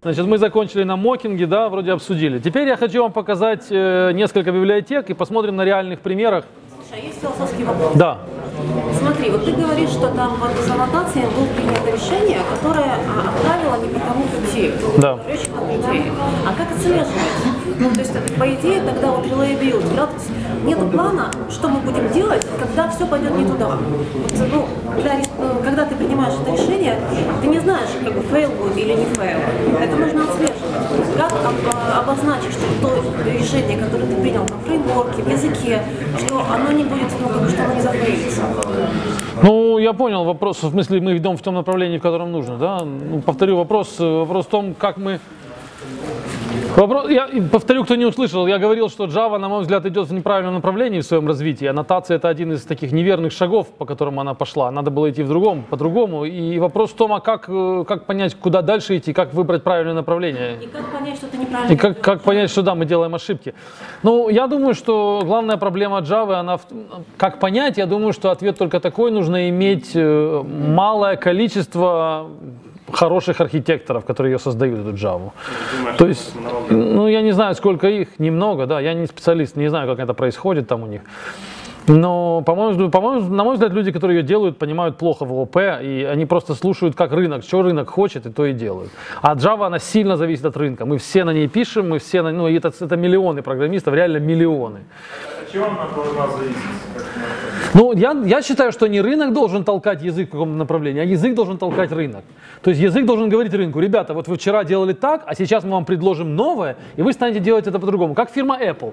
Speaker 1: Значит, мы закончили на мокинге, да, вроде обсудили. Теперь я хочу вам показать э, несколько библиотек и посмотрим на реальных примерах.
Speaker 12: Слушай, а есть философский вопрос.
Speaker 1: Да.
Speaker 12: Смотри, вот ты говоришь, что там в аннотации было принято решение, которое а, отправило не по тому пути.
Speaker 1: Да.
Speaker 12: Речь. А как отслеживать? Ну, то есть, по идее, тогда вот reliability, да, то есть нету плана, что мы будем делать, когда все пойдет не туда. Вот, ну, для э, когда ты принимаешь это решение, ты не знаешь, как бы fail будет или не fail. Это нужно отслеживать. Как об- обозначить, что то решение, которое ты принял на фреймворке, в языке, что оно не будет, ну, как бы, что оно не зафейлится.
Speaker 1: Ну, я понял вопрос, в смысле мы идем в том направлении, в котором нужно, да? Ну, повторю вопрос, вопрос в том, как мы... Вопрос, я повторю, кто не услышал, я говорил, что Java, на мой взгляд, идет в неправильном направлении в своем развитии. Аннотация это один из таких неверных шагов, по которым она пошла. Надо было идти в другом, по-другому. И вопрос в том, а как, э, как понять, куда дальше идти, как выбрать правильное направление.
Speaker 12: И как понять, что ты неправильно
Speaker 1: И как, как понять, что да, мы делаем ошибки? Ну, я думаю, что главная проблема Java, она в- как понять, я думаю, что ответ только такой, нужно иметь э, малое количество хороших архитекторов, которые ее создают, эту Java.
Speaker 2: Думаешь,
Speaker 1: То есть,
Speaker 2: много?
Speaker 1: ну, я не знаю, сколько их, немного, да, я не специалист, не знаю, как это происходит там у них. Но, по-моему, по-моему, на мой взгляд, люди, которые ее делают, понимают плохо в ОП, и они просто слушают, как рынок, что рынок хочет, и то и делают. А Java, она сильно зависит от рынка. Мы все на ней пишем, мы все на ну, это, это миллионы программистов, реально миллионы.
Speaker 6: От чего она должна зависеть?
Speaker 1: Ну, я, я считаю, что не рынок должен толкать язык в каком-то направлении, а язык должен толкать рынок. То есть язык должен говорить рынку, ребята, вот вы вчера делали так, а сейчас мы вам предложим новое, и вы станете делать это по-другому. Как фирма Apple.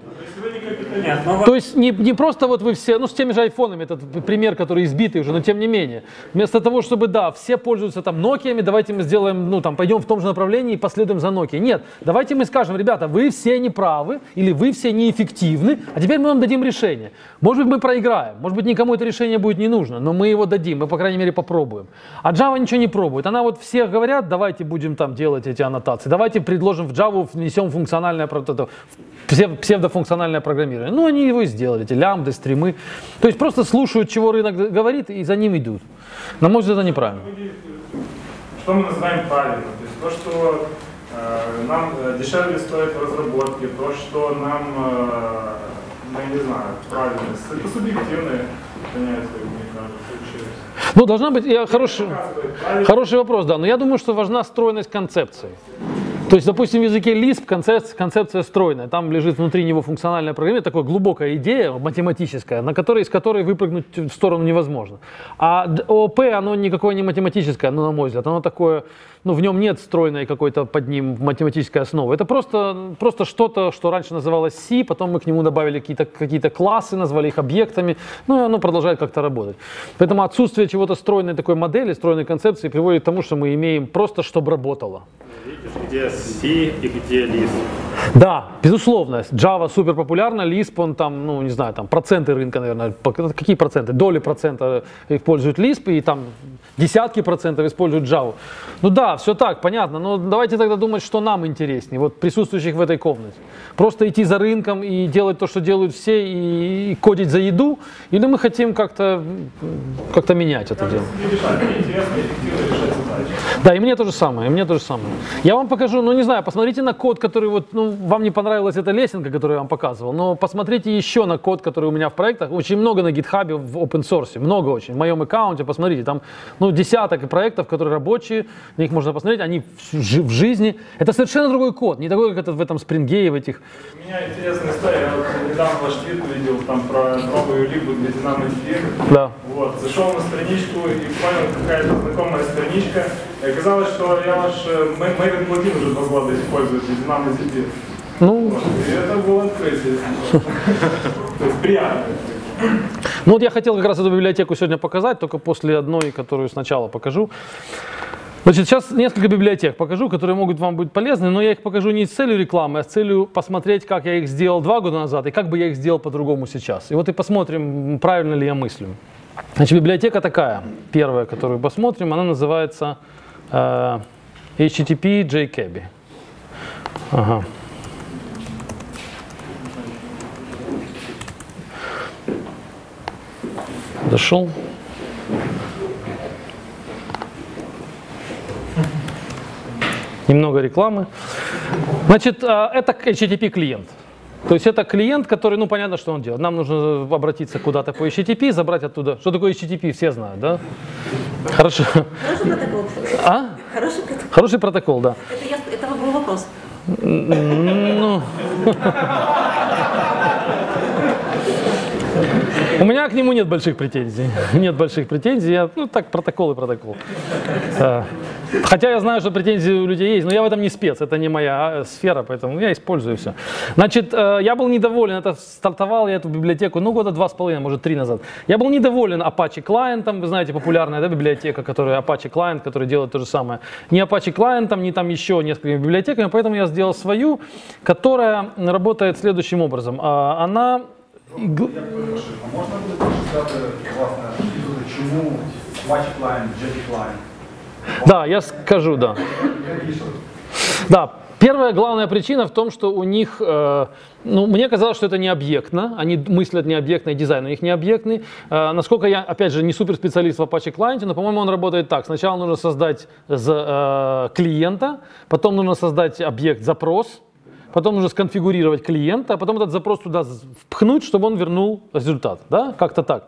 Speaker 1: То есть не, не просто вот вы все, ну с теми же айфонами, этот пример, который избитый уже, но тем не менее. Вместо того, чтобы, да, все пользуются там Nokia, давайте мы сделаем, ну там, пойдем в том же направлении и последуем за Nokia. Нет, давайте мы скажем, ребята, вы все неправы или вы все неэффективны, а теперь мы вам дадим решение. Может быть, мы проиграем, может быть, никому это решение будет не нужно, но мы его дадим, мы, по крайней мере, попробуем. А Java ничего не пробует. Она вот всех говорят, давайте будем там делать эти аннотации, давайте предложим в Java, внесем функциональное, псевдофункциональное программирование. Ну, они его и сделали, эти лямбды, стримы. То есть просто слушают, чего рынок говорит, и за ним идут. На мой взгляд, это неправильно.
Speaker 6: Что мы называем правильно? То есть то, что э, нам э, дешевле стоит в разработке, то, что нам, э, я не знаю, правильность. Это субъективное понятие, мне кажется.
Speaker 1: Ну, должна быть, я, хороший, хороший вопрос, да, но я думаю, что важна стройность концепции. То есть, допустим, в языке Lisp концепция, концепция стройная. Там лежит внутри него функциональное программирование, такая глубокая идея математическая, на которой, из которой выпрыгнуть в сторону невозможно. А ООП, оно никакое не математическое, ну, на мой взгляд. Оно такое, ну, в нем нет стройной какой-то под ним математической основы. Это просто, просто что-то, что раньше называлось C, потом мы к нему добавили какие-то какие классы, назвали их объектами, ну, и оно продолжает как-то работать. Поэтому отсутствие чего-то стройной такой модели, стройной концепции приводит к тому, что мы имеем просто, чтобы работало.
Speaker 2: Видишь, где C и где Lisp.
Speaker 1: Да, безусловно, Java супер популярна, Lisp, он там, ну, не знаю, там проценты рынка, наверное, какие проценты? Доли процента используют Lisp, и там десятки процентов используют Java. Ну да, все так, понятно, но давайте тогда думать, что нам интереснее, вот присутствующих в этой комнате. Просто идти за рынком и делать то, что делают все, и, и кодить за еду, или мы хотим как-то м, как-то менять это дело?
Speaker 6: Интересно эффективно решать.
Speaker 1: Да, и мне то же самое, и мне то же самое. Я вам покажу, ну не знаю, посмотрите на код, который вот, ну, вам не понравилась эта лесенка, которую я вам показывал, но посмотрите еще на код, который у меня в проектах. Очень много на гитхабе в open source, много очень. В моем аккаунте, посмотрите, там, ну, десяток проектов, которые рабочие, на них можно посмотреть, они в, в жизни. Это совершенно другой код, не такой, как этот в этом спрингее, в этих.
Speaker 6: У меня интересная история. Я вот недавно ваш твит увидел там про новую либу для Динамо Эфир.
Speaker 1: Да.
Speaker 6: Вот, зашел на страничку и понял, какая-то знакомая страничка. И оказалось, что я ваш Мэ- Maven плагин уже два года использую Динамо Зефир.
Speaker 1: Ну,
Speaker 6: Вот, и это было открытие. То есть приятно.
Speaker 1: Ну вот я хотел как раз эту библиотеку сегодня показать, только после одной, которую сначала покажу. Значит, сейчас несколько библиотек покажу, которые могут вам быть полезны, но я их покажу не с целью рекламы, а с целью посмотреть, как я их сделал два года назад и как бы я их сделал по-другому сейчас. И вот и посмотрим, правильно ли я мыслю. Значит, библиотека такая, первая, которую посмотрим, она называется э, HTTP JCabe. Ага. Зашел. Немного рекламы. Значит, а, это HTTP клиент. То есть это клиент, который, ну понятно, что он делает. Нам нужно обратиться куда-то по HTTP, забрать оттуда. Что такое HTTP, все знают, да? Хорошо.
Speaker 12: Хороший протокол.
Speaker 1: А?
Speaker 12: Хороший протокол.
Speaker 1: Хороший протокол, да.
Speaker 12: Это, я, это был вопрос.
Speaker 1: Ну, у меня к нему нет больших претензий. <laughs> Нет больших претензий. Я, ну так, протокол и протокол. А, Хотя я знаю, что претензии у людей есть, но я в этом не спец, это не моя а, сфера, поэтому я использую все. Значит, э, я был недоволен, это стартовал я эту библиотеку, ну, года два с половиной, может, три назад. Я был недоволен Apache клиентом, вы знаете, популярная да, библиотека, которая Apache клиент, который делает то же самое. Не Apache клиентом, не там еще несколькими библиотеками, поэтому я сделал свою, которая работает следующим образом. А, Она г-
Speaker 7: Я перепрошую, а можна буде теж сказати, власне, відповідь, чому Watch Client, Jetty Client?
Speaker 1: Да, я скажу, да.
Speaker 7: Я більше
Speaker 1: Да, первая главная причина в том, что у них, э, ну, мне казалось, что это не объектно, они мыслят не объектно, и дизайн у них не объектный. Э, насколько я, опять же, не суперспециалист в Apache клиенте, но, по-моему, он работает так. Сначала нужно создать з- э, клиента, потом нужно создать объект запрос, потом нужно сконфигурировать клиента, а потом этот запрос туда впхнуть, чтобы он вернул результат. Да? Как-то так.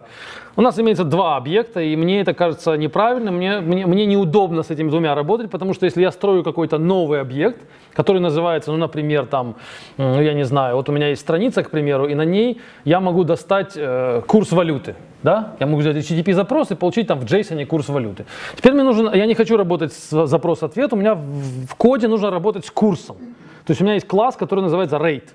Speaker 1: У нас имеется два объекта, и мне это кажется неправильным, мне, мне, мне неудобно с этими двумя работать, потому что если я строю какой-то новый объект, который называется, ну, например, там, ну, я не знаю, вот у меня есть страница, к примеру, и на ней я могу достать э, курс валюты, да, я могу взять HTTP запрос и получить там в JSON курс валюты. Теперь мне нужен, я не хочу работать с запрос-ответ, у меня в, в коде нужно работать с курсом. То есть у меня есть класс, который называется rate.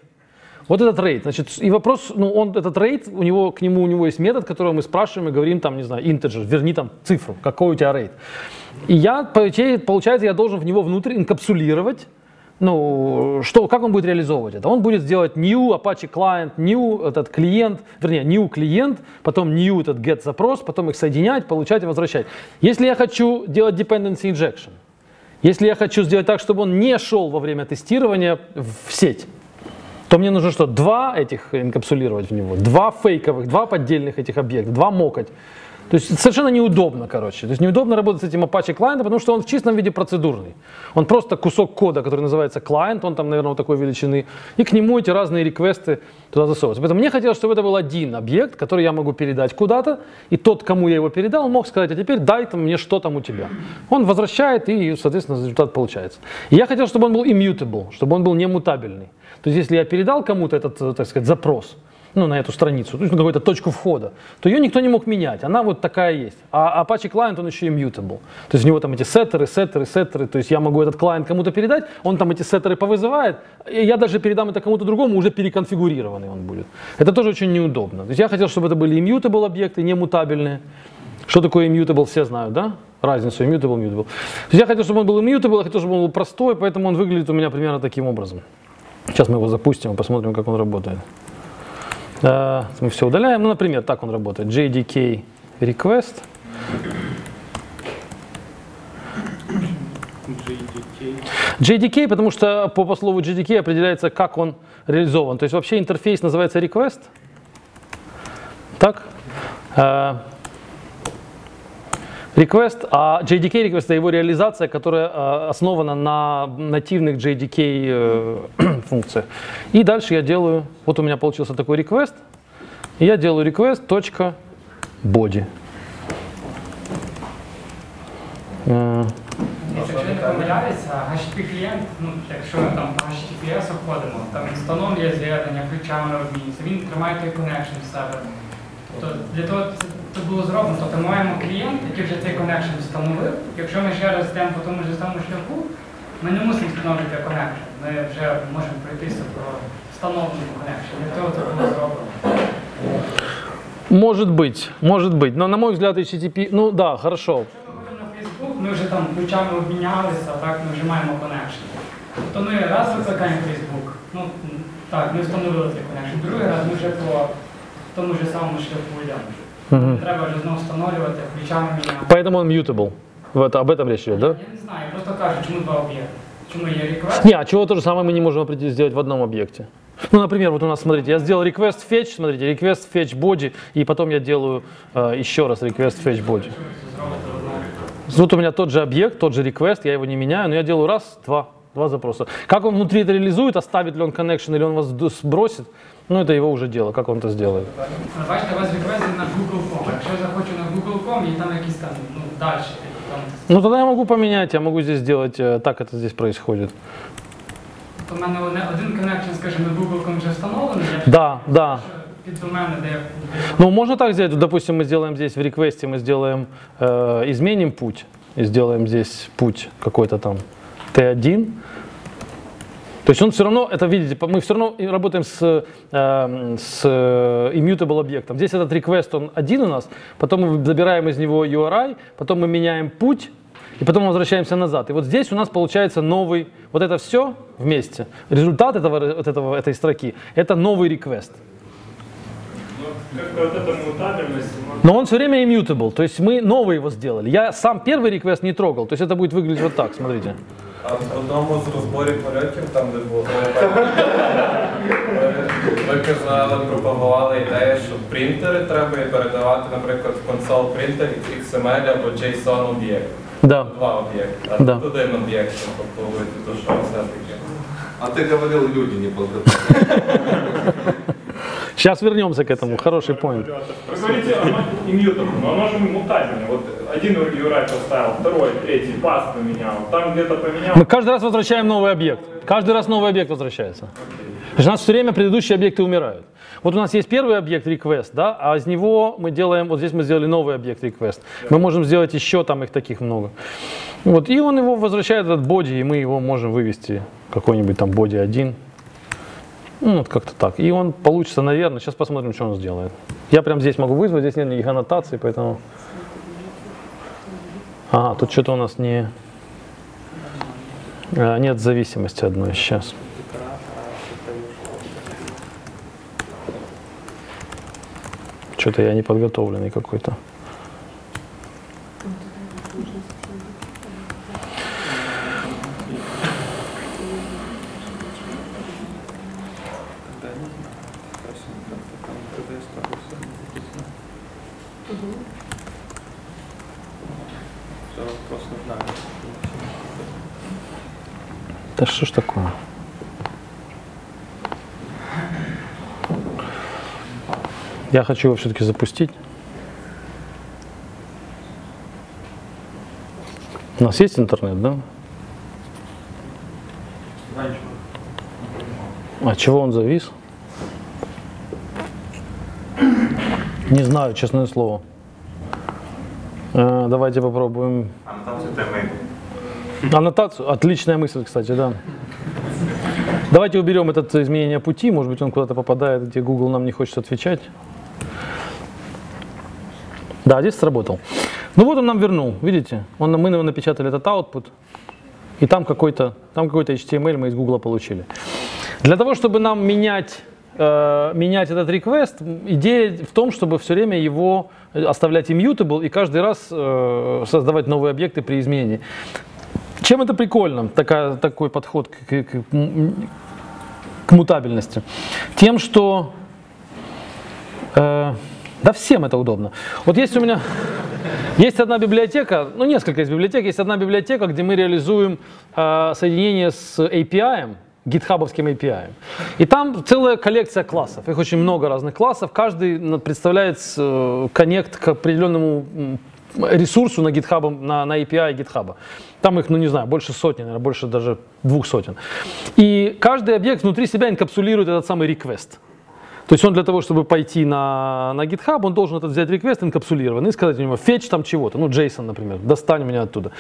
Speaker 1: Вот этот рейд, значит, и вопрос, ну, он, этот рейд, у него, к нему у него есть метод, которого мы спрашиваем и говорим, там, не знаю, integer, верни там цифру, какой у тебя рейд. И я, получа- получается, я должен в него внутрь инкапсулировать, ну, что, как он будет реализовывать это? Он будет сделать new Apache client, new этот клиент, вернее, new клиент, потом new этот get запрос, потом их соединять, получать и возвращать. Если я хочу делать dependency injection, если я хочу сделать так, чтобы он не шел во время тестирования в сеть, то мне нужно что, два этих инкапсулировать в него, два фейковых, два поддельных этих объекта, два мокать. То есть совершенно неудобно, короче. То есть неудобно работать с этим Apache клиентом, потому что он в чистом виде процедурный. Он просто кусок кода, который называется клиент, он там, наверное, вот такой величины, и к нему эти разные реквесты туда засовываются. Поэтому мне хотелось, чтобы это был один объект, который я могу передать куда-то, и тот, кому я его передал, мог сказать, а теперь дай там мне что там у тебя. Он возвращает, и, соответственно, результат получается. И я хотел, чтобы он был immutable, чтобы он был немутабельный. То есть если я передал кому-то этот, э, так сказать, запрос, ну, на эту страницу, то есть на какую-то точку входа, то ее никто не мог менять, она вот такая есть. А Apache Client, он еще immutable. То есть у него там эти сеттеры, сеттеры, сеттеры, то есть я могу этот клиент кому-то передать, он там эти сеттеры повызывает, и я даже передам это кому-то другому, уже переконфигурированный он будет. Это тоже очень неудобно. То есть я хотел, чтобы это были immutable объекты, не мутабельные. Что такое immutable, все знают, да? Разницу immutable, mutable. То есть я хотел, чтобы он был immutable, я хотел, чтобы он был простой, поэтому он выглядит у меня примерно таким образом. Сейчас мы его запустим и посмотрим, как он работает. Uh, мы все удаляем. Ну, например, так он работает. JDK request. JDK, потому что по, по слову JDK определяется, как он реализован. То есть вообще интерфейс называется request. Так? Uh, Request, а JDK request это его реализация, которая э, основана на нативных JDK э, <clears throat> функциях. И дальше я делаю, вот у меня получился такой request, и я делаю request точка body. Э,
Speaker 13: Якщо я не помиляюся, HTTP клієнт, ну якщо ми там по HTTPS обходимо, там встановлює з'єднання, ключами обмінюється, він тримає той connection в себе. Тобто для того це, це було зроблено. Тобто ми маємо клієнт, який вже цей connection встановив. Якщо ми ще раз йдемо по тому ж самому шляху, ми не мусимо встановлювати connection. Ми вже можемо пройтися про встановлений connection. Для того це було зроблено.
Speaker 1: Может быть, может быть. Но на мой взгляд HTTP, ну да, хорошо.
Speaker 13: На Facebook ми вже там ключами обмінялися, так, ми вже маємо connection. Тобто ми раз викликаємо Facebook, ну так, ми встановили цей connection. Другий раз ми вже по тому ж самому шляху йдемо.
Speaker 1: Мгм.
Speaker 13: Треба вже знову встановлювати, ключами міняти.
Speaker 1: Поэтому он mutable. Вот об этом речь идет, да?
Speaker 13: Я не знаю, я просто кажу, чому два об'єкти. Чому є request?
Speaker 1: Не, а чего то же самое мы не можем определить сделать в одном объекте? Ну, например, вот у нас, смотрите, я сделал request fetch, смотрите, request fetch body, и потом я делаю э, еще раз request fetch body. Вот у меня тот же объект, тот же request, я его не меняю, но я делаю раз, два, два запроса. Как он внутри это реализует, оставит ли он connection или он вас д- сбросит, ну, это его уже дело, как он это сделает.
Speaker 13: Але Бачите, у вас request на Google.com. Якщо я захочу на Google.com, і там якісь там, ну, далі. Там,
Speaker 1: Ну, тогда я могу поменять, я могу здесь сделать, э, так это здесь происходит.
Speaker 13: то в мене одне- один connection, скажімо, на Google.com вже встановлений, я
Speaker 1: Да, да.
Speaker 13: під домене, де я
Speaker 1: Ну, можно так сделать, допустим, мы сделаем здесь в реквесте, мы сделаем, э, изменим путь, и сделаем здесь путь какой-то там T1. то есть он все равно, это видите, мы все равно работаем с, э, с immutable объектом. Здесь этот request, он один у нас, потом мы забираем из него URI, потом мы меняем путь, и потом возвращаемся назад. И вот здесь у нас получается новый, вот это все вместе, результат этого, вот этого, этой строки, это новый request.
Speaker 6: Ну, вот
Speaker 1: Но он все время immutable, то есть мы новый его сделали. Я сам первый реквест не трогал, то есть это будет выглядеть вот так, смотрите.
Speaker 14: А в одному з розборів польотів, там де було, ви казали, пропагували ідею, що принтери треба передавати, наприклад, в консоль принтер XML або JSON об'єкт.
Speaker 1: Да.
Speaker 14: Два об'єкти. А
Speaker 1: Да.
Speaker 14: тут один об'єкт, тобто ви то що все-таки.
Speaker 5: А ты говорил, люди не подготовлены.
Speaker 1: Сейчас вернемся к этому, хороший point.
Speaker 6: Вы говорите, оно immutable, но оно же мутабельное. Вот один URI поставил, второй, третий, пас поменял, там где-то поменял.
Speaker 1: Мы каждый раз возвращаем новый объект. Каждый раз новый объект возвращается. То есть у нас все время предыдущие объекты умирают. Вот у нас есть первый объект request, да, а из него мы делаем, вот здесь мы сделали новый объект request. Мы можем сделать еще там их таких много. Вот, и он его возвращает этот body, и мы его можем вывести какой-нибудь там body 1. Ну, вот как-то так. И он получится, наверное, сейчас посмотрим, что он сделает. Я прям здесь могу вызвать, здесь нет никаких аннотаций, поэтому... Ага, тут что-то у нас не... А, Нет зависимости одной сейчас. Что-то я не подготовленный какой-то. Да что ж такое? Я хочу его все-таки запустить. У нас есть интернет, да? А чего он завис? Не знаю, честное слово. Э, давайте попробуем.
Speaker 8: Аннотацию темы.
Speaker 1: Аннотацию. Отличная мысль, кстати, да. Давайте уберем это изменение пути. Может быть, он куда-то попадает, где Google нам не хочет отвечать. Да, здесь сработал. Ну вот он нам вернул, видите? Он, мы его напечатали этот output, и там какой-то там какой-то HTML мы из Google получили. Для того, чтобы нам менять, э, менять этот request, идея в том, чтобы все время его оставлять immutable и каждый раз э, создавать новые объекты при изменении. Чем это прикольно, такая, такой подход к, к, к, к мутабельности? Тем, что э, да всем это удобно. Вот есть у меня есть одна библиотека, ну несколько из библиотек, есть одна библиотека, где мы реализуем э, соединение с API, гитхабовским API. И там целая коллекция классов. Их очень много разных классов. Каждый представляет э, коннект к определенному ресурсу на GitHub, на, на API GitHub. Там их, ну не знаю, больше сотни, наверное, больше даже двух сотен. И каждый объект внутри себя инкапсулирует этот самый request. То есть он для того, чтобы пойти на, на GitHub, он должен этот взять реквест инкапсулированный и сказать у него fetch там чего-то, ну JSON, например, достань меня оттуда.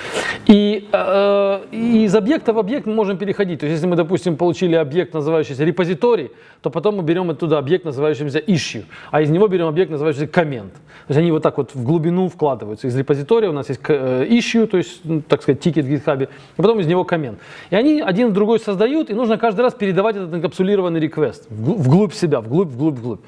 Speaker 1: И, э, и из объекта в объект мы можем переходить. То есть если мы, допустим, получили объект, называющийся репозиторий, то потом мы берем оттуда объект, называющийся issue, а из него берем объект, называющийся comment. То есть они вот так вот в глубину вкладываются. Из репозитория у нас есть э, issue, то есть, ну, так сказать, тикет в GitHub, и потом из него comment. И они один в другой создают, и нужно каждый раз передавать этот инкапсулированный реквест вглубь себя, вглубь, вглубь, вглубь.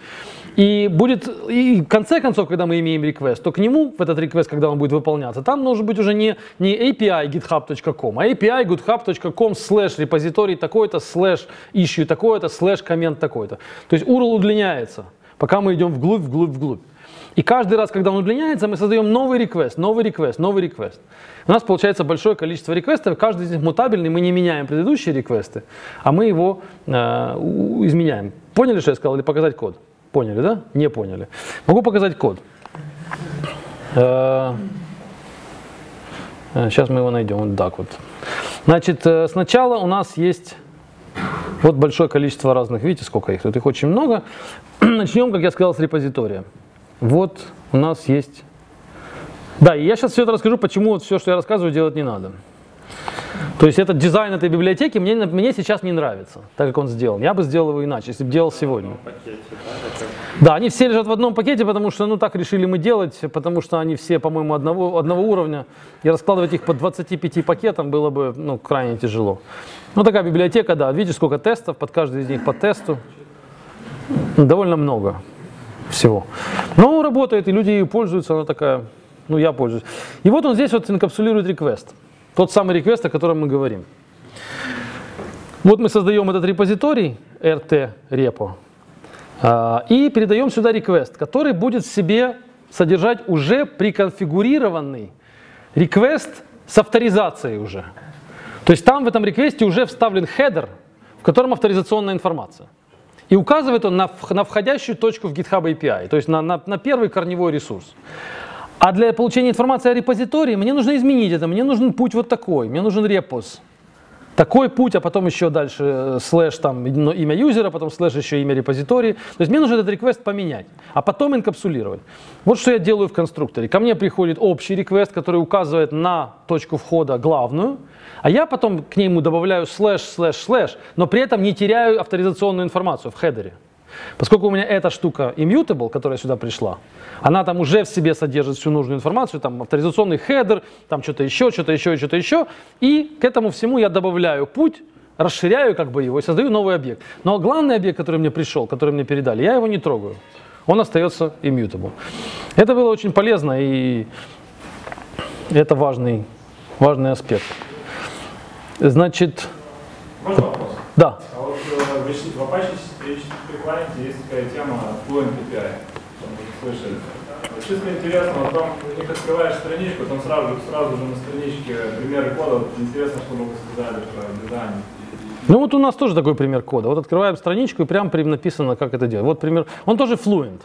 Speaker 1: И будет, и в конце концов, когда мы имеем request, то к нему, в этот request, когда он будет выполняться, там должен быть уже не, не API github.com, а API github.com slash репозиторий такой-то, slash issue такой-то, slash коммент такой-то. То есть URL удлиняется, пока мы идем вглубь, вглубь, вглубь. И каждый раз, когда он удлиняется, мы создаем новый request, новый request, новый request. У нас получается большое количество реквестов, каждый из них мутабельный, мы не меняем предыдущие реквесты, а мы его э, изменяем. Поняли, что я сказал, или показать код? Поняли, да? Не поняли. Могу показать код. Сейчас э, мы его найдем, вот так вот. Значит, э, сначала у нас есть вот большое количество разных, видите, сколько их тут, их очень много. <clears throat> Начнем, как я сказал, с репозитория. Вот у нас есть... Да, и я сейчас все это расскажу, почему вот все, что я рассказываю, делать не надо. То есть этот дизайн этой библиотеки мне, мне сейчас не нравится, так как он сделан. Я бы сделал его иначе, если бы делал сегодня.
Speaker 2: Пакете, да,
Speaker 1: Да, они все лежат в одном пакете, потому что, ну, так решили мы делать, потому что они все, по-моему, одного, одного уровня. И раскладывать их по 25 пакетам было бы, ну, крайне тяжело. Ну, такая библиотека, да, видишь, сколько тестов, под каждый из них по тесту. Довольно много всего. Но работает, и люди пользуются, она такая, ну, я пользуюсь. И вот он здесь вот инкапсулирует request. Тот самый request, о котором мы говорим. Вот мы создаем этот репозиторий, rt repo, а, и передаем сюда request, который будет в себе содержать уже приконфигурированный request с авторизацией уже. То есть там в этом реквесте уже вставлен header, в котором авторизационная информация. И указывает он на, на входящую точку в GitHub API, то есть на, на, на первый корневой ресурс. А для получения информации о репозитории мне нужно изменить это, мне нужен путь вот такой, мне нужен repos. Такой путь, а потом еще дальше э, слэш там имя юзера, потом слэш еще имя репозитории. То есть мне нужно этот request поменять, а потом инкапсулировать. Вот что я делаю в конструкторе. Ко мне приходит общий request, который указывает на точку входа главную, а я потом к нему добавляю слэш, слэш, слэш, но при этом не теряю авторизационную информацию в хедере. Поскольку у меня эта штука immutable, которая сюда пришла, она там уже в себе содержит всю нужную информацию, там авторизационный хедер, там что-то еще, что-то еще, что-то еще, и к этому всему я добавляю путь, расширяю как бы его и создаю новый объект. Но главный объект, который мне пришел, который мне передали, я его не трогаю. Он остается immutable. Это было очень полезно и это важный, важный аспект. Значит,
Speaker 6: Можно вопрос?
Speaker 1: да.
Speaker 6: А вот э, в Apache клиенте есть такая тема Fluent API. Там вы слышали. чисто интересно, вот там у них открываешь страничку, там сразу, сразу же на страничке примеры кода. Вот Интересно, что вы сказали про дизайн.
Speaker 1: Ну вот у нас тоже такой пример кода. Вот открываем страничку и прям прям написано, как это делать. Вот пример. Он тоже Fluent.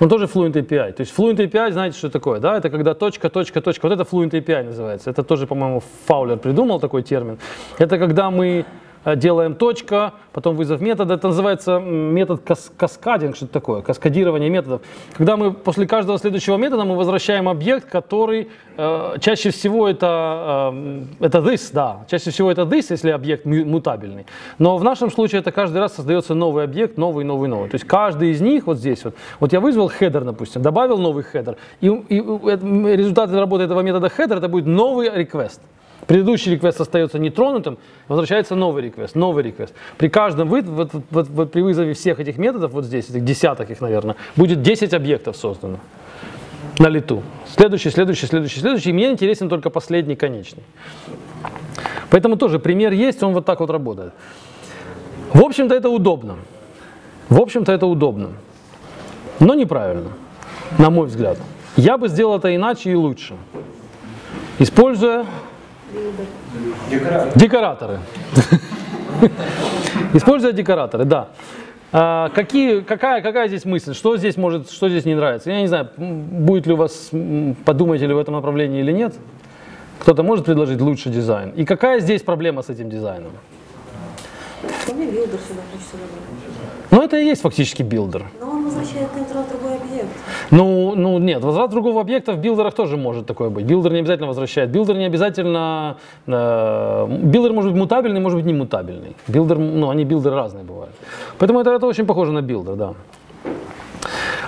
Speaker 1: Он тоже Fluent API. То есть Fluent API, знаете, что такое, да? Это когда точка, точка, точка. Вот это Fluent API называется. Это тоже, по-моему, Фаулер придумал такой термин. Это когда мы делаем точка, потом вызов метода. Это называется method cas cascading, что-то такое, каскадирование методов. Когда мы после каждого следующего метода мы возвращаем объект, который э, чаще всего это, э, это this, да, чаще всего это this, если объект му- мутабельный. Но в нашем случае это каждый раз создается новый объект, новый, новый, новый. То есть каждый из них вот здесь вот. Вот я вызвал хедер, допустим, добавил новый хедер, и, и э, результат работы этого метода хедер это будет новый request. Предыдущий реквест остается нетронутым, возвращается новый реквест, новый реквест. При каждом вы, вот, вот, вот при вызове всех этих методов, вот здесь, этих десяток их, наверное, будет 10 объектов создано на лету. Следующий, следующий, следующий, следующий. И мне интересен только последний, конечный. Поэтому тоже пример есть, он вот так вот работает. В общем-то, это удобно. В общем-то, это удобно. Но неправильно, на мой взгляд. Я бы сделал это иначе и лучше. Используя Декораторы. <laughs> Используя декораторы, да. А, какие, какая, какая здесь мысль? Что здесь может, что здесь не нравится? Я не знаю, будет ли у вас, подумаете ли в этом направлении или нет. Кто-то может предложить лучший дизайн. И какая здесь проблема с этим дизайном?
Speaker 12: Ко мне билдер сюда хочется добавить.
Speaker 1: Ну, это и есть фактически билдер.
Speaker 12: Но он возвращает контроль другой объект.
Speaker 1: Ну, ну нет, возврат другого объекта в билдерах тоже может такое быть. Билдер не обязательно возвращает. Билдер не обязательно... Э, билдер может быть мутабельный, может быть не мутабельный. Билдер, ну, они билдеры разные бывают. Поэтому это, это очень похоже на билдер, да.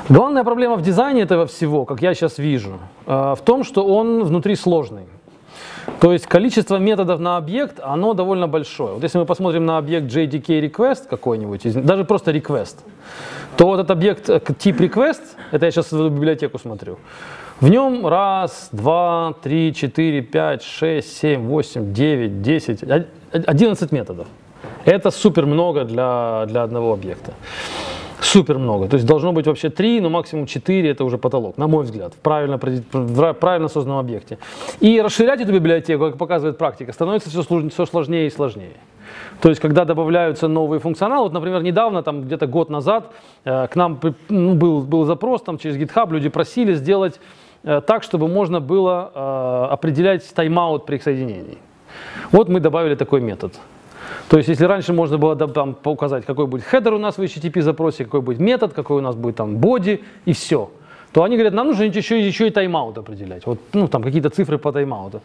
Speaker 1: Главная проблема в дизайне этого всего, как я сейчас вижу, э, в том, что он внутри сложный. То есть количество методов на объект, оно довольно большое. Вот если мы посмотрим на объект JDK request какой-нибудь, даже просто request, то вот этот объект э, тип request, это я сейчас в библиотеку смотрю, в нем раз, два, три, четыре, пять, шесть, семь, восемь, девять, десять, од- одиннадцать методов. Это супер много для, для одного объекта. Супер много. То есть должно быть вообще 3, но максимум 4 это уже потолок, на мой взгляд, в правильно, в правильно созданном объекте. И расширять эту библиотеку, как показывает практика, становится все, все сложнее и сложнее. То есть, когда добавляются новые функционалы, вот, например, недавно, там где-то год назад, э, к нам ну, был, был запрос там, через GitHub, люди просили сделать э, так, чтобы можно было э, определять тайм-аут при их соединении. Вот мы добавили такой метод. То есть, если раньше можно было там, указать, какой будет хедер у нас в HTTP запросе, какой будет метод, какой у нас будет там body и все, то они говорят, нам нужно еще, еще и тайм-аут определять. Вот, ну, там какие-то цифры по тайм-ауту.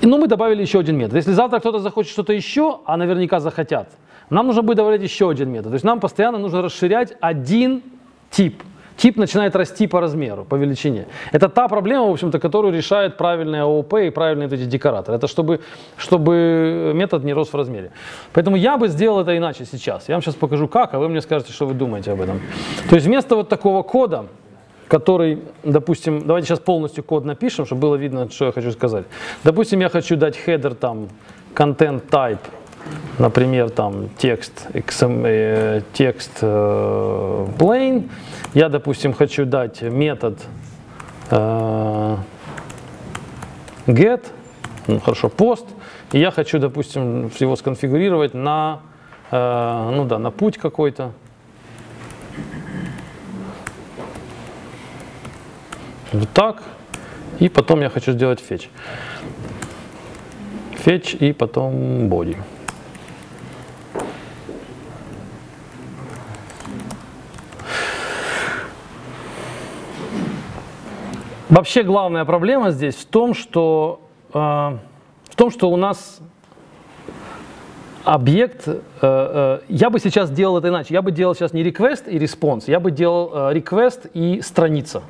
Speaker 1: И, ну, мы добавили еще один метод. Если завтра кто-то захочет что-то еще, а наверняка захотят, нам нужно будет добавлять еще один метод. То есть нам постоянно нужно расширять один тип. Тип начинает расти по размеру, по величине. Это та проблема, в общем-то, которую решает правильный ООП и правильные эти декораторы. Это чтобы, чтобы метод не рос в размере. Поэтому я бы сделал это иначе сейчас. Я вам сейчас покажу как, а вы мне скажете, что вы думаете об этом. То есть вместо вот такого кода, который, допустим, давайте сейчас полностью код напишем, чтобы было видно, что я хочу сказать. Допустим, я хочу дать header там content type, например, там текст, XM, э, текст э, plain. Я, допустим, хочу дать метод э, get, ну, хорошо, post, и я хочу, допустим, его сконфигурировать на, э, ну да, на путь какой-то. Вот так. И потом я хочу сделать фетч. Фетч и потом body. Вообще главная проблема здесь в том, что, э, в том, что у нас объект, э, э, я бы сейчас делал это иначе. Я бы делал сейчас не request и response, я бы делал э, request и страница.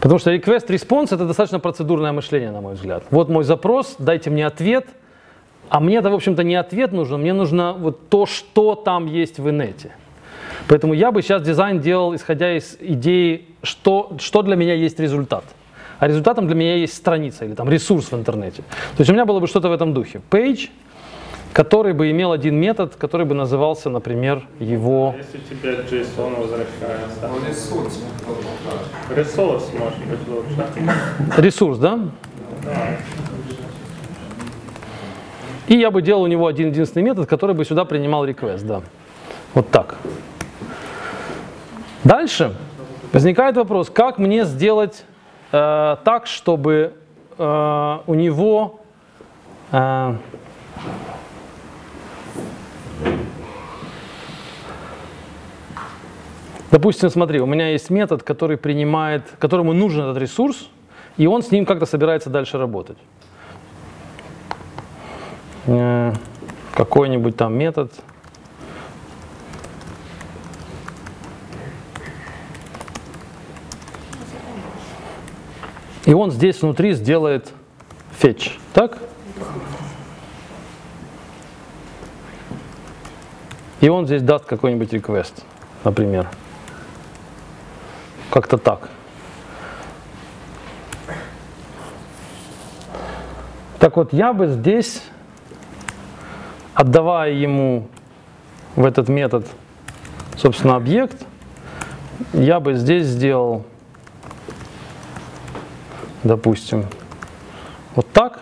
Speaker 1: Потому что request response это достаточно процедурное мышление, на мой взгляд. Вот мой запрос, дайте мне ответ. А мне это, в общем-то, не ответ нужен, мне нужно вот то, что там есть в инете. Поэтому я бы сейчас дизайн делал, исходя из идеи, что, что для меня есть результат. А результатом для меня есть страница или там ресурс в интернете. То есть у меня было бы что-то в этом духе. Page, который бы имел один метод, который бы назывался, например, его...
Speaker 2: Если тебе JSON возвращается.
Speaker 5: Ресурс.
Speaker 2: Ресурс может быть лучше.
Speaker 1: Ресурс, да? И я бы делал у него один единственный метод, который бы сюда принимал request, да. Вот так. Дальше возникает вопрос, как мне сделать э, так, чтобы э, у него э, Допустим, смотри, у меня есть метод, который принимает, которому нужен этот ресурс, и он с ним как-то собирается дальше работать. Э, Какой-нибудь там метод. И он здесь внутри сделает fetch, так? И он здесь даст какой-нибудь request, например. Как-то так. Так вот, я бы здесь, отдавая ему в этот метод, собственно, объект, я бы здесь сделал, допустим, вот так,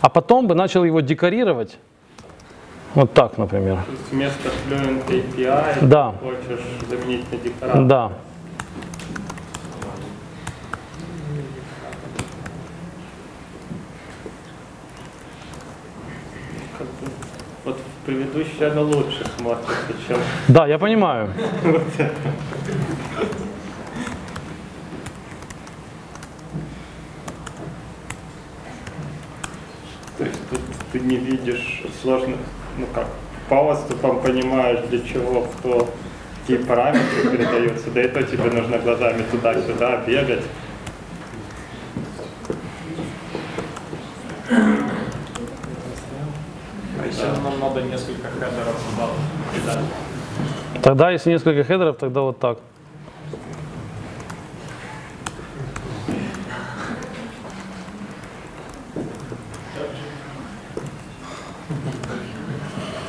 Speaker 1: а потом бы начал его декорировать, вот так, например.
Speaker 2: То есть вместо Fluent API
Speaker 1: Да.
Speaker 2: ты хочешь заменить на декоратор.
Speaker 1: Да.
Speaker 2: Вот в предыдущее оно лучше смотрится, чем
Speaker 1: Да, я понимаю. <laughs>
Speaker 2: вот это. То есть тут ты не видишь сложных, ну как, по отступам понимаешь, для чего, кто, какие параметры передаются, да и то тебе нужно глазами туда-сюда бегать.
Speaker 3: А еще нам надо несколько хедеров сюда передать.
Speaker 1: Тогда, если несколько хедеров, тогда вот так.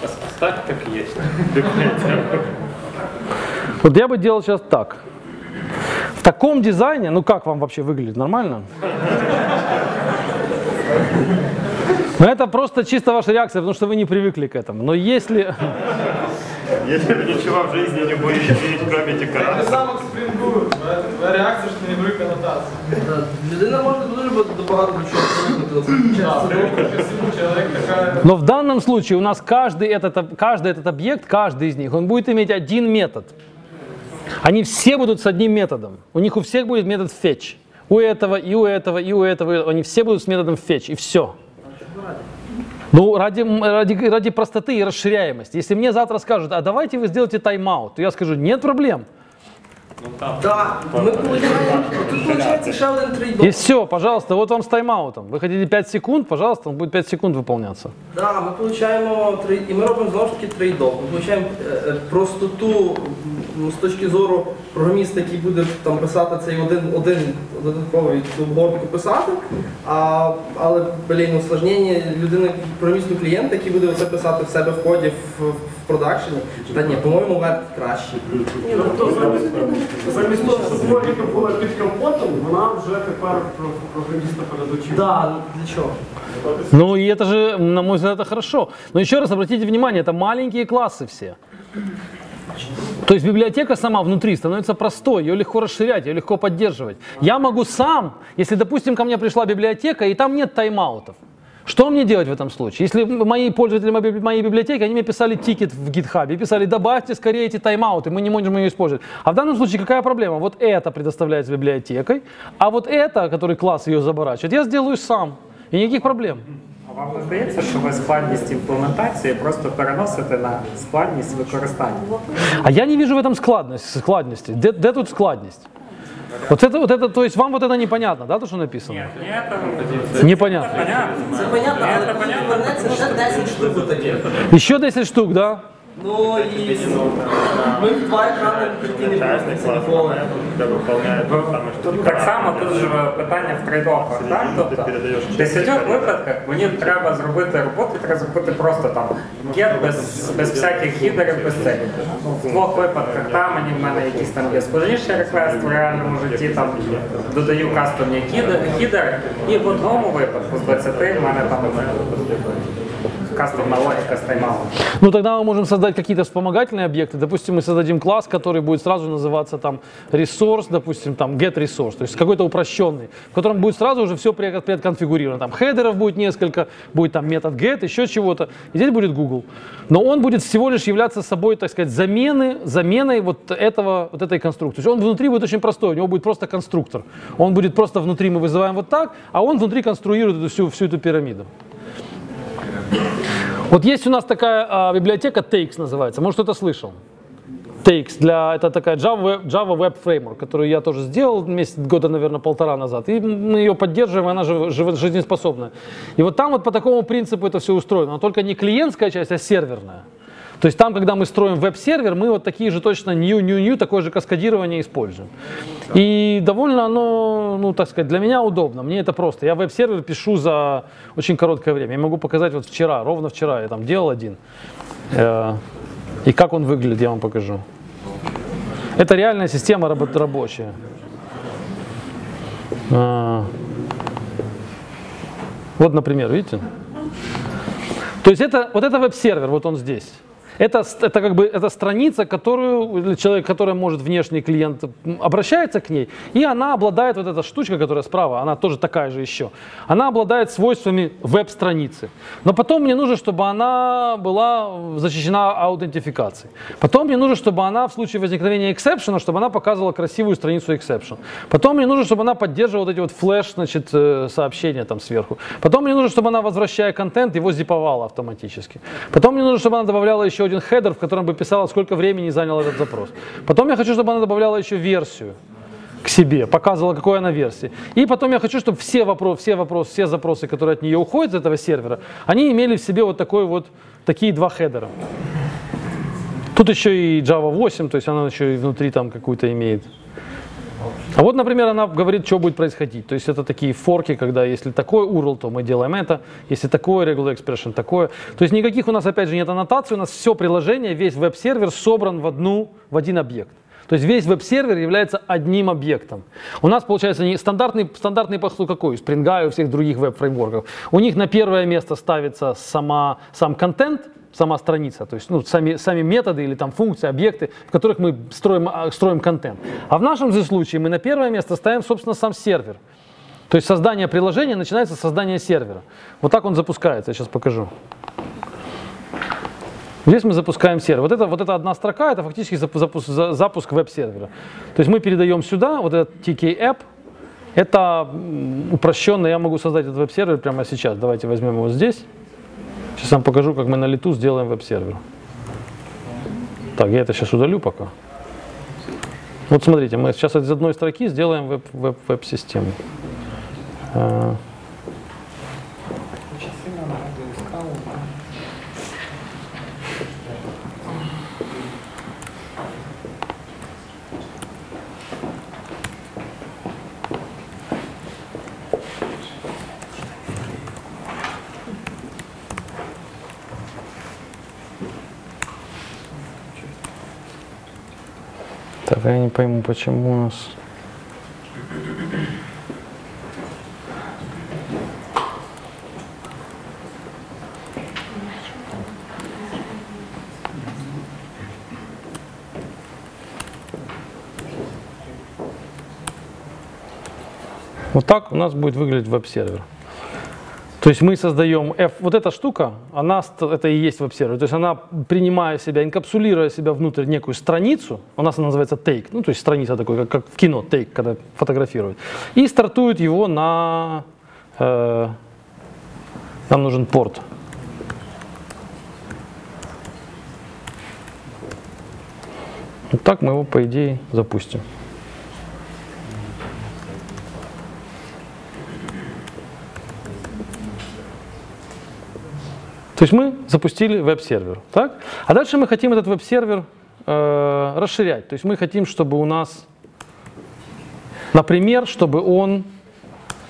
Speaker 2: Оставь как есть. библиотеку. <laughs>
Speaker 1: Вот я бы делал сейчас так. В таком дизайне, ну как вам вообще выглядит? Нормально? Ну это просто чисто ваша реакция, потому что вы не привыкли к этому. Но если... <laughs>
Speaker 2: Если вы ничего в жизни не будете видеть, кроме
Speaker 3: Це
Speaker 2: декораций.
Speaker 3: саме спрингу. Твоя реакція, що ти не привик анотації.
Speaker 15: Людина може дуже багато до чого привикнути.
Speaker 3: Да, привик ко всему, человек такая...
Speaker 1: Но в данном случае у нас каждый этот, каждый этот объект, каждый из них, он будет иметь один метод. Они все будут с одним методом. У них у всех будет метод fetch. У этого, и у этого, и у этого. Они все будут с методом fetch. И все. Ну, ради, ради, ради простоты и расширяемости. Если мне завтра скажут, а давайте вы сделаете тайм-аут, то я скажу, нет проблем.
Speaker 15: Тут виходить ще один.
Speaker 1: И все, пожалуйста, вот вам с тайм-аутом. Вы хотите 5 секунд, пожалуйста, он будет 5 секунд выполняться.
Speaker 15: Да, ми получаємо трей- і ми робимо знову ж таки трейдов. Ми получаємо е, е, простоту м, з точки зору програміста, який буде там писати цей один, один додатковий цю горку писати, а, але блін, усложнення людини програмісту клієнта, який буде це писати в себе в коді в, в продакшені. Та ні, по-моєму, веб краще.
Speaker 16: Замість того, щоб логіка була під капотом, вона вже тепер про програміста передачі.
Speaker 15: Да, для чого?
Speaker 1: Ну и это же, на мой взгляд, это хорошо. Но еще раз обратите внимание, это маленькие классы все. То есть библиотека сама внутри становится простой, ее легко расширять, ее легко поддерживать. Я могу сам, если, допустим, ко мне пришла библиотека, и там нет тайм-аутов. Что мне делать в этом случае? Если мои пользователи моей моей библиотеки, они мне писали тикет в GitHub и писали, добавьте скорее эти тайм-ауты, мы не можем ее использовать. А в данном случае какая проблема? Вот это предоставляется библиотекой, а вот это, который класс ее заборачивает, я сделаю сам. И никаких проблем.
Speaker 4: А вам не здається, що ви складність імплементації просто переносите на складність використання?
Speaker 1: А я не вижу в этом складность, складности. Где, где тут складность? Вот это, вот это, то есть вам вот это непонятно, да, то, что написано?
Speaker 4: Нет,
Speaker 1: Непонятно.
Speaker 15: Це понятно, але 10 штук таких.
Speaker 1: Еще 10 штук, да?
Speaker 15: Ну і ми в два екрани тільки не.
Speaker 4: Так само тут же питання в трейдофах, так? Тобто в десятьох випадках мені треба зробити роботу, треба зробити просто там get без, без всяких хідерів, без цих. В двох випадках там мені в мене якісь там є складніший реквест в реальному житті, там додаю кастомні хідер- хідери, і в одному випадку з 20 в мене там з таймаутом.
Speaker 1: Ну тогда мы можем создать какие-то вспомогательные объекты. Допустим, мы создадим класс, который будет сразу называться там resource, допустим, там get resource, то есть какой-то упрощенный, в котором будет сразу уже все предконфигурировано. Там хедеров будет несколько, будет там метод get, еще чего-то. И здесь будет Google. Но он будет всего лишь являться собой, так сказать, замены, заменой вот этого, вот этой конструкции. То есть он внутри будет очень простой, у него будет просто конструктор. Он будет просто внутри мы вызываем вот так, а он внутри конструирует всю, всю эту пирамиду. Вот есть у нас такая а, библиотека Takes называется, может кто-то слышал? Takes для это такая Java, Java Web Framework, которую я тоже сделал месяц, года, наверное, полтора назад. И мы ее поддерживаем, она жив- жизнеспособная. И вот там вот по такому принципу это все устроено, но только не клиентская часть, а серверная. То есть там, когда мы строим веб-сервер, мы вот такие же точно new, new, new, такое же каскадирование используем. И довольно оно, ну так сказать, для меня удобно. Мне это просто. Я веб-сервер пишу за очень короткое время. Я могу показать вот вчера, ровно вчера я там делал один. Э, И как он выглядит, я вам покажу. Это реальная система работ- рабочая. А. Вот, например, видите? То есть это, вот это веб-сервер, вот он здесь. Это, это как бы это страница, которую или человек, который может внешний клиент обращается к ней, и она обладает вот эта штучка, которая справа, она тоже такая же еще. Она обладает свойствами веб-страницы. Но потом мне нужно, чтобы она была защищена аутентификацией. Потом мне нужно, чтобы она в случае возникновения эксепшена, чтобы она показывала красивую страницу exception. Потом мне нужно, чтобы она поддерживала вот эти вот флеш, значит, э, сообщения там сверху. Потом мне нужно, чтобы она, возвращая контент, его зиповала автоматически. Потом мне нужно, чтобы она добавляла еще один хедер, в котором бы писала, сколько времени занял этот запрос. Потом я хочу, чтобы она добавляла еще версию к себе, показывала, какой она версии. И потом я хочу, чтобы все вопросы, все вопросы, все запросы, которые от нее уходят из этого сервера, они имели в себе вот такой вот, такие два хедера. Тут еще и Java 8, то есть она еще и внутри там какую-то имеет. А вот, например, она говорит, что будет происходить. То есть это такие форки, когда если такой URL, то мы делаем это, если такой regular expression, такое. То есть никаких у нас, опять же, нет аннотаций, у нас все приложение, весь веб-сервер собран в, одну, в один объект. То есть весь веб-сервер является одним объектом. У нас получается не стандартный, стандартный посыл какой? У Spring и всех других веб-фреймворков. У них на первое место ставится сама, сам контент, сама страница, то есть ну, сами, сами методы или там функции, объекты, в которых мы строим, а, строим контент. А в нашем же случае мы на первое место ставим, собственно, сам сервер. То есть создание приложения начинается с создания сервера. Вот так он запускается, я сейчас покажу. Здесь мы запускаем сервер. Вот это, вот эта одна строка, это фактически запу- запуск, за- запуск веб-сервера. То есть мы передаем сюда вот этот TK App. Это упрощенно, я могу создать этот веб-сервер прямо сейчас. Давайте возьмем его здесь. Сейчас вам покажу, как мы на лету сделаем веб-сервер. Так, я это сейчас удалю пока. Вот смотрите, мы сейчас из одной строки сделаем веб- веб- веб-систему. Так, я не пойму, почему у нас... Вот так у нас будет выглядеть веб-сервер. То есть мы создаем F, вот эта штука, она, это и есть веб-сервер. То есть она, принимая себя, инкапсулируя себя внутрь некую страницу, у нас она называется take, ну то есть страница такой, как, как в кино, take, когда фотографируют, и стартует его на, э, нам нужен порт. Вот так мы его, по идее, запустим. То есть мы запустили веб-сервер, так? А дальше мы хотим этот веб-сервер э, расширять. То есть мы хотим, чтобы у нас, например, чтобы он,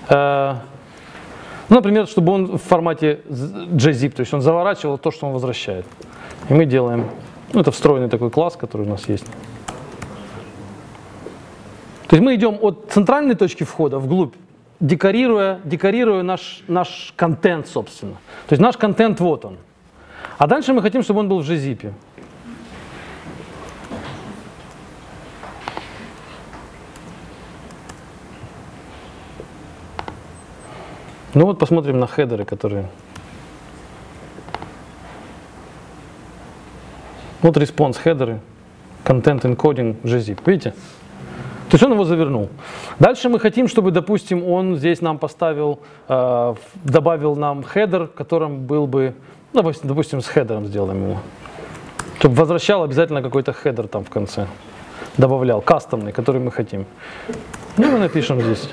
Speaker 1: э, ну, например, чтобы он в формате JZip, то есть он заворачивал то, что он возвращает. И мы делаем, ну, это встроенный такой класс, который у нас есть. То есть мы идем от центральной точки входа вглубь, декорируя, декорируя наш, наш контент, собственно. То есть наш контент вот он. А дальше мы хотим, чтобы он был в JZip. Ну вот посмотрим на хедеры, которые... Вот response хедеры, content encoding GZip. Видите? То есть он его завернул. Дальше мы хотим, чтобы, допустим, он здесь нам поставил, э, добавил нам хедер, которым был бы, ну, допустим, с хедером сделаем его. Чтобы возвращал обязательно какой-то хедер там в конце. Добавлял, кастомный, который мы хотим. Ну, мы напишем здесь.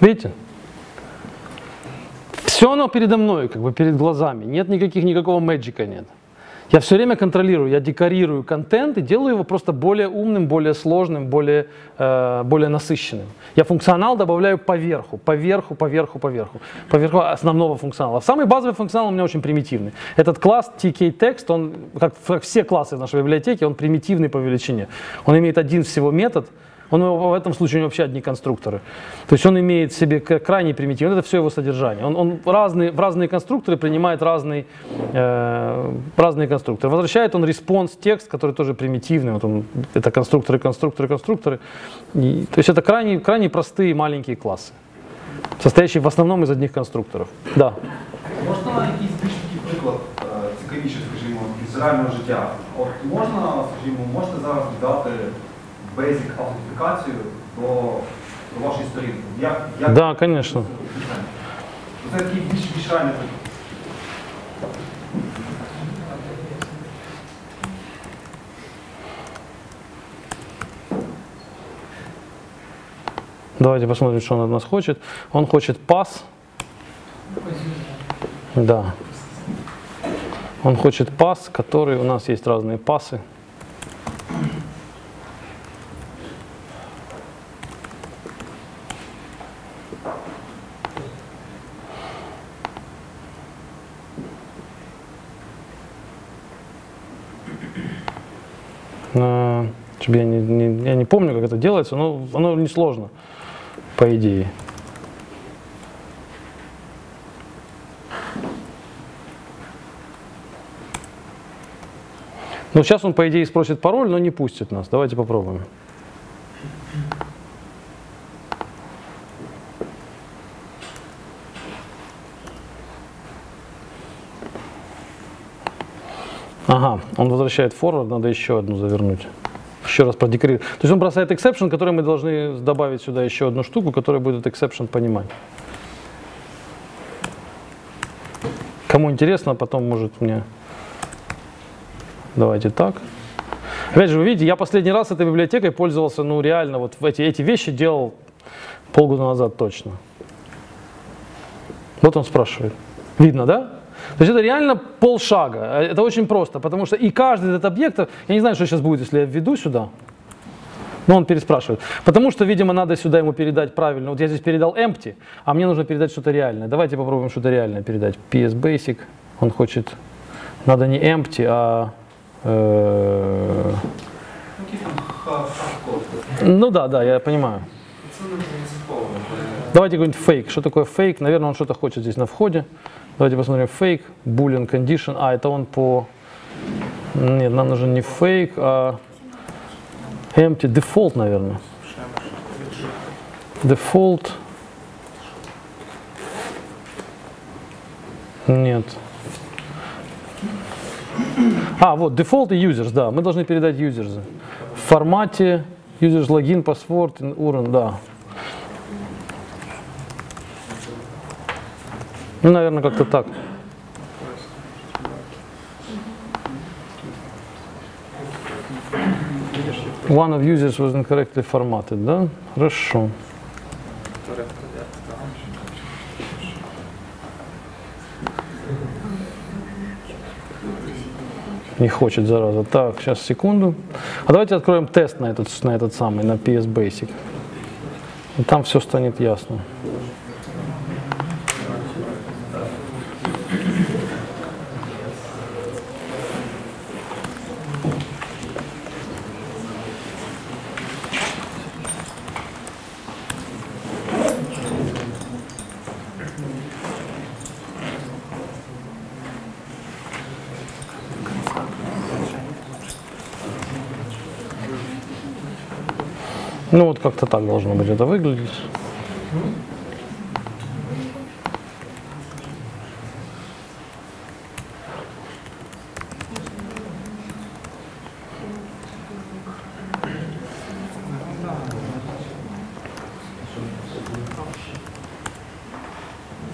Speaker 1: Видите? Все оно передо мной, как бы перед глазами. Нет никаких, никакого мэджика нет. Я все время контролирую, я декорирую контент и делаю его просто более умным, более сложным, более, э, более насыщенным. Я функционал добавляю поверху, поверху, поверху, поверху, поверху основного функционала. Самый базовый функционал у меня очень примитивный. Этот класс TkText, он, как, все классы в нашей библиотеке, он примитивный по величине. Он имеет один всего метод, он в этом случае вообще одни конструкторы. То есть он имеет в себе крайне примитивный, это все его содержание. Он, он разные, в разные конструкторы принимает разный, э, разные конструкторы. Возвращает он респонс текст, который тоже примитивный. Вот он, это конструкторы, конструкторы, конструкторы. И, то есть это крайне, крайне простые маленькие классы, состоящие в основном из одних конструкторов. Да.
Speaker 7: Можна якийсь більш такий приклад цікавіший, скажімо, із реального життя? От можна, скажімо, можете зараз дати basic аутентифікацію до, до вашої сторінки. Як, як
Speaker 1: Да, конечно.
Speaker 7: Це такий більш більш реальний приклад.
Speaker 1: Давайте посмотрим, что он от нас хочет. Он хочет пас. Да. Он хочет пас, который у нас есть разные пасы. Я, не, не, я не помню, как это делается, но оно несложно, по идее. Ну, сейчас он, по идее, спросит пароль, но не пустит нас. Давайте попробуем. Ага, он возвращает forward, надо еще одну завернуть. Еще раз продекорировать. То есть он бросает exception, который мы должны добавить сюда еще одну штуку, которая будет exception понимать. Кому интересно, потом может мне... Давайте так. Опять же, вы видите, я последний раз этой библиотекой пользовался, ну реально, вот эти, эти вещи делал полгода назад точно. Вот он спрашивает. Видно, да? То есть это реально полшага. Это очень просто, потому что и каждый этот объект, я не знаю, что сейчас будет, если я введу сюда, но он переспрашивает. Потому что, видимо, надо сюда ему передать правильно. Вот я здесь передал empty, а мне нужно передать что-то реальное. Давайте попробуем что-то реальное передать. PS Basic, он хочет, надо не empty, а... Э, ну да, да, я понимаю. Давайте какой-нибудь фейк. Что такое фейк? Наверное, он что-то хочет здесь на входе. Давайте посмотрим fake, boolean condition. А, это он по... Нет, нам нужен не fake, а empty, default, наверное. Default. Нет. А, вот, default и users, да. Мы должны передать users. В формате users login, password, URL, да. Ну, наверное, как-то так. One of users was incorrectly formatted, да? Хорошо. Не хочет, зараза. Так, сейчас, секунду. А давайте откроем тест на этот, на этот самый, на PS Basic. И там все станет ясно. вот как-то так должно быть это выглядеть.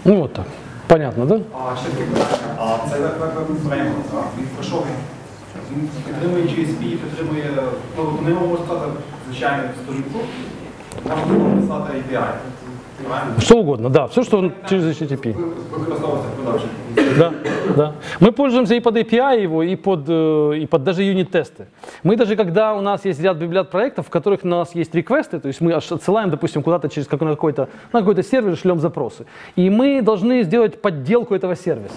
Speaker 1: Ну вот так. Понятно, да?
Speaker 7: А ще таке питання. А це веб фреймворк, так? Він про що він? Він підтримує GSP, підтримує, ну, вони можуть сказати звичайну сторінку, можна написати API. Правильно?
Speaker 1: Что угодно, да. Все, что через HTTP.
Speaker 7: Використовується в продакшені.
Speaker 1: Да, да. Мы пользуемся и под API его, и под, э, и под даже юнит-тесты. Мы даже, когда у нас есть ряд библиот-проектов, в которых у нас есть реквесты, то есть мы аж отсылаем, допустим, куда-то через какой- на какой-то, на какой-то сервер, шлем запросы. И мы должны сделать подделку этого сервиса.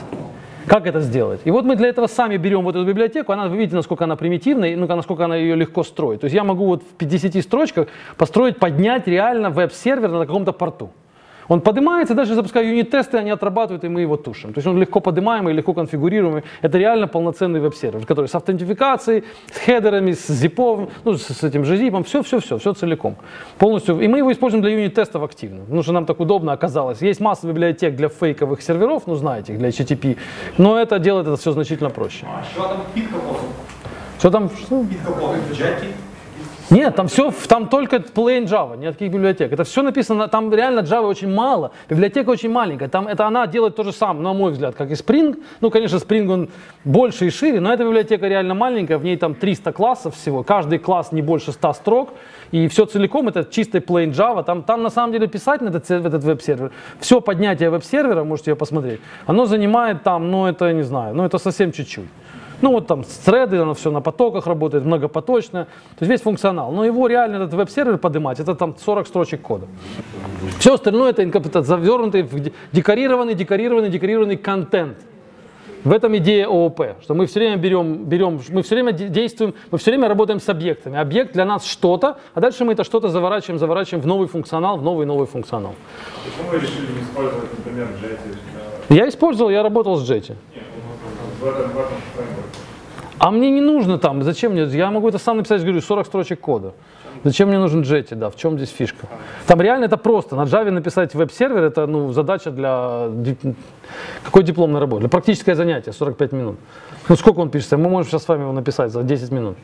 Speaker 1: Как это сделать? И вот мы для этого сами берем вот эту библиотеку, она, вы видите, насколько она примитивная, ну, насколько она ее легко строит. То есть я могу вот в 50 строчках построить, поднять реально веб-сервер на каком-то порту. Он поднимается, дальше запускаю юнит-тесты, они отрабатывают, и мы его тушим. То есть он легко поднимаемый, легко конфигурируемый. Это реально полноценный веб-сервер, который с аутентификацией, с хедерами, с зипом, ну, с, с этим же зипом, все-все-все, все целиком. Полностью. И мы его используем для юнит-тестов активно, потому что нам так удобно оказалось. Есть масса библиотек для фейковых серверов, ну, знаете, их, для HTTP, но это делает это все значительно проще.
Speaker 7: А що там під капотом?
Speaker 1: Что там? Что? Нет, там все, там только plain Java, никаких библиотек. Это все написано, там реально Java очень мало, библиотека очень маленькая. Там это она делает то же самое, на мой взгляд, как и Spring. Ну, конечно, Spring он больше и шире, но эта библиотека реально маленькая, в ней там 300 классов всего, каждый класс не больше 100 строк, и все целиком это чистый plain Java. Там, там на самом деле писать на этот, этот веб-сервер, все поднятие веб-сервера, можете ее посмотреть, оно занимает там, ну это, не знаю, ну это совсем чуть-чуть. Ну вот там треды, оно все на потоках работает, многопоточно. То есть весь функционал. Но его реально этот веб-сервер поднимать, это там 40 строчек кода. Все остальное это, это завернутый, в де- декорированный, декорированный, декорированный контент. В этом идея ООП, что мы все время берем, берем, мы все время де- действуем, мы все время работаем с объектами. Объект для нас что-то, а дальше мы это что-то заворачиваем, заворачиваем в новый функционал, в новый новый функционал.
Speaker 6: Почему вы решили не использовать, например, Jetty?
Speaker 1: Я использовал, я работал с Jetty.
Speaker 6: В этом, в этом фреймворке?
Speaker 1: А мне не нужно там, зачем мне, я могу это сам написать, говорю, 40 строчек кода. Зачем мне нужен Jetty, да, в чем здесь фишка? Там реально это просто, на Java написать веб-сервер, это ну, задача для, какой дипломной работы? Для практическое занятие, 45 минут. Ну сколько он пишется? Мы можем сейчас с вами его написать за 10 минут.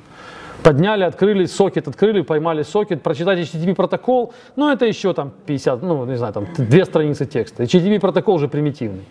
Speaker 1: Подняли, открыли, сокет открыли, поймали сокет, прочитать HTTP протокол, ну это еще там 50, ну не знаю, там две страницы текста. HTTP протокол уже примитивный.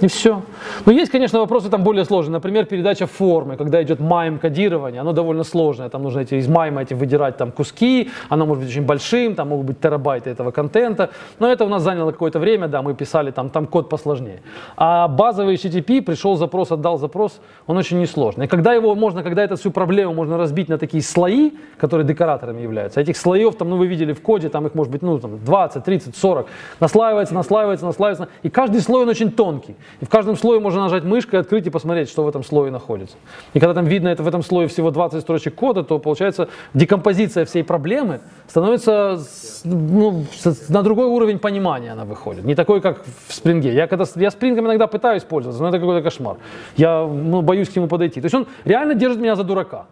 Speaker 1: И все. Но есть, конечно, вопросы там более сложные. Например, передача формы, когда идет майм кодирование, оно довольно сложное. Там нужно эти, из майма эти выдирать там куски, оно может быть очень большим, там могут быть терабайты этого контента. Но это у нас заняло какое-то время, да, мы писали там, там код посложнее. А базовый HTTP, пришел запрос, отдал запрос, он очень несложный. И когда его можно, когда эту всю проблему можно разбить на такие слои, которые декораторами являются, этих слоев там, ну вы видели в коде, там их может быть, ну там 20, 30, 40, наслаивается, наслаивается, наслаивается, и каждый слой он очень тонкий. И в каждом слое можно нажать мышкой, открыть и посмотреть, что в этом слое находится. И когда там видно, это в этом слое всего 20 строчек кода, то получается декомпозиция всей проблемы становится ну, на другой уровень понимания она выходит. Не такой, как в спринге. Я, когда, я спрингом иногда пытаюсь пользоваться, но это какой-то кошмар. Я ну, боюсь к нему подойти. То есть он реально держит меня за дурака.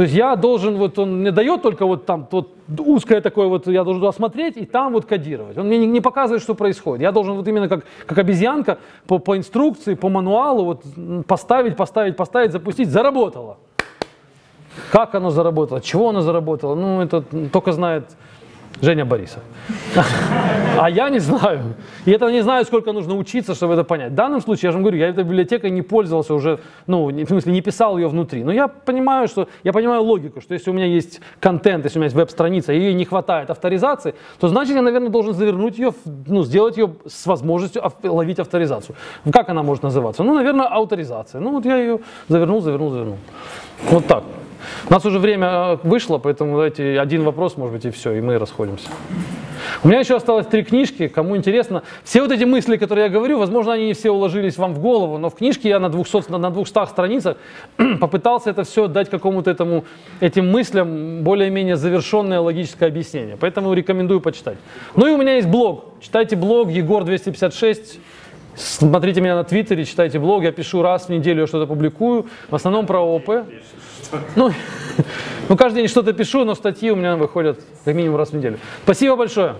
Speaker 1: То есть я должен, вот он мне дает только вот там вот узкое такое вот, я должен туда и там вот кодировать. Он мне не, не показывает, что происходит. Я должен вот именно как, как обезьянка по, по инструкции, по мануалу вот поставить, поставить, поставить, запустить, заработало. Как оно заработало, чего оно заработало, ну это только знает Женя Борисов. А я не знаю. И это не знаю, сколько нужно учиться, чтобы это понять. В данном случае, я же говорю, я этой библиотекой не пользовался уже, ну, в смысле, не писал ее внутри. Но я понимаю, что, я понимаю логику, что если у меня есть контент, если у меня есть веб-страница, и ей не хватает авторизации, то значит я, наверное, должен завернуть ее, ну, сделать ее с возможностью ловить авторизацию. Как она может называться? Ну, наверное, авторизация. Ну, вот я ее завернул, завернул, завернул. Вот так. У нас уже время э, вышло, поэтому давайте один вопрос, может быть, и все, и мы расходимся. У меня еще осталось три книжки, кому интересно. Все вот эти мысли, которые я говорю, возможно, они не все уложились вам в голову, но в книжке я на 200, на- на 200 страницах <clears throat> попытался это все дать какому-то этому, этим мыслям более-менее завершенное логическое объяснение. Поэтому рекомендую почитать. Ну и у меня есть блог. Читайте блог Егор 256. Смотрите меня на Твиттере, читайте блог. Я пишу раз в неделю, я что-то публикую. В основном про ООП. Ну, ну, каждый день что-то пишу, но статьи у меня выходят как минимум раз в неделю. Спасибо большое.